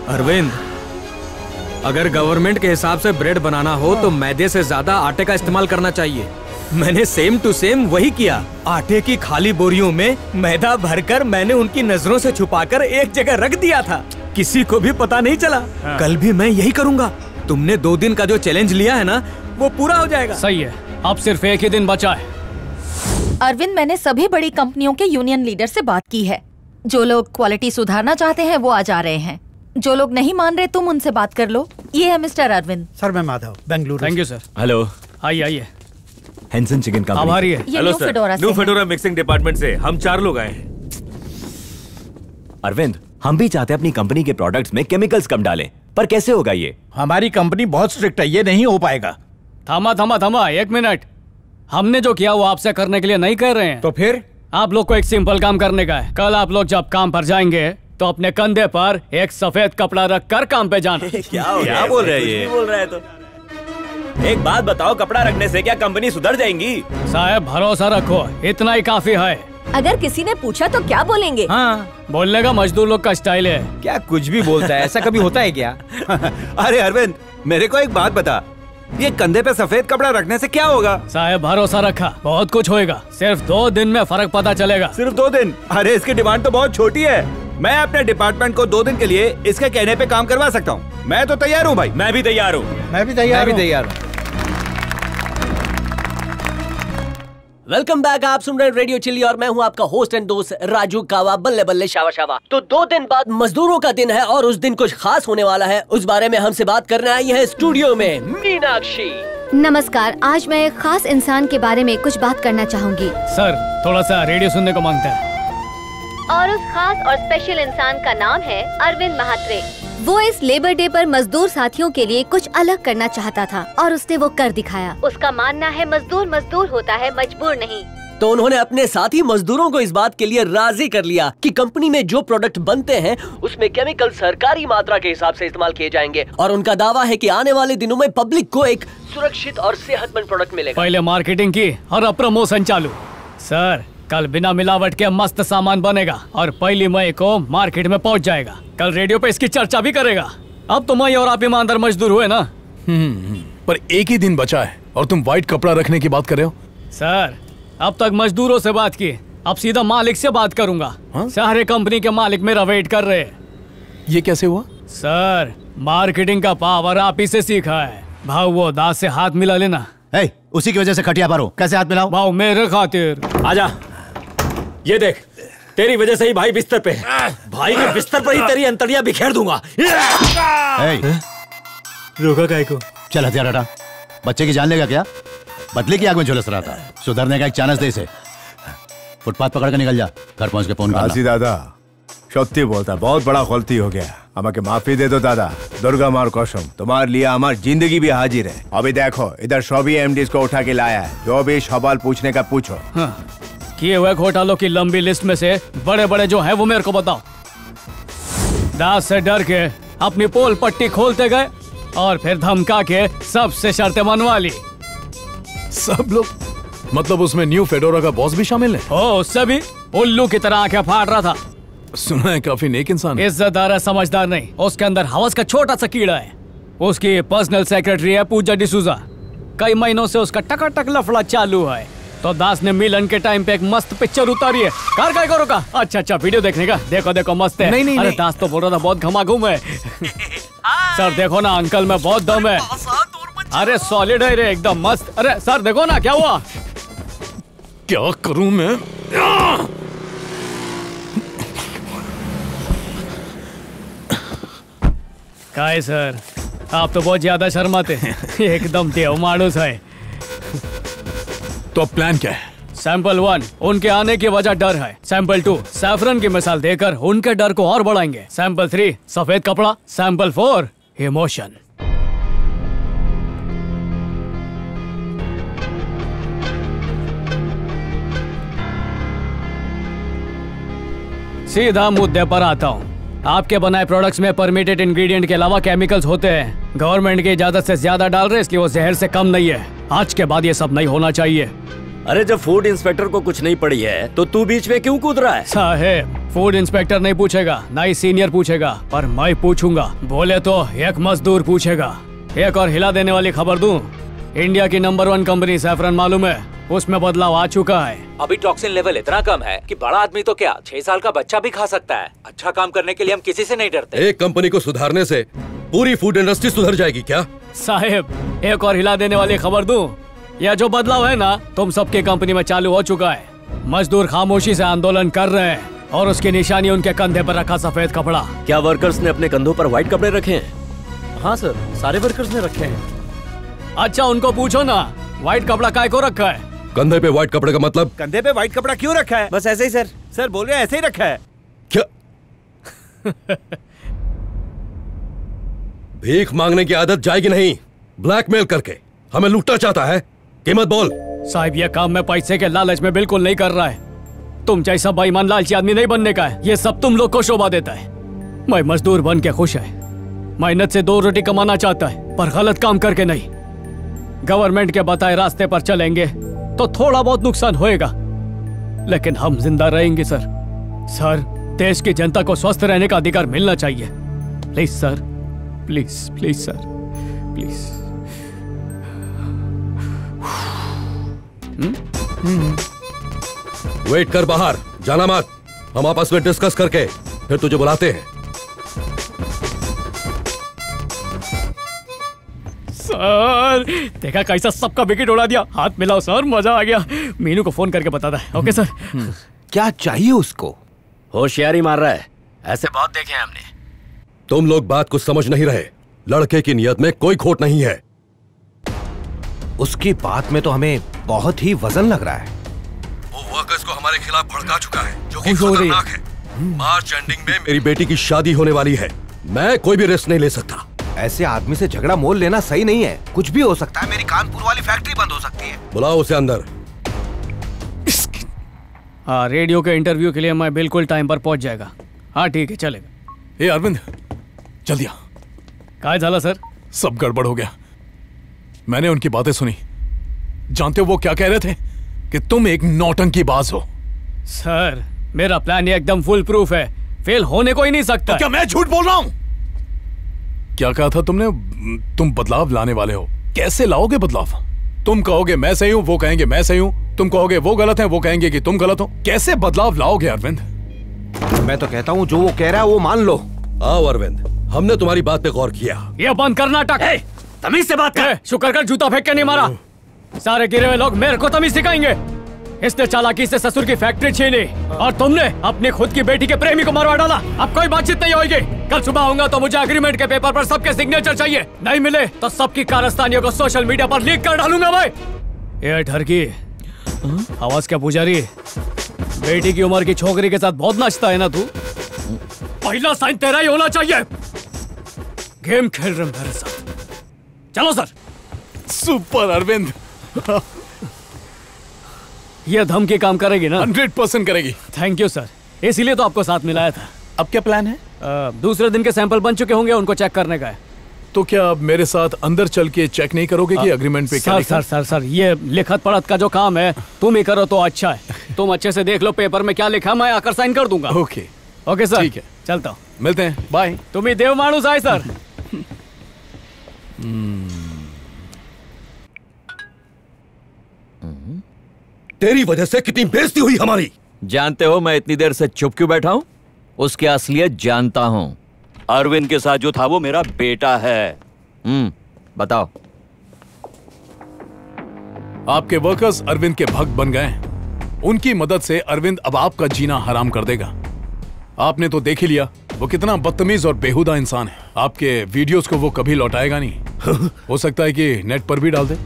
अरविंद अगर गवर्नमेंट के हिसाब से ब्रेड बनाना हो तो मैदे से ज़्यादा आटे का इस्तेमाल करना चाहिए। मैंने सेम टू सेम वही किया। आटे की खाली बोरियों में मैदा भरकर मैंने उनकी नज़रों से छुपाकर एक जगह रख दिया था। किसी को भी पता नहीं चला। हाँ। कल भी मैं यही करूँगा। तुमने दो दिन का जो चैलेंज लिया है ना वो पूरा हो जाएगा। सही है। अब सिर्फ़ एक ही दिन बचा है। अरविंद मैंने सभी बड़ी कंपनियों के यूनियन लीडर से बात की है। जो लोग क्वालिटी सुधारना चाहते हैं वो आ जा रहे हैं। जो लोग नहीं मान रहे तुम उनसे बात कर लो। ये है मिस्टर अरविंद। सर मैं Madhav Bengaluru thank you sir hello आइए आइए। हेंसन चिकन आ रही है। Hello sir new Fedora mixing department से हम चार लोग आए हैं। अरविंद हम भी चाहते हैं अपनी कंपनी के प्रोडक्ट्स में केमिकल्स कम डालें पर कैसे होगा ये? हमारी कंपनी बहुत स्ट्रिक्ट है ये नहीं हो पाएगा। थमा थमा थमा एक मिनट। हमने जो किया वो आपसे करने के लिए नहीं कर रहे हैं। तो फिर? आप लोग को एक सिंपल काम करने का है। कल आप लोग जब काम पर जाएँगे तो अपने कंधे पर एक सफ़ेद कपड़ा रख कर काम पे जाना। क्या क्या बोल रहे हैं ये? बोल रहा है तो। एक बात बताओ कपड़ा रखने से क्या कंपनी सुधर जाएँगी? साहब भरोसा रखो इतना ही काफ़ी है। अगर किसी ने पूछा तो क्या बोलेंगे? हाँ बोलने का मजदूर लोग का स्टाइल है। क्या कुछ भी बोलता है ऐसा कभी होता है क्या? अरे अरविंद मेरे को एक बात बता। ये कंधे पे सफ़ेद कपड़ा रखने से क्या होगा? साहब भरोसा रखा। बहुत कुछ होएगा। सिर्फ़ दो दिन में फ़र्क पता चलेगा। सिर्फ़ दो दिन? अरे इसकी डिमांड तो बहुत छोटी है। मैं अपने डिपार्टमेंट को दो दिन के लिए इसके कहने पे काम करवा सकता हूँ। मैं तो तैयार हूँ भाई। मैं भी तैयार हूँ। मैं भी तैयार मैं भी तैयार हूँ। वेलकम बैक आप सुन रहे हैं रेडियो चिल्ली और मैं हूँ आपका होस्ट एंड दोस्त राजू कावा बल्ले बल्ले शावा शावा। तो दो दिन बाद मजदूरों का दिन है और उस दिन कुछ खास होने वाला है। उस बारे में हमसे बात करने आई है स्टूडियो में। मीनाक्षी। नमस्कार आज मैं एक खास इंसान के बारे में कुछ बात करना चाहूँगी। सर थोड़ा सा रेडियो सुनने को माँगता है। और उस खास और स्पेशल इंसान का नाम है अरविंद महात्रे। वो इस लेबर डे पर मजदूर साथियों के लिए कुछ अलग करना चाहता था और उसने वो कर दिखाया। उसका मानना है मजदूर मजदूर होता है मजबूर नहीं। तो उन्होंने अपने साथी मजदूरों को इस बात के लिए राज़ी कर लिया कि कंपनी में जो प्रोडक्ट बनते हैं उसमें केमिकल सरकारी मात्रा के हिसाब से इस्तेमाल किए जाएँगे। और उनका दावा है कि आने वाले दिनों में पब्लिक को एक सुरक्षित और सेहतमंद प्रोडक्ट मिलेगा। पहले मार्केटिंग की और अब प्रमोशन चालू सर कल बिना मिलावट के मस्त सामान बनेगा और पहली मई को मार्केट में पहुँच जाएगा। कल रेडियो पे इसकी चर्चा भी करेगा। अब तो मई और आप ईमानदार मजदूर हुए ना? हम्म, पर एक ही दिन बचा है और तुम व्हाइट कपड़ा रखने की बात कर रहे हो? सर अब तक मजदूरों से बात की। अब सीधा मालिक से बात करूँगा। सारे कंपनी के मालिक मेरा वेट कर रहे ये कैसे हुआ? सर मार्केटिंग का पावर आप ही से सीखा है। भाव वो दास से हाथ मिला लेना। ए, उसी की वजह से खटिया पर। हो कैसे हाथ मिलाओ? भाव मेरे खातिर। आजा। ये देख तेरी वजह से ही भाई बिस्तर पे है भाई के बिस्तर पर ही तेरी अंतड़ियां बिखेर दूंगा रोका काय को चल हथियार हटा बच्चे की जान लेगा क्या बदले की आग में झुलस रहा था सुधरने का एक चांस दे इसे फुटपाथ पकड़ के निकल जा घर पहुंच के फोन কাশি करना দাদা সত্যি বলতা बहुत बड़ा गलती हो गया আমাকে माफी दे दो दादा दुर्गा मार कसम तुम्हारे लिए हमारी जिंदगी भी हाजिर है अभी देखो इधर सभी एमडीज को उठा के लाया है जो भी सवाल पूछने का पूछो हाँ, किए हुए घोटालों की लंबी लिस्ट में से बड़े बड़े जो है वो मेरे को बताओ। दास से डर के अपनी पोल पट्टी खोलते गए और फिर धमका के सबसे शर्तें मनवा ली। सब लोग? मतलब उसमें न्यू फेडोरा का बॉस भी शामिल है? ओ उससे भी उल्लू की तरह आँखें फाड़ रहा था। सुना है काफ़ी नेक इंसान है। इज्जतदार है समझदार नहीं। उसके अंदर हवस का छोटा सा कीड़ा है। उसकी पर्सनल सेक्रेटरी है पूजा डिसूजा। कई महीनों से उसका टकाटक लफड़ा चालू है। तो दास ने मिलन के टाइम पे एक मस्त पिक्चर उतारी है। कार काय करो का? अच्छा अच्छा वीडियो देखने का? देखो देखो मस्त है। नहीं, नहीं, अरे नहीं। दास तो बोल रहा था बहुत घमाघूम है। सर देखो ना अंकल में बहुत दम है। अरे सॉलिड है रे एकदम मस्त। अरे सर देखो ना क्या हुआ? क्या करूँ मैं? काय सर? आप तो बहुत ज़्यादा शर्माते। हैं एकदम देव मानुस है। तो अब प्लान क्या है? सैंपल वन उनके आने की वजह डर है। सैंपल टू सैफरन की मिसाल देकर उनके डर को और बढ़ाएँगे। सैंपल थ्री सफ़ेद कपड़ा। सैंपल फोर इमोशन सीधा मुद्दे पर आता हूँ। आपके बनाए प्रोडक्ट्स में परमिटेड इंग्रेडिएंट के अलावा केमिकल्स होते हैं। गवर्नमेंट की इजाज़त से ज़्यादा डाल रहे इसलिए वो जहर से कम नहीं है। आज के बाद ये सब नहीं होना चाहिए। अरे जब फ़ूड इंस्पेक्टर को कुछ नहीं पड़ी है तो तू बीच में क्यों कूद रहा है? साहेब फ़ूड इंस्पेक्टर नहीं पूछेगा ना ही सीनियर पूछेगा पर मैं पूछूँगा। बोले तो एक मजदूर पूछेगा। एक और हिला देने वाली खबर दूँ? इंडिया की नंबर वन कंपनी सैफरन मालूम है? उसमें बदलाव आ चुका है। अभी टॉक्सिन लेवल इतना कम है कि बड़ा आदमी तो क्या छह साल का बच्चा भी खा सकता है? अच्छा काम करने के लिए हम किसी से नहीं डरते। एक कंपनी को सुधारने से पूरी फ़ूड इंडस्ट्री सुधर जाएगी क्या? साहेब एक और हिला देने वाली खबर दूँ? यह जो बदलाव है ना तुम सबके कंपनी में चालू हो चुका है। मजदूर खामोशी से आंदोलन कर रहे हैं और उसकी निशानी उनके कंधे पर रखा सफ़ेद कपड़ा। क्या वर्कर्स ने अपने कंधों पर व्हाइट कपड़े रखे हैं? हाँ सर सारे वर्कर्स ने रखे हैं। अच्छा उनको पूछो ना व्हाइट कपड़ा काय को रखा है? कंधे पे व्हाइट कपड़े का मतलब? कंधे पे व्हाइट कपड़ा क्यों रखा है? बस ऐसे ही सर। सर बोल रहे हैं ऐसे ही रखा है। क्या? भीख मांगने की आदत जाएगी नहीं। ब्लैकमेल करके। हमें लूटना चाहता है। कीमत बोल। साहब यह काम मैं पैसे के लालच में बिल्कुल नहीं कर रहा है। तुम जैसा बेईमान लालची आदमी नहीं बनने का है। ये सब तुम लोग को शोभा देता है। मैं मजदूर बन के खुश है। मेहनत से दो रोटी कमाना चाहता है, पर गलत काम करके नहीं। गवर्नमेंट के बताए रास्ते पर चलेंगे तो थोड़ा बहुत नुकसान होएगा। लेकिन हम ज़िंदा रहेंगे, सर। सर, देश की जनता को स्वस्थ रहने का अधिकार मिलना चाहिए। Please, sir. Please please, sir. Please. Wait कर बाहर। जाना मत। हम आपस में डिस्कस करके फिर तुझे बुलाते हैं। सर देखा कैसा सबका विकेट उड़ा दिया। हाथ मिलाओ सर मज़ा आ गया। मीनू को फ़ोन करके बताता है। Okay sir. क्या चाहिए उसको? होशियारी मार रहा है। ऐसे बहुत देखे हैं हमने। तुम लोग बात कुछ समझ नहीं रहे। लड़के की नियत में कोई खोट नहीं है। उसकी बात में तो हमें बहुत ही वज़न लग रहा है। वो वर्कर्स को हमारे खिलाफ भड़का चुका है जो कि हो है। खतरनाक है। मार्च एंडिंग में मेरी बेटी की शादी होने वाली है। मैं कोई भी रिस्क नहीं ले सकता। ऐसे आदमी से झगड़ा मोल लेना सही नहीं है। कुछ भी हो सकता है। मेरी कानपुर वाली फैक्ट्री बंद हो सकती है। बुलाओ उसे अंदर। हाँ रेडियो के इंटरव्यू के लिए मैं बिल्कुल टाइम पर पहुँच जाएगा। हाँ ठीक है चलेगा। अरविंद चल दिया काय झाला सर। सब गड़बड़ हो गया। मैंने उनकी बातें सुनी। जानते हो वो क्या कह रहे थे? कि तुम एक नौटंकी बाज हो। सर मेरा प्लान ये एकदम फुल प्रूफ है। फेल होने को ही नहीं सकता। तो क्या मैं झूठ बोल रहा हूँ? क्या कहा था तुमने? तुम बदलाव लाने वाले हो। कैसे लाओगे बदलाव? तुम कहोगे मैं सही हूँ वो कहेंगे मैं सही हूँ। तुम कहोगे वो गलत है वो कहेंगे कि तुम गलत हो। कैसे बदलाव लाओगे अरविंद? मैं तो कहता हूँ जो वो कह रहा है वो मान लो। आओ अरविंद हमने तुम्हारी बात पे गौर किया। ये बंद कर नाटक। तमीज से बात कर। शुक्र कर जूता फेंक के नहीं मारा। सारे गिरे हुए लोग मेरे को तमीज सिखाएँगे। इसने चालाकी से ससुर की फैक्ट्री छीनी और तुमने अपनी खुद की बेटी के प्रेमी को मरवा डाला। अब कोई बातचीत नहीं होगी। कल सुबह आऊँगा तो मुझे एग्रीमेंट के पेपर पर सबके सिग्नेचर चाहिए। नहीं मिले तो सबकी कारस्तानियों को सोशल मीडिया पर लीक कर डालूँगा भाई। ये ठरकी। आवाज़ क्या पुजारी? बेटी की उम्र की छोकरी के साथ बहुत नाचता है ना तू? पहला साइन तेरा ही होना चाहिए। गेम खेल रहे मेरे साथ। चलो सर। सुपर अरविंद। ये धमकी काम करेगी ना? हंड्रेड परसेंट करेगी। थैंक यू सर इसीलिए तो आपको साथ मिलाया था। अब क्या प्लान है? आ, दूसरे दिन के सैंपल बन चुके होंगे उनको चेक करने का है। तो क्या अब मेरे साथ अंदर चल के चेक नहीं करोगे कि अग्रीमेंट पे क्या सर लिखा? सर सर सर ये लिखत पढ़त का जो काम है तुम ही करो तो अच्छा है। तुम अच्छे से देख लो पेपर में क्या लिखा मैं आकर साइन कर दूँगा। ओके ओके सर ठीक है। चलता हूँ। मिलते हैं। बाय तुम ही देव मानूस आए सर तेरी वजह से कितनी बेइज्जती हुई हमारी। जानते हो मैं इतनी देर से चुप क्यों बैठा हूँ? उसकी असलियत जानता हूँ। अरविंद के साथ जो था वो मेरा बेटा है। हम्म बताओ। आपके वर्कर्स अरविंद के भक्त बन गए हैं। उनकी मदद से अरविंद अब आपका जीना हराम कर देगा। आपने तो देख ही लिया वो कितना बदतमीज और बेहुदा इंसान है। आपके वीडियोस को वो कभी लौटाएगा नहीं। हो सकता है कि नेट पर भी डाल दे।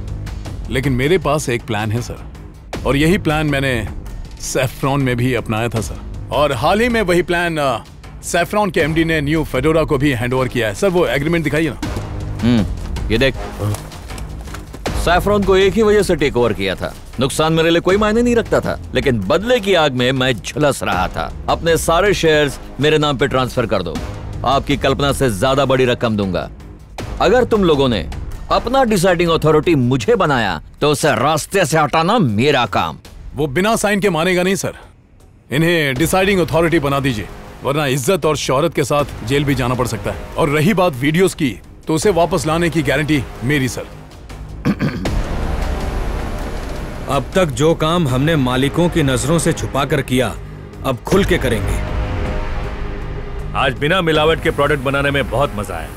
लेकिन मेरे पास एक प्लान है, सर। और यही प्लान मैंने सैफ्रॉन में भी अपनाया था, सर। और हाल ही में वही प्लान सैफ्रॉन के एमडी ने न्यू फेडोरा को भी हैंडओवर किया है। सर, वो एग्रीमेंट दिखाइए ना। हम्म ये देख। सैफरॉन को एक ही वजह से टेक ओवर किया था। नुकसान मेरे लिए कोई मायने नहीं रखता था। लेकिन बदले की आग में मैं झुलस रहा था। अपने सारे शेयर्स मेरे नाम पे ट्रांसफ़र कर दो। आपकी कल्पना से ज़्यादा बड़ी रकम दूँगा। अगर तुम लोगों ने अपना डिसाइडिंग अथॉरिटी मुझे बनाया तो उसे रास्ते से हटाना मेरा काम। वो बिना साइन के मानेगा नहीं सर। इन्हें डिसाइडिंग अथॉरिटी बना दीजिए वरना इज़्ज़त और शोहरत के साथ जेल भी जाना पड़ सकता है। और रही बात वीडियोस की तो उसे वापस लाने की गारंटी मेरी सर। अब तक जो काम हमने मालिकों की नज़रों से छुपा कर किया अब खुल के करेंगे। आज बिना मिलावट के प्रोडक्ट बनाने में बहुत मज़ा आया।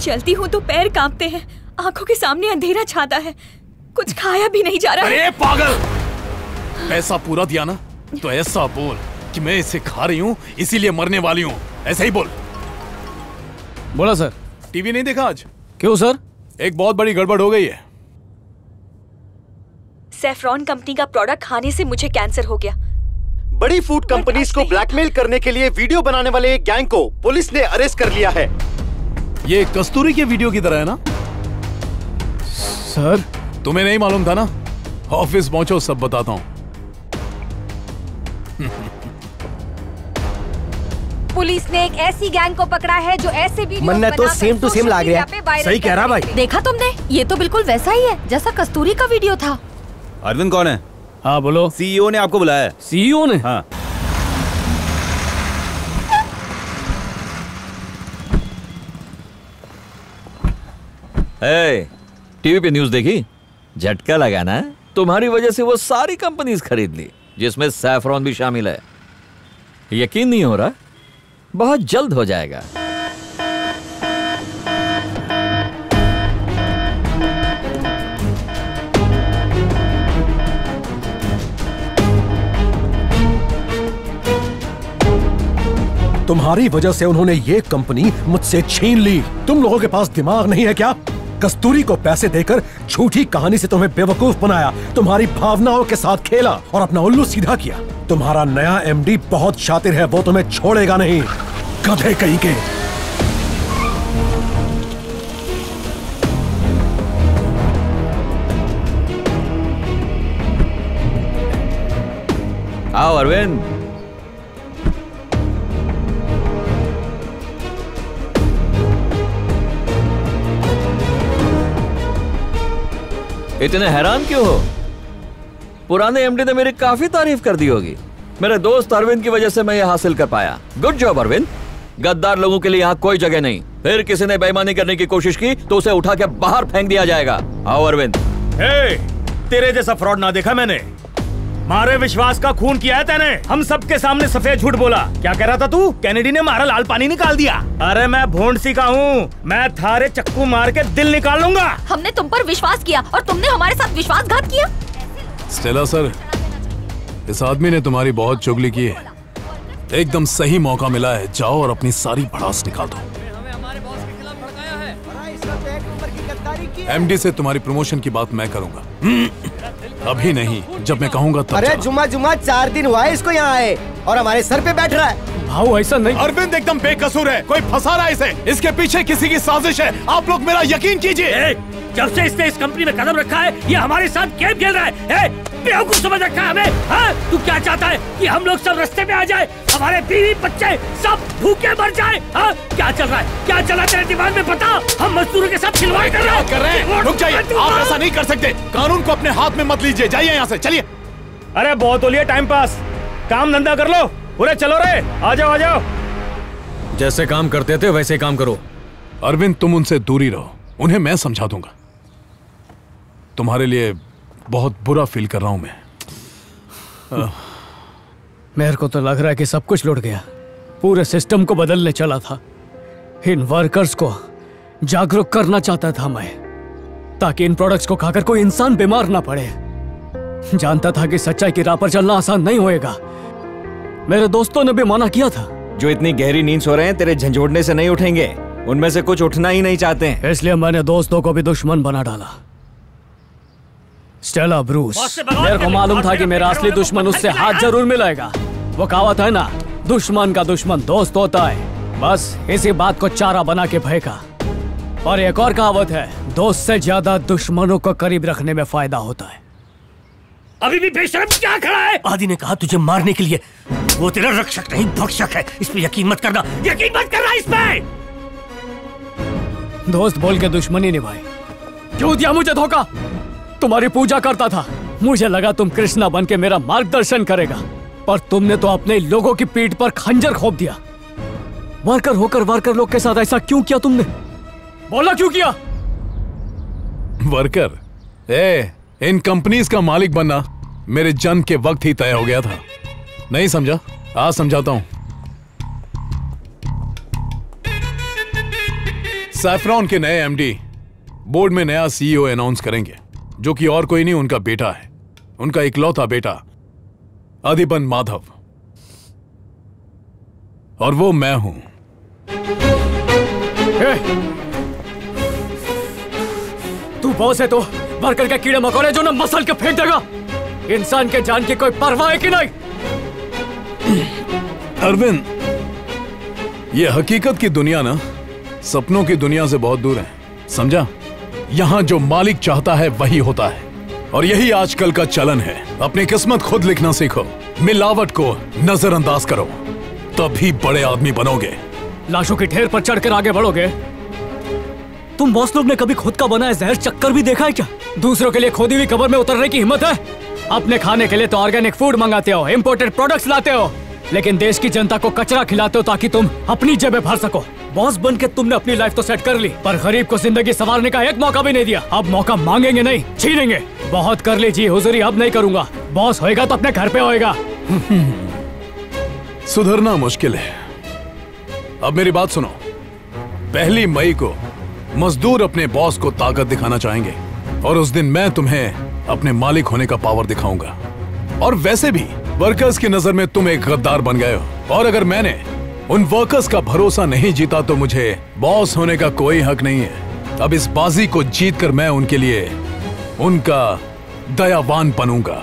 चलती हूँ तो पैर कांपते हैं। आँखों के सामने अंधेरा छाता है। कुछ खाया भी नहीं जा रहा अरे पागल! पैसा पूरा दिया ना? तो ऐसा बोल कि मैं इसे खा रही हूँ इसीलिए मरने वाली हूँ। ऐसा ही बोल। बोला सर। टीवी नहीं देखा आज? क्यों सर? एक बहुत बड़ी गड़बड़ हो गई है। सेफ्रॉन कंपनी का प्रोडक्ट खाने से मुझे कैंसर हो गया। बड़ी फ़ूड कंपनीज़ को ब्लैकमेल करने के लिए वीडियो बनाने वाले एक गैंग को पुलिस ने अरेस्ट कर लिया है। ये कस्तूरी के वीडियो की तरह है ना? सर। तुम्हें नहीं मालूम था ना? ऑफ़िस पहुंचो सब बताता हूँ। पुलिस ने एक ऐसी गैंग को पकड़ा है जो ऐसे भी मन्ना तो सेम टू सेम लाग रहा है। सही कह रहा भाई। देखा तुमने? ये तो बिल्कुल वैसा ही है जैसा कस्तूरी का वीडियो था। अरविंद कौन है? हाँ बोलो। सीईओ ने आपको बुलाया है। सीईओ ने? हाँ। टीवी पे न्यूज़ देखी? झटका लगा ना? तुम्हारी वजह से वो सारी कंपनीज़ खरीद ली, जिसमें सैफरॉन भी शामिल है। यकीन नहीं हो रहा? बहुत जल्द हो जाएगा। तुम्हारी वजह से उन्होंने ये कंपनी मुझसे छीन ली। तुम लोगों के पास दिमाग नहीं है क्या? कस्तूरी को पैसे देकर झूठी कहानी से तुम्हें बेवकूफ़ बनाया, तुम्हारी भावनाओं के साथ खेला और अपना उल्लू सीधा किया। तुम्हारा नया एमडी बहुत शातिर है, वो तुम्हें छोड़ेगा नहीं। गधे कहीं के। आओ अरविंद। इतने हैरान क्यों हो? पुराने एमडी ने मेरी काफ़ी तारीफ़ कर दी होगी। मेरे दोस्त अरविंद की वजह से मैं ये हासिल कर पाया। Good job Arvind. गद्दार लोगों के लिए यहाँ कोई जगह नहीं। फिर किसी ने बेईमानी करने की कोशिश की तो उसे उठा के बाहर फेंक दिया जाएगा। आओ, अरविंद। तेरे जैसा फ्रॉड ना देखा मैंने। मारे विश्वास का खून किया है तेने। हम सबके सामने सफ़ेद झूठ बोला। क्या कह रहा था तू? कैनेडी ने मारा लाल पानी निकाल दिया। अरे मैं भोंड सी का हूँ। मैं थारे चक्कू मार के दिल निकाल लूँगा। हमने तुम पर विश्वास किया और तुमने हमारे साथ विश्वासघात किया। स्टेला सर इस आदमी ने तुम्हारी बहुत चुगली की है। एकदम सही मौका मिला है। जाओ और अपनी सारी भड़ास निकाल दो। एमडी से तुम्हारी प्रमोशन की बात मैं करूँगा। अभी नहीं जब मैं कहूँगा तब अरे जाना। जुम्मा जुम्मा चार दिन हुआ है इसको यहाँ आए और हमारे सर पे बैठ रहा है। भाव ऐसा नहीं। अरविंद एकदम बेकसूर है कोई फंसा रहा है इसे। इसके पीछे किसी की साजिश है। आप लोग मेरा यकीन कीजिए। जब से इसने इस कंपनी में कदम रखा है ये हमारे साथ गेम खेल रहा है। बेवकूफ़ समझ रखा है हमें। हाँ? तू क्या चाहता है कि हम लोग सब रस्ते में आ जाए? हमारे बीवी बच्चे सब भूखे मर जाए हाँ? क्या चल रहा है? क्या चल रहा है तेरे दिमाग में बता हम मजदूरों के साथ खिलवाड़ कर रहे हैं। कर रहे हैं? रुक जाइए आप ऐसा नहीं कर सकते। कानून को अपने हाथ में मत लीजिए। जाइए यहाँ से चलिए। अरे बहुत हो लिया टाइम पास काम धंधा कर लो। पूरे चलो रे। आ जाओ आ जाओ। जैसे काम करते थे वैसे काम करो। अरविंद तुम उनसे दूरी रहो। उन्हें मैं समझा दूँगा। तुम्हारे लिए बहुत बुरा फील कर रहा हूँ मैं। आह, मेरे को तो लग रहा है कि सब कुछ लुट गया। पूरे सिस्टम को बदलने चला था। इन वर्कर्स को जागरूक करना चाहता था मैं ताकि इन प्रोडक्ट्स को खाकर कोई इंसान बीमार ना पड़े। जानता था कि सच्चाई की राह पर चलना आसान नहीं होएगा। मेरे दोस्तों ने भी मना किया था। जो इतनी गहरी नींद सो रहे हैं तेरे झंझोड़ने से नहीं उठेंगे। उनमें से कुछ उठना ही नहीं चाहते हैं। इसलिए मैंने दोस्तों को भी दुश्मन बना डाला। स्टेला ब्रूस मेरे को मालूम था कि मेरा असली दुश्मन उससे हाथ ज़रूर मिलाएगा वो कहावत है ना दुश्मन का दुश्मन दोस्त होता है। बस इसी बात को चारा बना के फेंका। और एक और कहावत है दोस्त से ज़्यादा दुश्मनों को करीब रखने में फ़ायदा होता है। अभी भी बेशरम क्या खड़ा है? आदि ने कहा तुझे मारने के लिए। वो तेरा रक्षक नहीं भक्षक है। इस पे यकीन मत करना। यकीन मत करना इस पे! दोस्त बोल के दुश्मनी निभाई क्यों दिया मुझे धोखा? तुम्हारी पूजा करता था। मुझे लगा तुम कृष्णा बन के मेरा मार्गदर्शन करेगा। पर तुमने तो अपने लोगों की पीठ पर खंजर खोप दिया। वर्कर होकर वर्कर लोग के साथ ऐसा क्यों किया तुमने? बोला क्यों किया? वर्कर, ए, इन कंपनीज़ का मालिक बनना मेरे जन्म के वक्त ही तय हो गया था। नहीं समझा? आज समझाता हूँ। सैफरॉन के नए एमडी बोर्ड में नया सीईओ अनाउंस करेंगे। जो कि और कोई नहीं, उनका बेटा है। उनका इकलौता बेटा अधिपन माधव। और वो मैं हूँ। तू बॉस है तो वर्कर के कीड़े मकोड़े जो ना मसल के फेंक देगा। इंसान के जान की कोई परवाह है कि नहीं? अरविंद, ये हकीकत की दुनिया ना, सपनों की दुनिया से बहुत दूर है। समझा? यहाँ जो मालिक चाहता है, वही होता है। और यही आजकल का चलन है। अपनी किस्मत खुद लिखना सीखो। मिलावट को नजरअंदाज करो। तभी बड़े आदमी बनोगे। लाशों की ढेर पर चढ़कर आगे बढ़ोगे। तुम बॉस लोग ने कभी खुद का बनाया जहर चक्कर भी देखा है क्या? दूसरों के लिए खोदी हुई कबर में उतरने की हिम्मत है? अपने खाने के लिए तो ऑर्गेनिक फ़ूड मंगाते हो इम्पोर्टेड प्रोडक्ट्स लाते हो। लेकिन देश की जनता को कचरा खिलाते हो ताकि तुम अपनी जेबें भर सको। बॉस बन के तुमने अपनी लाइफ तो सेट कर ली, पर गरीब को ज़िंदगी संवारने का एक मौका भी नहीं दिया। अब मौका मांगेंगे नहीं, छीनेंगे। बहुत कर ली जी हुजूरी अब नहीं करूँगा। बॉस होएगा तो अपने घर पे होएगा। सुधरना मुश्किल है। अब मेरी बात सुनो। पहली मई को मजदूर अपने बॉस को ताकत दिखाना चाहेंगे, और उस दिन मैं तुम्हें अपने मालिक होने का पावर दिखाऊँगा। और वैसे भी वर्कर्स की नज़र में तुम एक गद्दार बन गए हो। और अगर मैंने उन वर्कर्स का भरोसा नहीं जीता तो मुझे बॉस होने का कोई हक नहीं है। अब इस बाजी को जीत कर मैं उनके लिए उनका दयावान बनूँगा।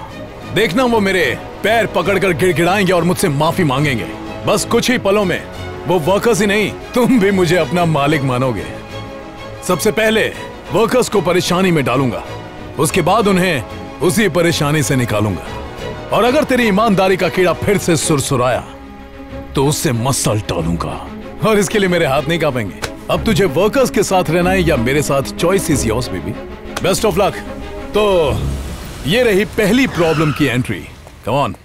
देखना वो मेरे पैर पकड़कर गिड़गिड़ाएँगे और मुझसे माफ़ी मांगेंगे। बस कुछ ही पलों में वो वर्कर्स ही नहीं, तुम भी मुझे अपना मालिक मानोगे। सबसे पहले वर्कर्स को परेशानी में डालूँगा। उसके बाद उन्हें उसी परेशानी से निकालूँगा। और अगर तेरी ईमानदारी का कीड़ा फिर से सुरसुराया तो उससे मसल टालूँगा। और इसके लिए मेरे हाथ नहीं कांपेंगे। अब तुझे वर्कर्स के साथ रहना है या मेरे साथ choice is yours baby best of luck तो ये रही पहली प्रॉब्लम की एंट्री कम ऑन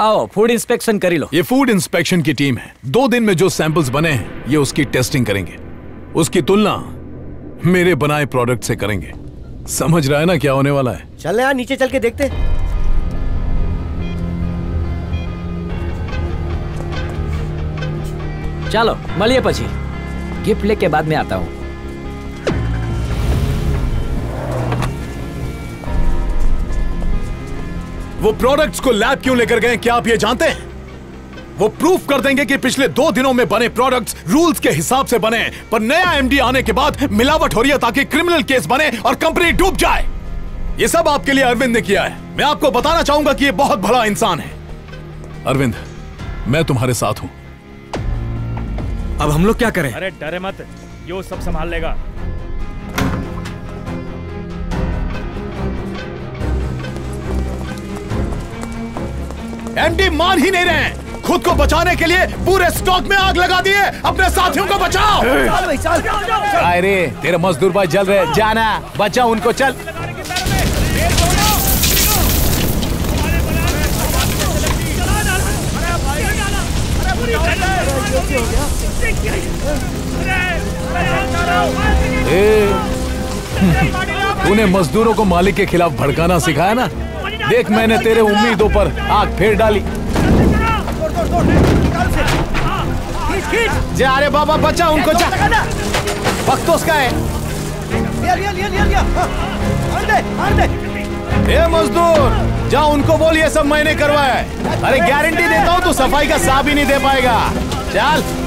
आओ फ़ूड इंस्पेक्शन करी लो। ये फ़ूड इंस्पेक्शन की टीम है। दो दिन में जो सैंपल्स बने हैं ये उसकी टेस्टिंग करेंगे। उसकी तुलना मेरे बनाए प्रोडक्ट से करेंगे। समझ रहा है ना क्या होने वाला है? चल यार नीचे चल के देखते। ચાલો મળીએ પછી गिफ्ट लेके बाद में आता हूँ वो प्रोडक्ट्स को लैब क्यों लेकर गए क्या आप ये जानते हैं वो प्रूफ कर देंगे कि पिछले दो दिनों में बने प्रोडक्ट्स रूल्स के हिसाब से बने पर नया एमडी आने के बाद मिलावट हो रही है ताकि क्रिमिनल केस बने और कंपनी डूब जाए ये सब आपके लिए अरविंद ने किया है मैं आपको बताना चाहूंगा कि ये बहुत बड़ा इंसान है अरविंद मैं तुम्हारे साथ हूं अब हम लोग क्या करें अरे डरे मत यो सब संभाल लेगा एमडी मान ही नहीं रहे हैं खुद को बचाने के लिए पूरे स्टॉक में आग लगा दिए अपने साथियों को बचाओ चल भाई चल अरे तेरे मजदूर भाई जल रहे जाना बचाओ उनको चल ए, तूने मजदूरों को मालिक के खिलाफ भड़काना सिखाया ना? देख मैंने तेरे उम्मीदों पर आग फेर डाली। जा अरे बाबा, बचा उनको, जा। वक्त उसका है। ए मजदूर, जा उनको बोल, ये सब मैंने करवाया है। अरे गारंटी देता हूँ, तू सफ़ाई का साफ़ ही नहीं दे पाएगा। चल।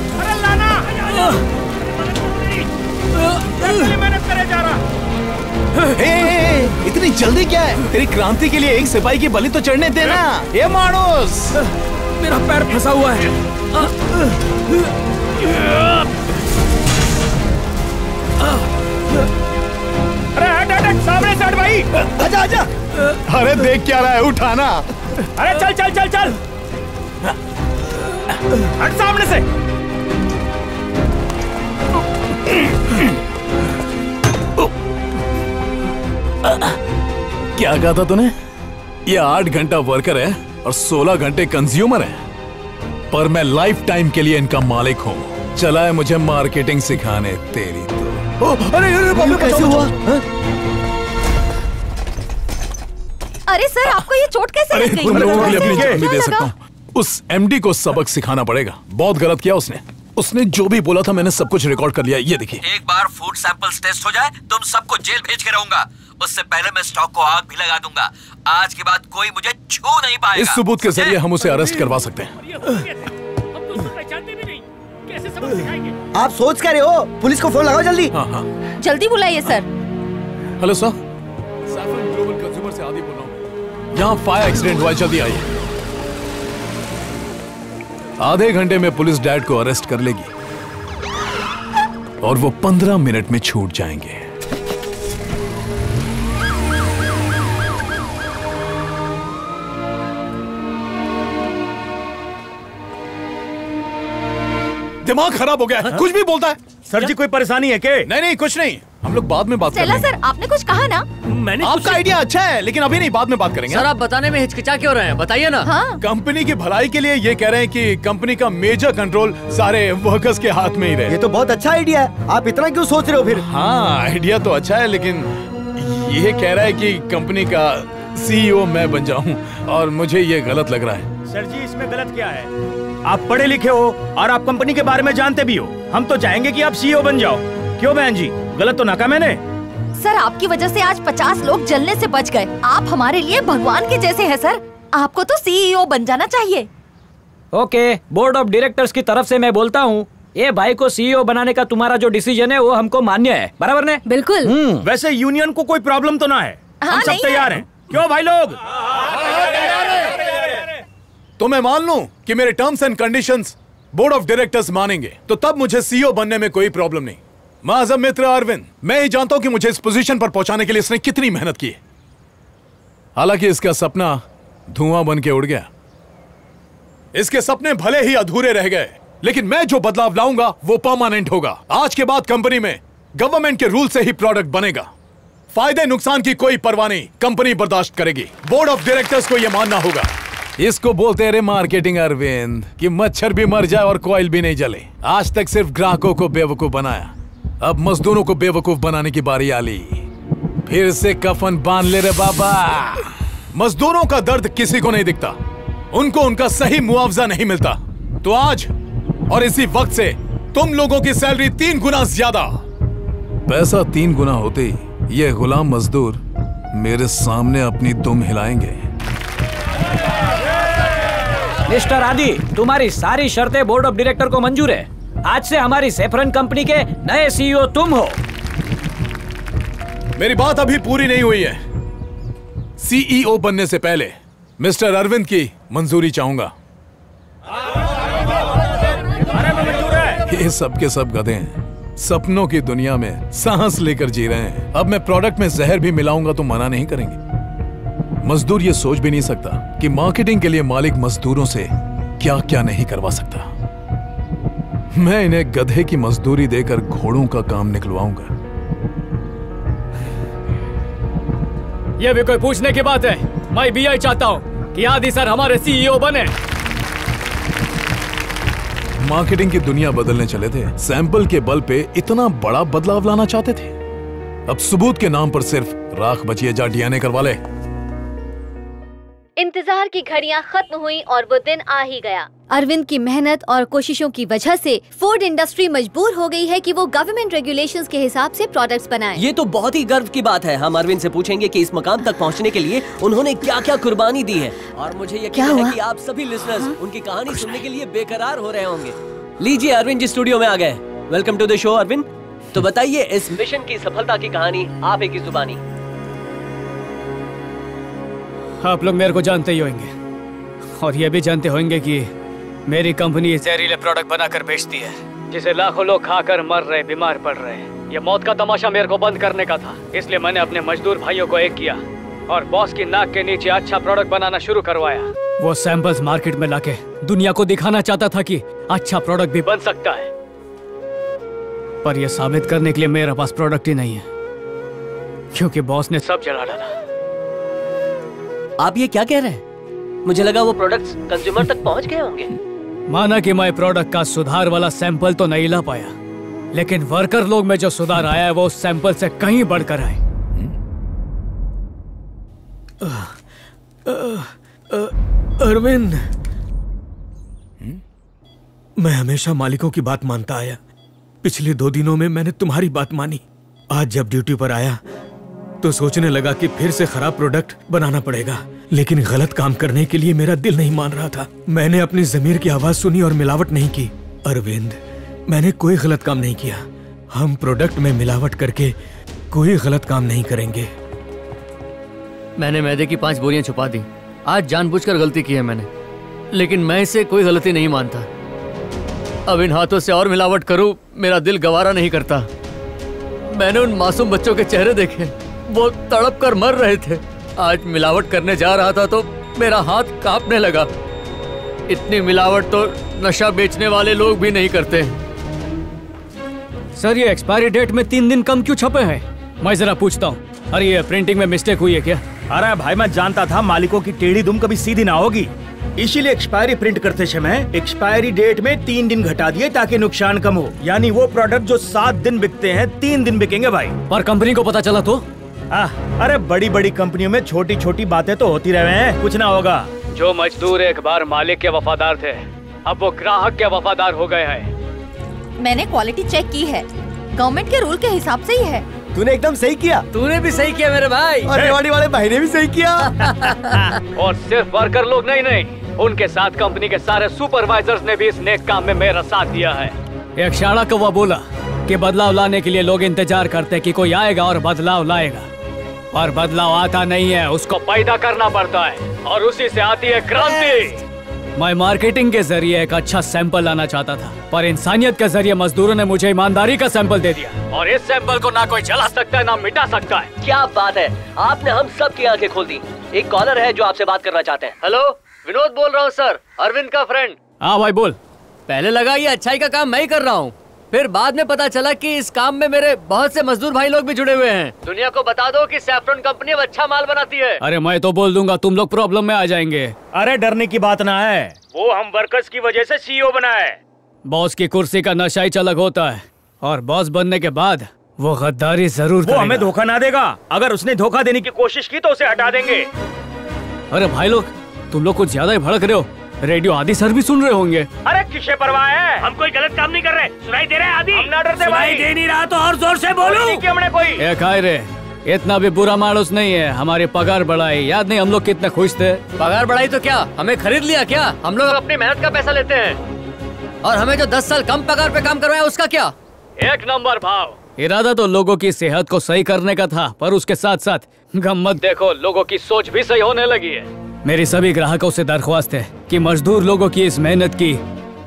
मेहनत करे जा रहा ए, ए, ए, इतनी जल्दी क्या है? तेरी क्रांति के लिए एक सिपाही की बलि तो चढ़ने देना ये मानुस मेरा पैर फंसा हुआ है। अरे हट हट हट सामने से हट भाई। आजा आजा। अरे देख क्या रहा है उठाना अरे चल चल चल चल। हट सामने से। क्या कहा था तूने ये आठ घंटा वर्कर है और सोलह घंटे कंज्यूमर है पर मैं लाइफ टाइम के लिए इनका मालिक हूँ चला है मुझे मार्केटिंग सिखाने तेरी तो ओ, अरे अरे बाबू कैसे हुआ हाँ? अरे सर आपको ये चोट कैसे अरे लग गई तुम लोगों के लिए अपनी जान भी दे सकता हूँ उस एमडी को सबक सिखाना पड़ेगा बहुत गलत किया उसने उसने जो भी बोला था मैंने सब कुछ रिकॉर्ड कर लिया ये देखिए। एक बार फ़ूड सैंपल्स टेस्ट हो जाए तुम सबको जेल भेज के रहूँगा। उससे पहले मैं स्टॉक को आग भी लगा दूँगा। आज के बाद कोई मुझे छू नहीं पाएगा। इस सबूत के ज़रिए हम उसे अरेस्ट करवा सकते हैं। पहचानते भी नहीं। कैसे सबक सिखाएँगे? आप सोच कर रहे हो? पुलिस को फ़ोन लगाओ जल्दी। हाँ हाँ। जल्दी बुलाइए sir. Hello sir global consumer से आदि बोल रहा हूँ। यहाँ फायर एक्सीडेंट हुआ जल्दी आइए। आधे घंटे में पुलिस डैड को अरेस्ट कर लेगी। और वो पंद्रह मिनट में छूट जाएँगे। दिमाग खराब हो गया है। कुछ भी बोलता है। सर जी कोई परेशानी है क्या? नहीं नहीं कुछ नहीं। हम लोग बाद में बात करेंगे। सर आपने कुछ कहा ना? मैंने आपका आइडिया अच्छा है लेकिन अभी नहीं बाद में बात करेंगे। सर आप बताने में हिचकिचा क्यों रहे हैं? बताइए ना। हाँ। कंपनी की भलाई के लिए ये कह रहे हैं कि कंपनी का मेजर कंट्रोल सारे वर्कर्स के हाथ में ही रहे। ये तो बहुत अच्छा आइडिया है। आप इतना क्यों सोच रहे हो फिर? हाँ आइडिया तो अच्छा है लेकिन ये कह रहा है की कंपनी का सीईओ मैं बन जाऊँ और मुझे ये गलत लग रहा है। सर जी इसमें गलत क्या है? आप पढ़े लिखे हो और आप कंपनी के बारे में जानते भी हो। हम तो चाहेंगे कि आप सीईओ बन जाओ। क्यों बहन जी? गलत तो ना कहा मैंने। सर आपकी वजह से आज पचास लोग जलने से बच गए। आप हमारे लिए भगवान के जैसे हैं सर। आपको तो सीईओ बन जाना चाहिए। ओके बोर्ड ऑफ़ डायरेक्टर्स की तरफ़ से मैं बोलता हूँ ये भाई को सीईओ बनाने का तुम्हारा जो डिसीज़न है वो हमको मान्य है। बराबर ने? बिल्कुल। वैसे यूनियन को कोई प्रॉब्लम तो ना है। हाँ, हम सब तैयार है। क्यों भाई लोग? तो मैं मान लू कि मेरे terms and conditions board of directors मानेंगे तो तब मुझे सीईओ बनने में कोई प्रॉब्लम नहीं। माजम मित्र अरविंद, मैं ही जानता हूँ कि मुझे इस पोजीशन पर पहुँचाने के लिए इसने कितनी मेहनत की। हालाँकि इसका सपना धुआँ बन के उड़ गया। इसके सपने भले ही अधूरे रह गए, लेकिन मैं जो बदलाव लाऊँगा, वो परमानेंट होगा। आज के बाद कंपनी में गवर्नमेंट के रूल से ही प्रोडक्ट बनेगा। फ़ायदे नुकसान की कोई परवाह नहीं, कंपनी बर्दाश्त करेगी। बोर्ड ऑफ़ डायरेक्टर्स को यह मानना होगा। इसको बोलते हैं रे मार्केटिंग अरविंद, कि मच्छर भी मर जाए और कोयल भी नहीं जले। आज तक सिर्फ़ ग्राहकों को बेवकूफ़ बनाया। अब मजदूरों को बेवकूफ़ बनाने की बारी आ ली। फिर से कफन बाँध ले रे बाबा। मजदूरों का दर्द किसी को नहीं दिखता। उनको उनका सही मुआवजा नहीं मिलता। तो आज और इसी वक्त से तुम लोगों की सैलरी तीन गुना ज़्यादा। पैसा तीन गुना होते ये गुलाम मजदूर मेरे सामने अपनी दुम हिलाएँगे। मिस्टर आदि, तुम्हारी सारी शर्तें बोर्ड ऑफ़ डायरेक्टर को मंजूर है। आज से हमारी सेफरन कंपनी के नए सीईओ तुम हो। मेरी बात अभी पूरी नहीं हुई है। सीईओ बनने से पहले मिस्टर अरविंद की मंजूरी चाहूँगा। ये सब के सब गधे हैं। सपनों की दुनिया में सांस लेकर जी रहे हैं। अब मैं प्रोडक्ट में जहर भी मिलाऊँगा तो मना नहीं करेंगे। मजदूर ये सोच भी नहीं सकता कि मार्केटिंग के लिए मालिक मजदूरों से क्या क्या नहीं करवा सकता। मैं इन्हें गधे की मजदूरी देकर घोड़ों का काम निकलवाऊँगा। यह भी कोई पूछने की बात है। मैं भी यही चाहता हूँ कि आदि सर हमारे सीईओ बने। मार्केटिंग की दुनिया बदलने चले थे। सैंपल के बल पे इतना बड़ा बदलाव लाना चाहते थे। अब सबूत के नाम पर सिर्फ़ राख बचिए जा डीएनए करवा ले इंतज़ार की घड़ियाँ खत्म हुई और वो दिन आ ही गया। अरविंद की मेहनत और कोशिशों की वजह से फ़ूड इंडस्ट्री मजबूर हो गई है कि वो गवर्नमेंट रेगुलेशंस के हिसाब से प्रोडक्ट्स बनाए। ये तो बहुत ही गर्व की बात है। हम अरविंद से पूछेंगे कि इस मकाम तक पहुँचने के लिए उन्होंने क्या क्या कुर्बानी दी है। और मुझे यकीन क्या है हुआ? कि आप सभी लिसनर्स उनकी कहानी सुनने के लिए बेकरार हो रहे होंगे। लीजिए अरविंद जी स्टूडियो में आ गए। Welcome to the show Arvind. तो बताइए इस मिशन की सफलता की कहानी आप एक ही जुबानी। आप लोग मेरे को जानते ही होंगे। और ये भी जानते होंगे कि मेरी कंपनी जहरीले प्रोडक्ट बनाकर बेचती है। जिसे लाखों लोग खाकर मर रहे बीमार पड़ रहे हैं। ये मौत का तमाशा मेरे को बंद करने का था। इसलिए मैंने अपने मजदूर भाइयों को एक किया और बॉस की नाक के नीचे अच्छा प्रोडक्ट बनाना शुरू करवाया। वो सैंपल्स मार्केट में लाके दुनिया को दिखाना चाहता था कि अच्छा प्रोडक्ट भी बन सकता है। पर यह साबित करने के लिए मेरे पास प्रोडक्ट ही नहीं है। क्योंकि बॉस ने सब जला डाला। आप ये क्या कह रहे हैं? मुझे लगा वो प्रोडक्ट्स कंज्यूमर तक पहुँच गए होंगे। माना कि मैं प्रोडक्ट का सुधार वाला सैंपल तो नहीं ला पाया। लेकिन वर्कर लोग में जो सुधार आया है वो उस सैंपल से कहीं बढ़कर आए। अरविंद। मैं हमेशा मालिकों की बात मानता आया। पिछले दो दिनों में मैंने तुम्हारी बात मानी। आज जब ड्यूटी पर आया तो सोचने लगा कि फिर से खराब प्रोडक्ट बनाना पड़ेगा। लेकिन गलत काम करने के लिए मेरा दिल नहीं मान रहा था। मैंने अपनी जमीर की आवाज़ सुनी और मिलावट नहीं की। अरविंद, मैंने कोई गलत काम नहीं किया। हम प्रोडक्ट में मिलावट करके कोई गलत काम नहीं करेंगे। मैंने मैदे की पाँच बोरियाँ छुपा दी। आज जानबूझकर गलती की है मैंने। लेकिन मैं इसे कोई गलती नहीं मानता। अब इन हाथों से और मिलावट करूँ, मेरा दिल गवारा नहीं करता। मैंने उन मासूम बच्चों के चेहरे देखे। वो तड़प कर मर रहे थे। आज मिलावट करने जा रहा था तो मेरा हाथ कांपने लगा। इतनी मिलावट तो नशा बेचने वाले लोग भी नहीं करते। सर ये एक्सपायरी डेट में तीन दिन कम क्यों छपे हैं? मैं जरा पूछता हूँ। अरे ये प्रिंटिंग में मिस्टेक हुई है क्या? अरे भाई मैं जानता था मालिकों की टेढ़ी दुम कभी सीधी ना होगी। इसीलिए एक्सपायरी प्रिंट करते समय एक्सपायरी डेट में तीन दिन घटा दिए ताकि नुकसान कम हो। यानी वो प्रोडक्ट जो सात दिन बिकते हैं तीन दिन बिकेंगे भाई। पर कंपनी को पता चला तो? आ, अरे बड़ी बड़ी कंपनियों में छोटी छोटी बातें तो होती रहे हैं। कुछ ना होगा। जो मजदूर एक बार मालिक के वफादार थे अब वो ग्राहक के वफादार हो गए हैं। मैंने क्वालिटी चेक की है। गवर्नमेंट के रूल के हिसाब से ही है। तूने एकदम सही किया। तूने भी सही किया मेरे भाई। और रेवाड़ी वाले भाई ने भी सही किया। और सिर्फ़ वर्कर लोग नहीं नहीं। उनके साथ कंपनी के सारे सुपरवाइजर्स ने भी इस नेक काम में मेरा साथ दिया है। एक शाणा कौवा बोला कि बदलाव लाने के लिए लोग इंतज़ार करते हैं कि कोई आएगा और बदलाव लाएगा। और बदलाव आता नहीं है उसको पैदा करना पड़ता है और उसी से आती है क्रांति। मैं मार्केटिंग के ज़रिए एक अच्छा सैंपल लाना चाहता था पर इंसानियत के ज़रिए मजदूरों ने मुझे ईमानदारी का सैंपल दे दिया। और इस सैंपल को ना कोई जला सकता है ना मिटा सकता है। क्या बात है? आपने हम सब की आँखें खोल दी। एक कॉलर है जो आपसे बात करना चाहते हैं। हेलो विनोद बोल रहा हूँ सर अरविंद का फ्रेंड हाँ भाई बोल। पहले लगा ये अच्छाई का काम मैं ही कर रहा हूँ। फिर बाद में पता चला कि इस काम में मेरे बहुत से मजदूर भाई लोग भी जुड़े हुए हैं। दुनिया को बता दो कि सैफरन कंपनी अब अच्छा माल बनाती है। अरे मैं तो बोल दूँगा तुम लोग प्रॉब्लम में आ जाएँगे। अरे डरने की बात ना है। वो हम वर्कर्स की वजह से सीईओ बना है। बॉस की कुर्सी का नशा ही अलग होता है। और बॉस बनने के बाद वो गद्दारी ज़रूर वो हमें धोखा ना देगा। अगर उसने धोखा देने की कोशिश की तो उसे हटा देंगे। अरे भाई लोग तुम लोग कुछ ज़्यादा ही भड़क रहे हो। रेडियो आदि सर भी सुन रहे होंगे। अरे किसे परवाह है? हम कोई गलत काम नहीं कर रहे। सुनाई दे रहे आदि। हम ना डरते सुनाई दे नहीं रहा तो और ज़ोर से बोलो। हमने कोई। ए रे इतना भी बुरा मानुस नहीं है। हमारी पगार बढ़ाई। याद नहीं हम लोग कितने खुश थे। पगार बढ़ाई तो क्या? हमें खरीद लिया क्या? हम लोग अपनी मेहनत का पैसा लेते हैं। और हमें जो दस साल कम पगार पे काम करवाया उसका क्या? एक नंबर भाव। इरादा तो लोगों की सेहत को सही करने का था पर उसके साथ साथ गम्मत देखो लोगों की सोच भी सही होने लगी है। मेरी सभी ग्राहकों से दरख्वास्त है कि मजदूर लोगों की इस मेहनत की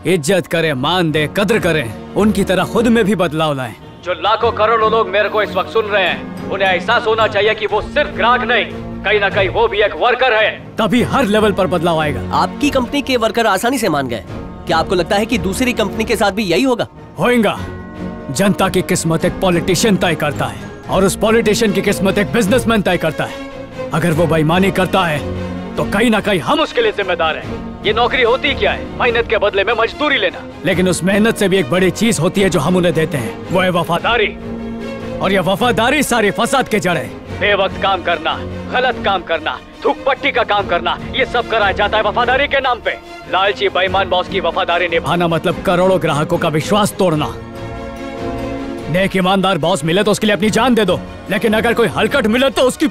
इज़्ज़त करें मान दे कद्र करें। उनकी तरह खुद में भी बदलाव लाएँ। जो लाखों करोड़ों लोग मेरे को इस वक्त सुन रहे हैं उन्हें एहसास होना चाहिए कि वो सिर्फ़ ग्राहक नहीं कहीं ना कहीं वो भी एक वर्कर है। तभी हर लेवल पर बदलाव आएगा। आपकी कंपनी के वर्कर आसानी से मान गए। क्या आपको लगता है कि दूसरी कंपनी के साथ भी यही होगा? होएगा। जनता की किस्मत एक पॉलिटिशियन तय करता है और उस पॉलिटिशियन की किस्मत एक बिजनेसमैन तय करता है। अगर वो बेईमानी करता है तो कहीं ना कहीं हम उसके लिए जिम्मेदार हैं। ये नौकरी होती क्या है? मेहनत के बदले में मजदूरी लेना। लेकिन उस मेहनत से भी एक बड़ी चीज़ होती है जो हम उन्हें देते हैं। वो है वफादारी। और ये वफादारी सारी फसाद के जड़ है। बेवक्त काम करना, गलत काम करना थूक पट्टी का काम करना, ये सब कराया जाता है वफादारी के नाम पे। लालची, बेईमान बॉस की वफादारी निभाना मतलब करोड़ों ग्राहकों का विश्वास तोड़ना। नेक ईमानदार बॉस मिले तो उसके लिए अपनी जान दे दो। लेकिन अगर कोई हलकट मिले तो उसकी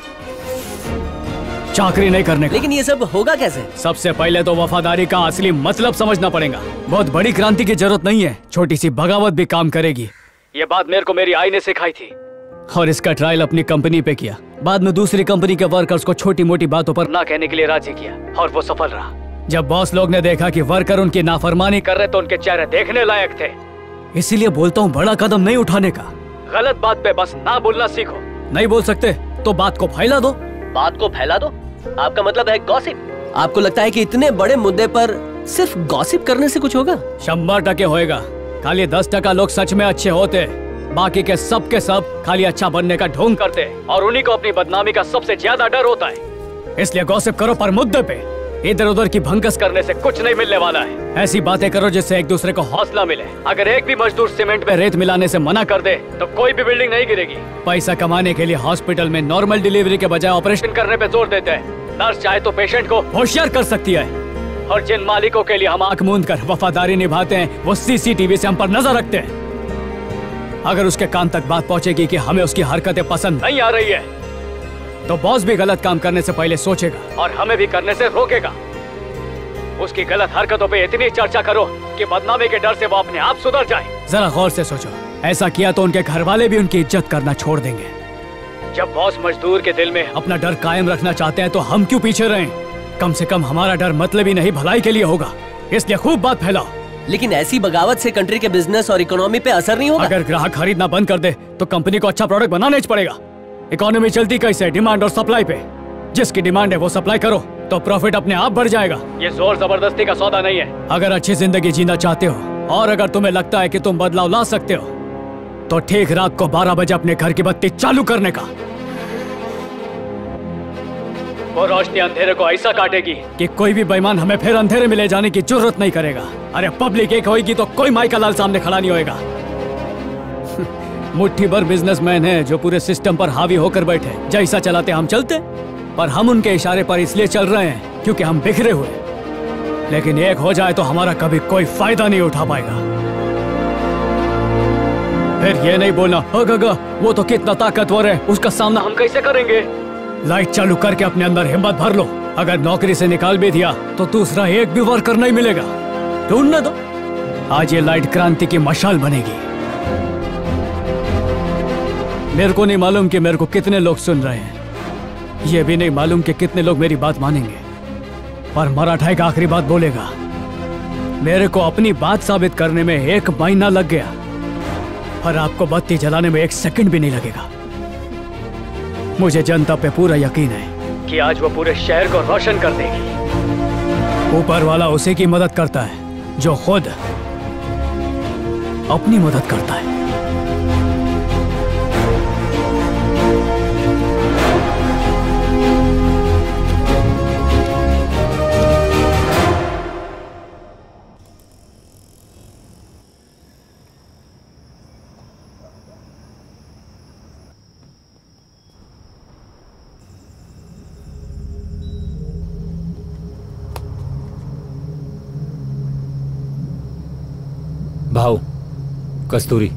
चाकरी नहीं करने का। लेकिन ये सब होगा कैसे? सबसे पहले तो वफादारी का असली मतलब समझना पड़ेगा। बहुत बड़ी क्रांति की ज़रूरत नहीं है। छोटी सी बगावत भी काम करेगी। ये बात मेरे को मेरी आई ने सिखाई थी। और इसका ट्रायल अपनी कंपनी पे किया। बाद में दूसरी कंपनी के वर्कर्स को छोटी मोटी बातों पर ना कहने के लिए राज़ी किया और वो सफल रहा। जब बॉस लोग ने देखा कि वर्कर उनकी नाफरमानी कर रहे तो उनके चेहरे देखने लायक थे। इसीलिए बोलता हूँ बड़ा कदम नहीं उठाने का। गलत बात पे बस ना बोलना सीखो। नहीं बोल सकते तो बात को फैला दो। बात को फैला दो। आपका मतलब है गॉसिप। आपको लगता है कि इतने बड़े मुद्दे पर सिर्फ़ गॉसिप करने से कुछ होगा? शंबर टके होएगा। खाली दस टका लोग सच में अच्छे होते। बाकी के सब के सब खाली अच्छा बनने का ढोंग करते। और उन्हीं को अपनी बदनामी का सबसे ज़्यादा डर होता है। इसलिए गॉसिप करो पर मुद्दे पे। इधर उधर की भंकस करने से कुछ नहीं मिलने वाला है। ऐसी बातें करो जिससे एक दूसरे को हौसला मिले। अगर एक भी मजदूर सीमेंट में रेत मिलाने से मना कर दे तो कोई भी बिल्डिंग नहीं गिरेगी। पैसा कमाने के लिए हॉस्पिटल में नॉर्मल डिलीवरी के बजाय ऑपरेशन करने पे ज़ोर देते हैं। नर्स चाहे तो पेशेंट को होशियार कर सकती है। और जिन मालिकों के लिए हम आँख मूंद कर वफादारी निभाते हैं, वो सीसीटीवी से हम पर नज़र रखते हैं। अगर उसके कान तक बात पहुंचेगी कि हमें उसकी हरकतें पसंद नहीं आ रही है तो बॉस भी गलत काम करने से पहले सोचेगा। और हमें भी करने से रोकेगा। उसकी गलत हरकतों पे इतनी चर्चा करो कि बदनामी के डर से वो अपने आप सुधर जाए। जरा गौर से सोचो। ऐसा किया तो उनके घर वाले भी उनकी इज़्ज़त करना छोड़ देंगे। जब बॉस मजदूर के दिल में अपना डर कायम रखना चाहते हैं तो हम क्यों पीछे रहें? कम से कम हमारा डर मतलब ही नहीं भलाई के लिए होगा। इसलिए खूब बात फैलाओ। लेकिन ऐसी बगावत से कंट्री के बिज़नेस और इकोनॉमी पे असर नहीं होगा? अगर ग्राहक खरीदना बंद कर दे तो कंपनी को अच्छा प्रोडक्ट बनाना ही पड़ेगा। इकोनॉमी चलती कैसे डिमांड और सप्लाई पे। जिसकी डिमांड है वो सप्लाई करो तो प्रॉफिट अपने आप बढ़ जाएगा। ये ज़ोर ज़बरदस्ती का सौदा नहीं है। अगर अच्छी ज़िंदगी जीना चाहते हो और अगर तुम्हें लगता है कि तुम बदलाव ला सकते हो तो ठीक रात को 12 बजे अपने घर की बत्ती चालू करने का। वो रोशनी अंधेरे को ऐसा काटेगी। कि कोई भी बेईमान हमें फिर अंधेरे में ले जाने की ज़रूरत नहीं करेगा। अरे पब्लिक एक होगी तो कोई माई का लाल सामने खड़ा नहीं होएगा। मुट्ठी भर बिजनेसमैन है जो पूरे सिस्टम पर हावी होकर बैठे जैसा चलाते हम चलते पर हम उनके इशारे पर इसलिए चल रहे हैं क्योंकि हम बिखरे हुए लेकिन एक हो जाए तो हमारा कभी कोई फ़ायदा नहीं उठा पाएगा। फिर ये नहीं बोलना अगगा वो तो कितना ताकतवर है, उसका सामना हम कैसे करेंगे? लाइट चालू करके अपने अंदर हिम्मत भर लो। अगर नौकरी से निकाल भी दिया तो दूसरा एक भी वर्कर नहीं मिलेगा। ढूँढने दो। आज ये लाइट क्रांति की मशाल बनेगी। मेरे को नहीं मालूम कि मेरे को कितने लोग सुन रहे हैं। ये भी नहीं मालूम कि कितने लोग मेरी बात मानेंगे। पर मराठा एक आखिरी बात बोलेगा, मेरे को अपनी बात साबित करने में एक महीना लग गया, पर आपको बत्ती जलाने में एक सेकंड भी नहीं लगेगा। मुझे जनता पे पूरा यकीन है कि आज वो पूरे शहर को रोशन कर देगी। ऊपर वाला उसी की मदद करता है, जो खुद अपनी मदद करता है। कस्तूरी।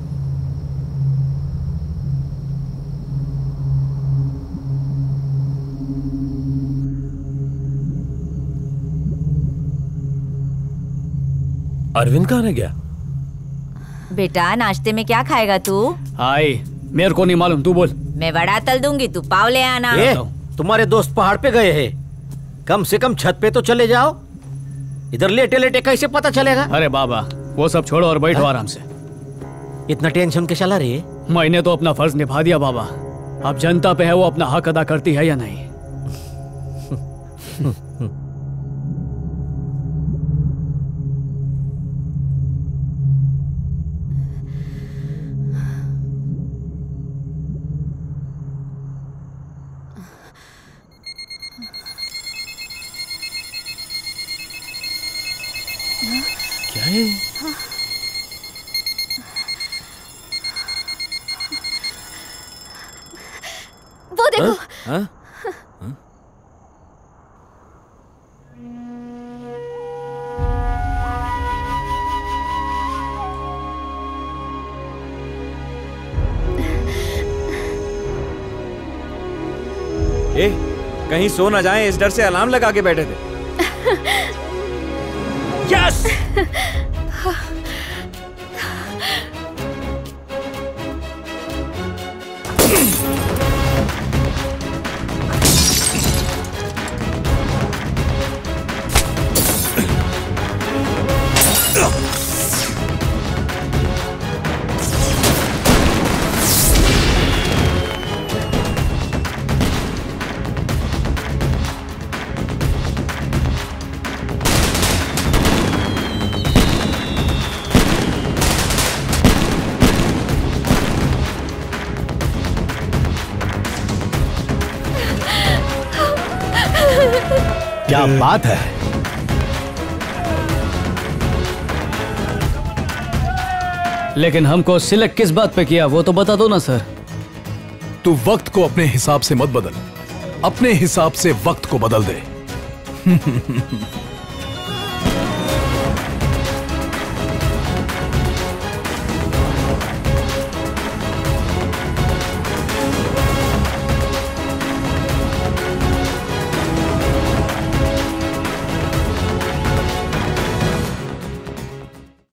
अरविंद कहाँ रह गया? बेटा नाश्ते में क्या खाएगा तू? आई मेरे को नहीं मालूम तू बोल। मैं वड़ा तल दूँगी तू पाव ले आना। ए, तुम्हारे दोस्त पहाड़ पे गए हैं। कम से कम छत पे तो चले जाओ। इधर लेटे लेटे कैसे पता चलेगा? अरे बाबा वो सब छोड़ो और बैठो आराम से। इतना टेंशन के चला रही मैंने तो अपना फ़र्ज़ निभा दिया बाबा। अब जनता पे है वो अपना हक अदा करती है या नहीं? क्या है? देखो। हाँ? ए, कहीं सो ना जाए इस डर से अलार्म लगा के बैठे थे। यस! क्या बात है? लेकिन हमको सिलेक्ट किस बात पे किया वो तो बता दो ना सर। तू वक्त को अपने हिसाब से मत बदल। अपने हिसाब से वक्त को बदल दे।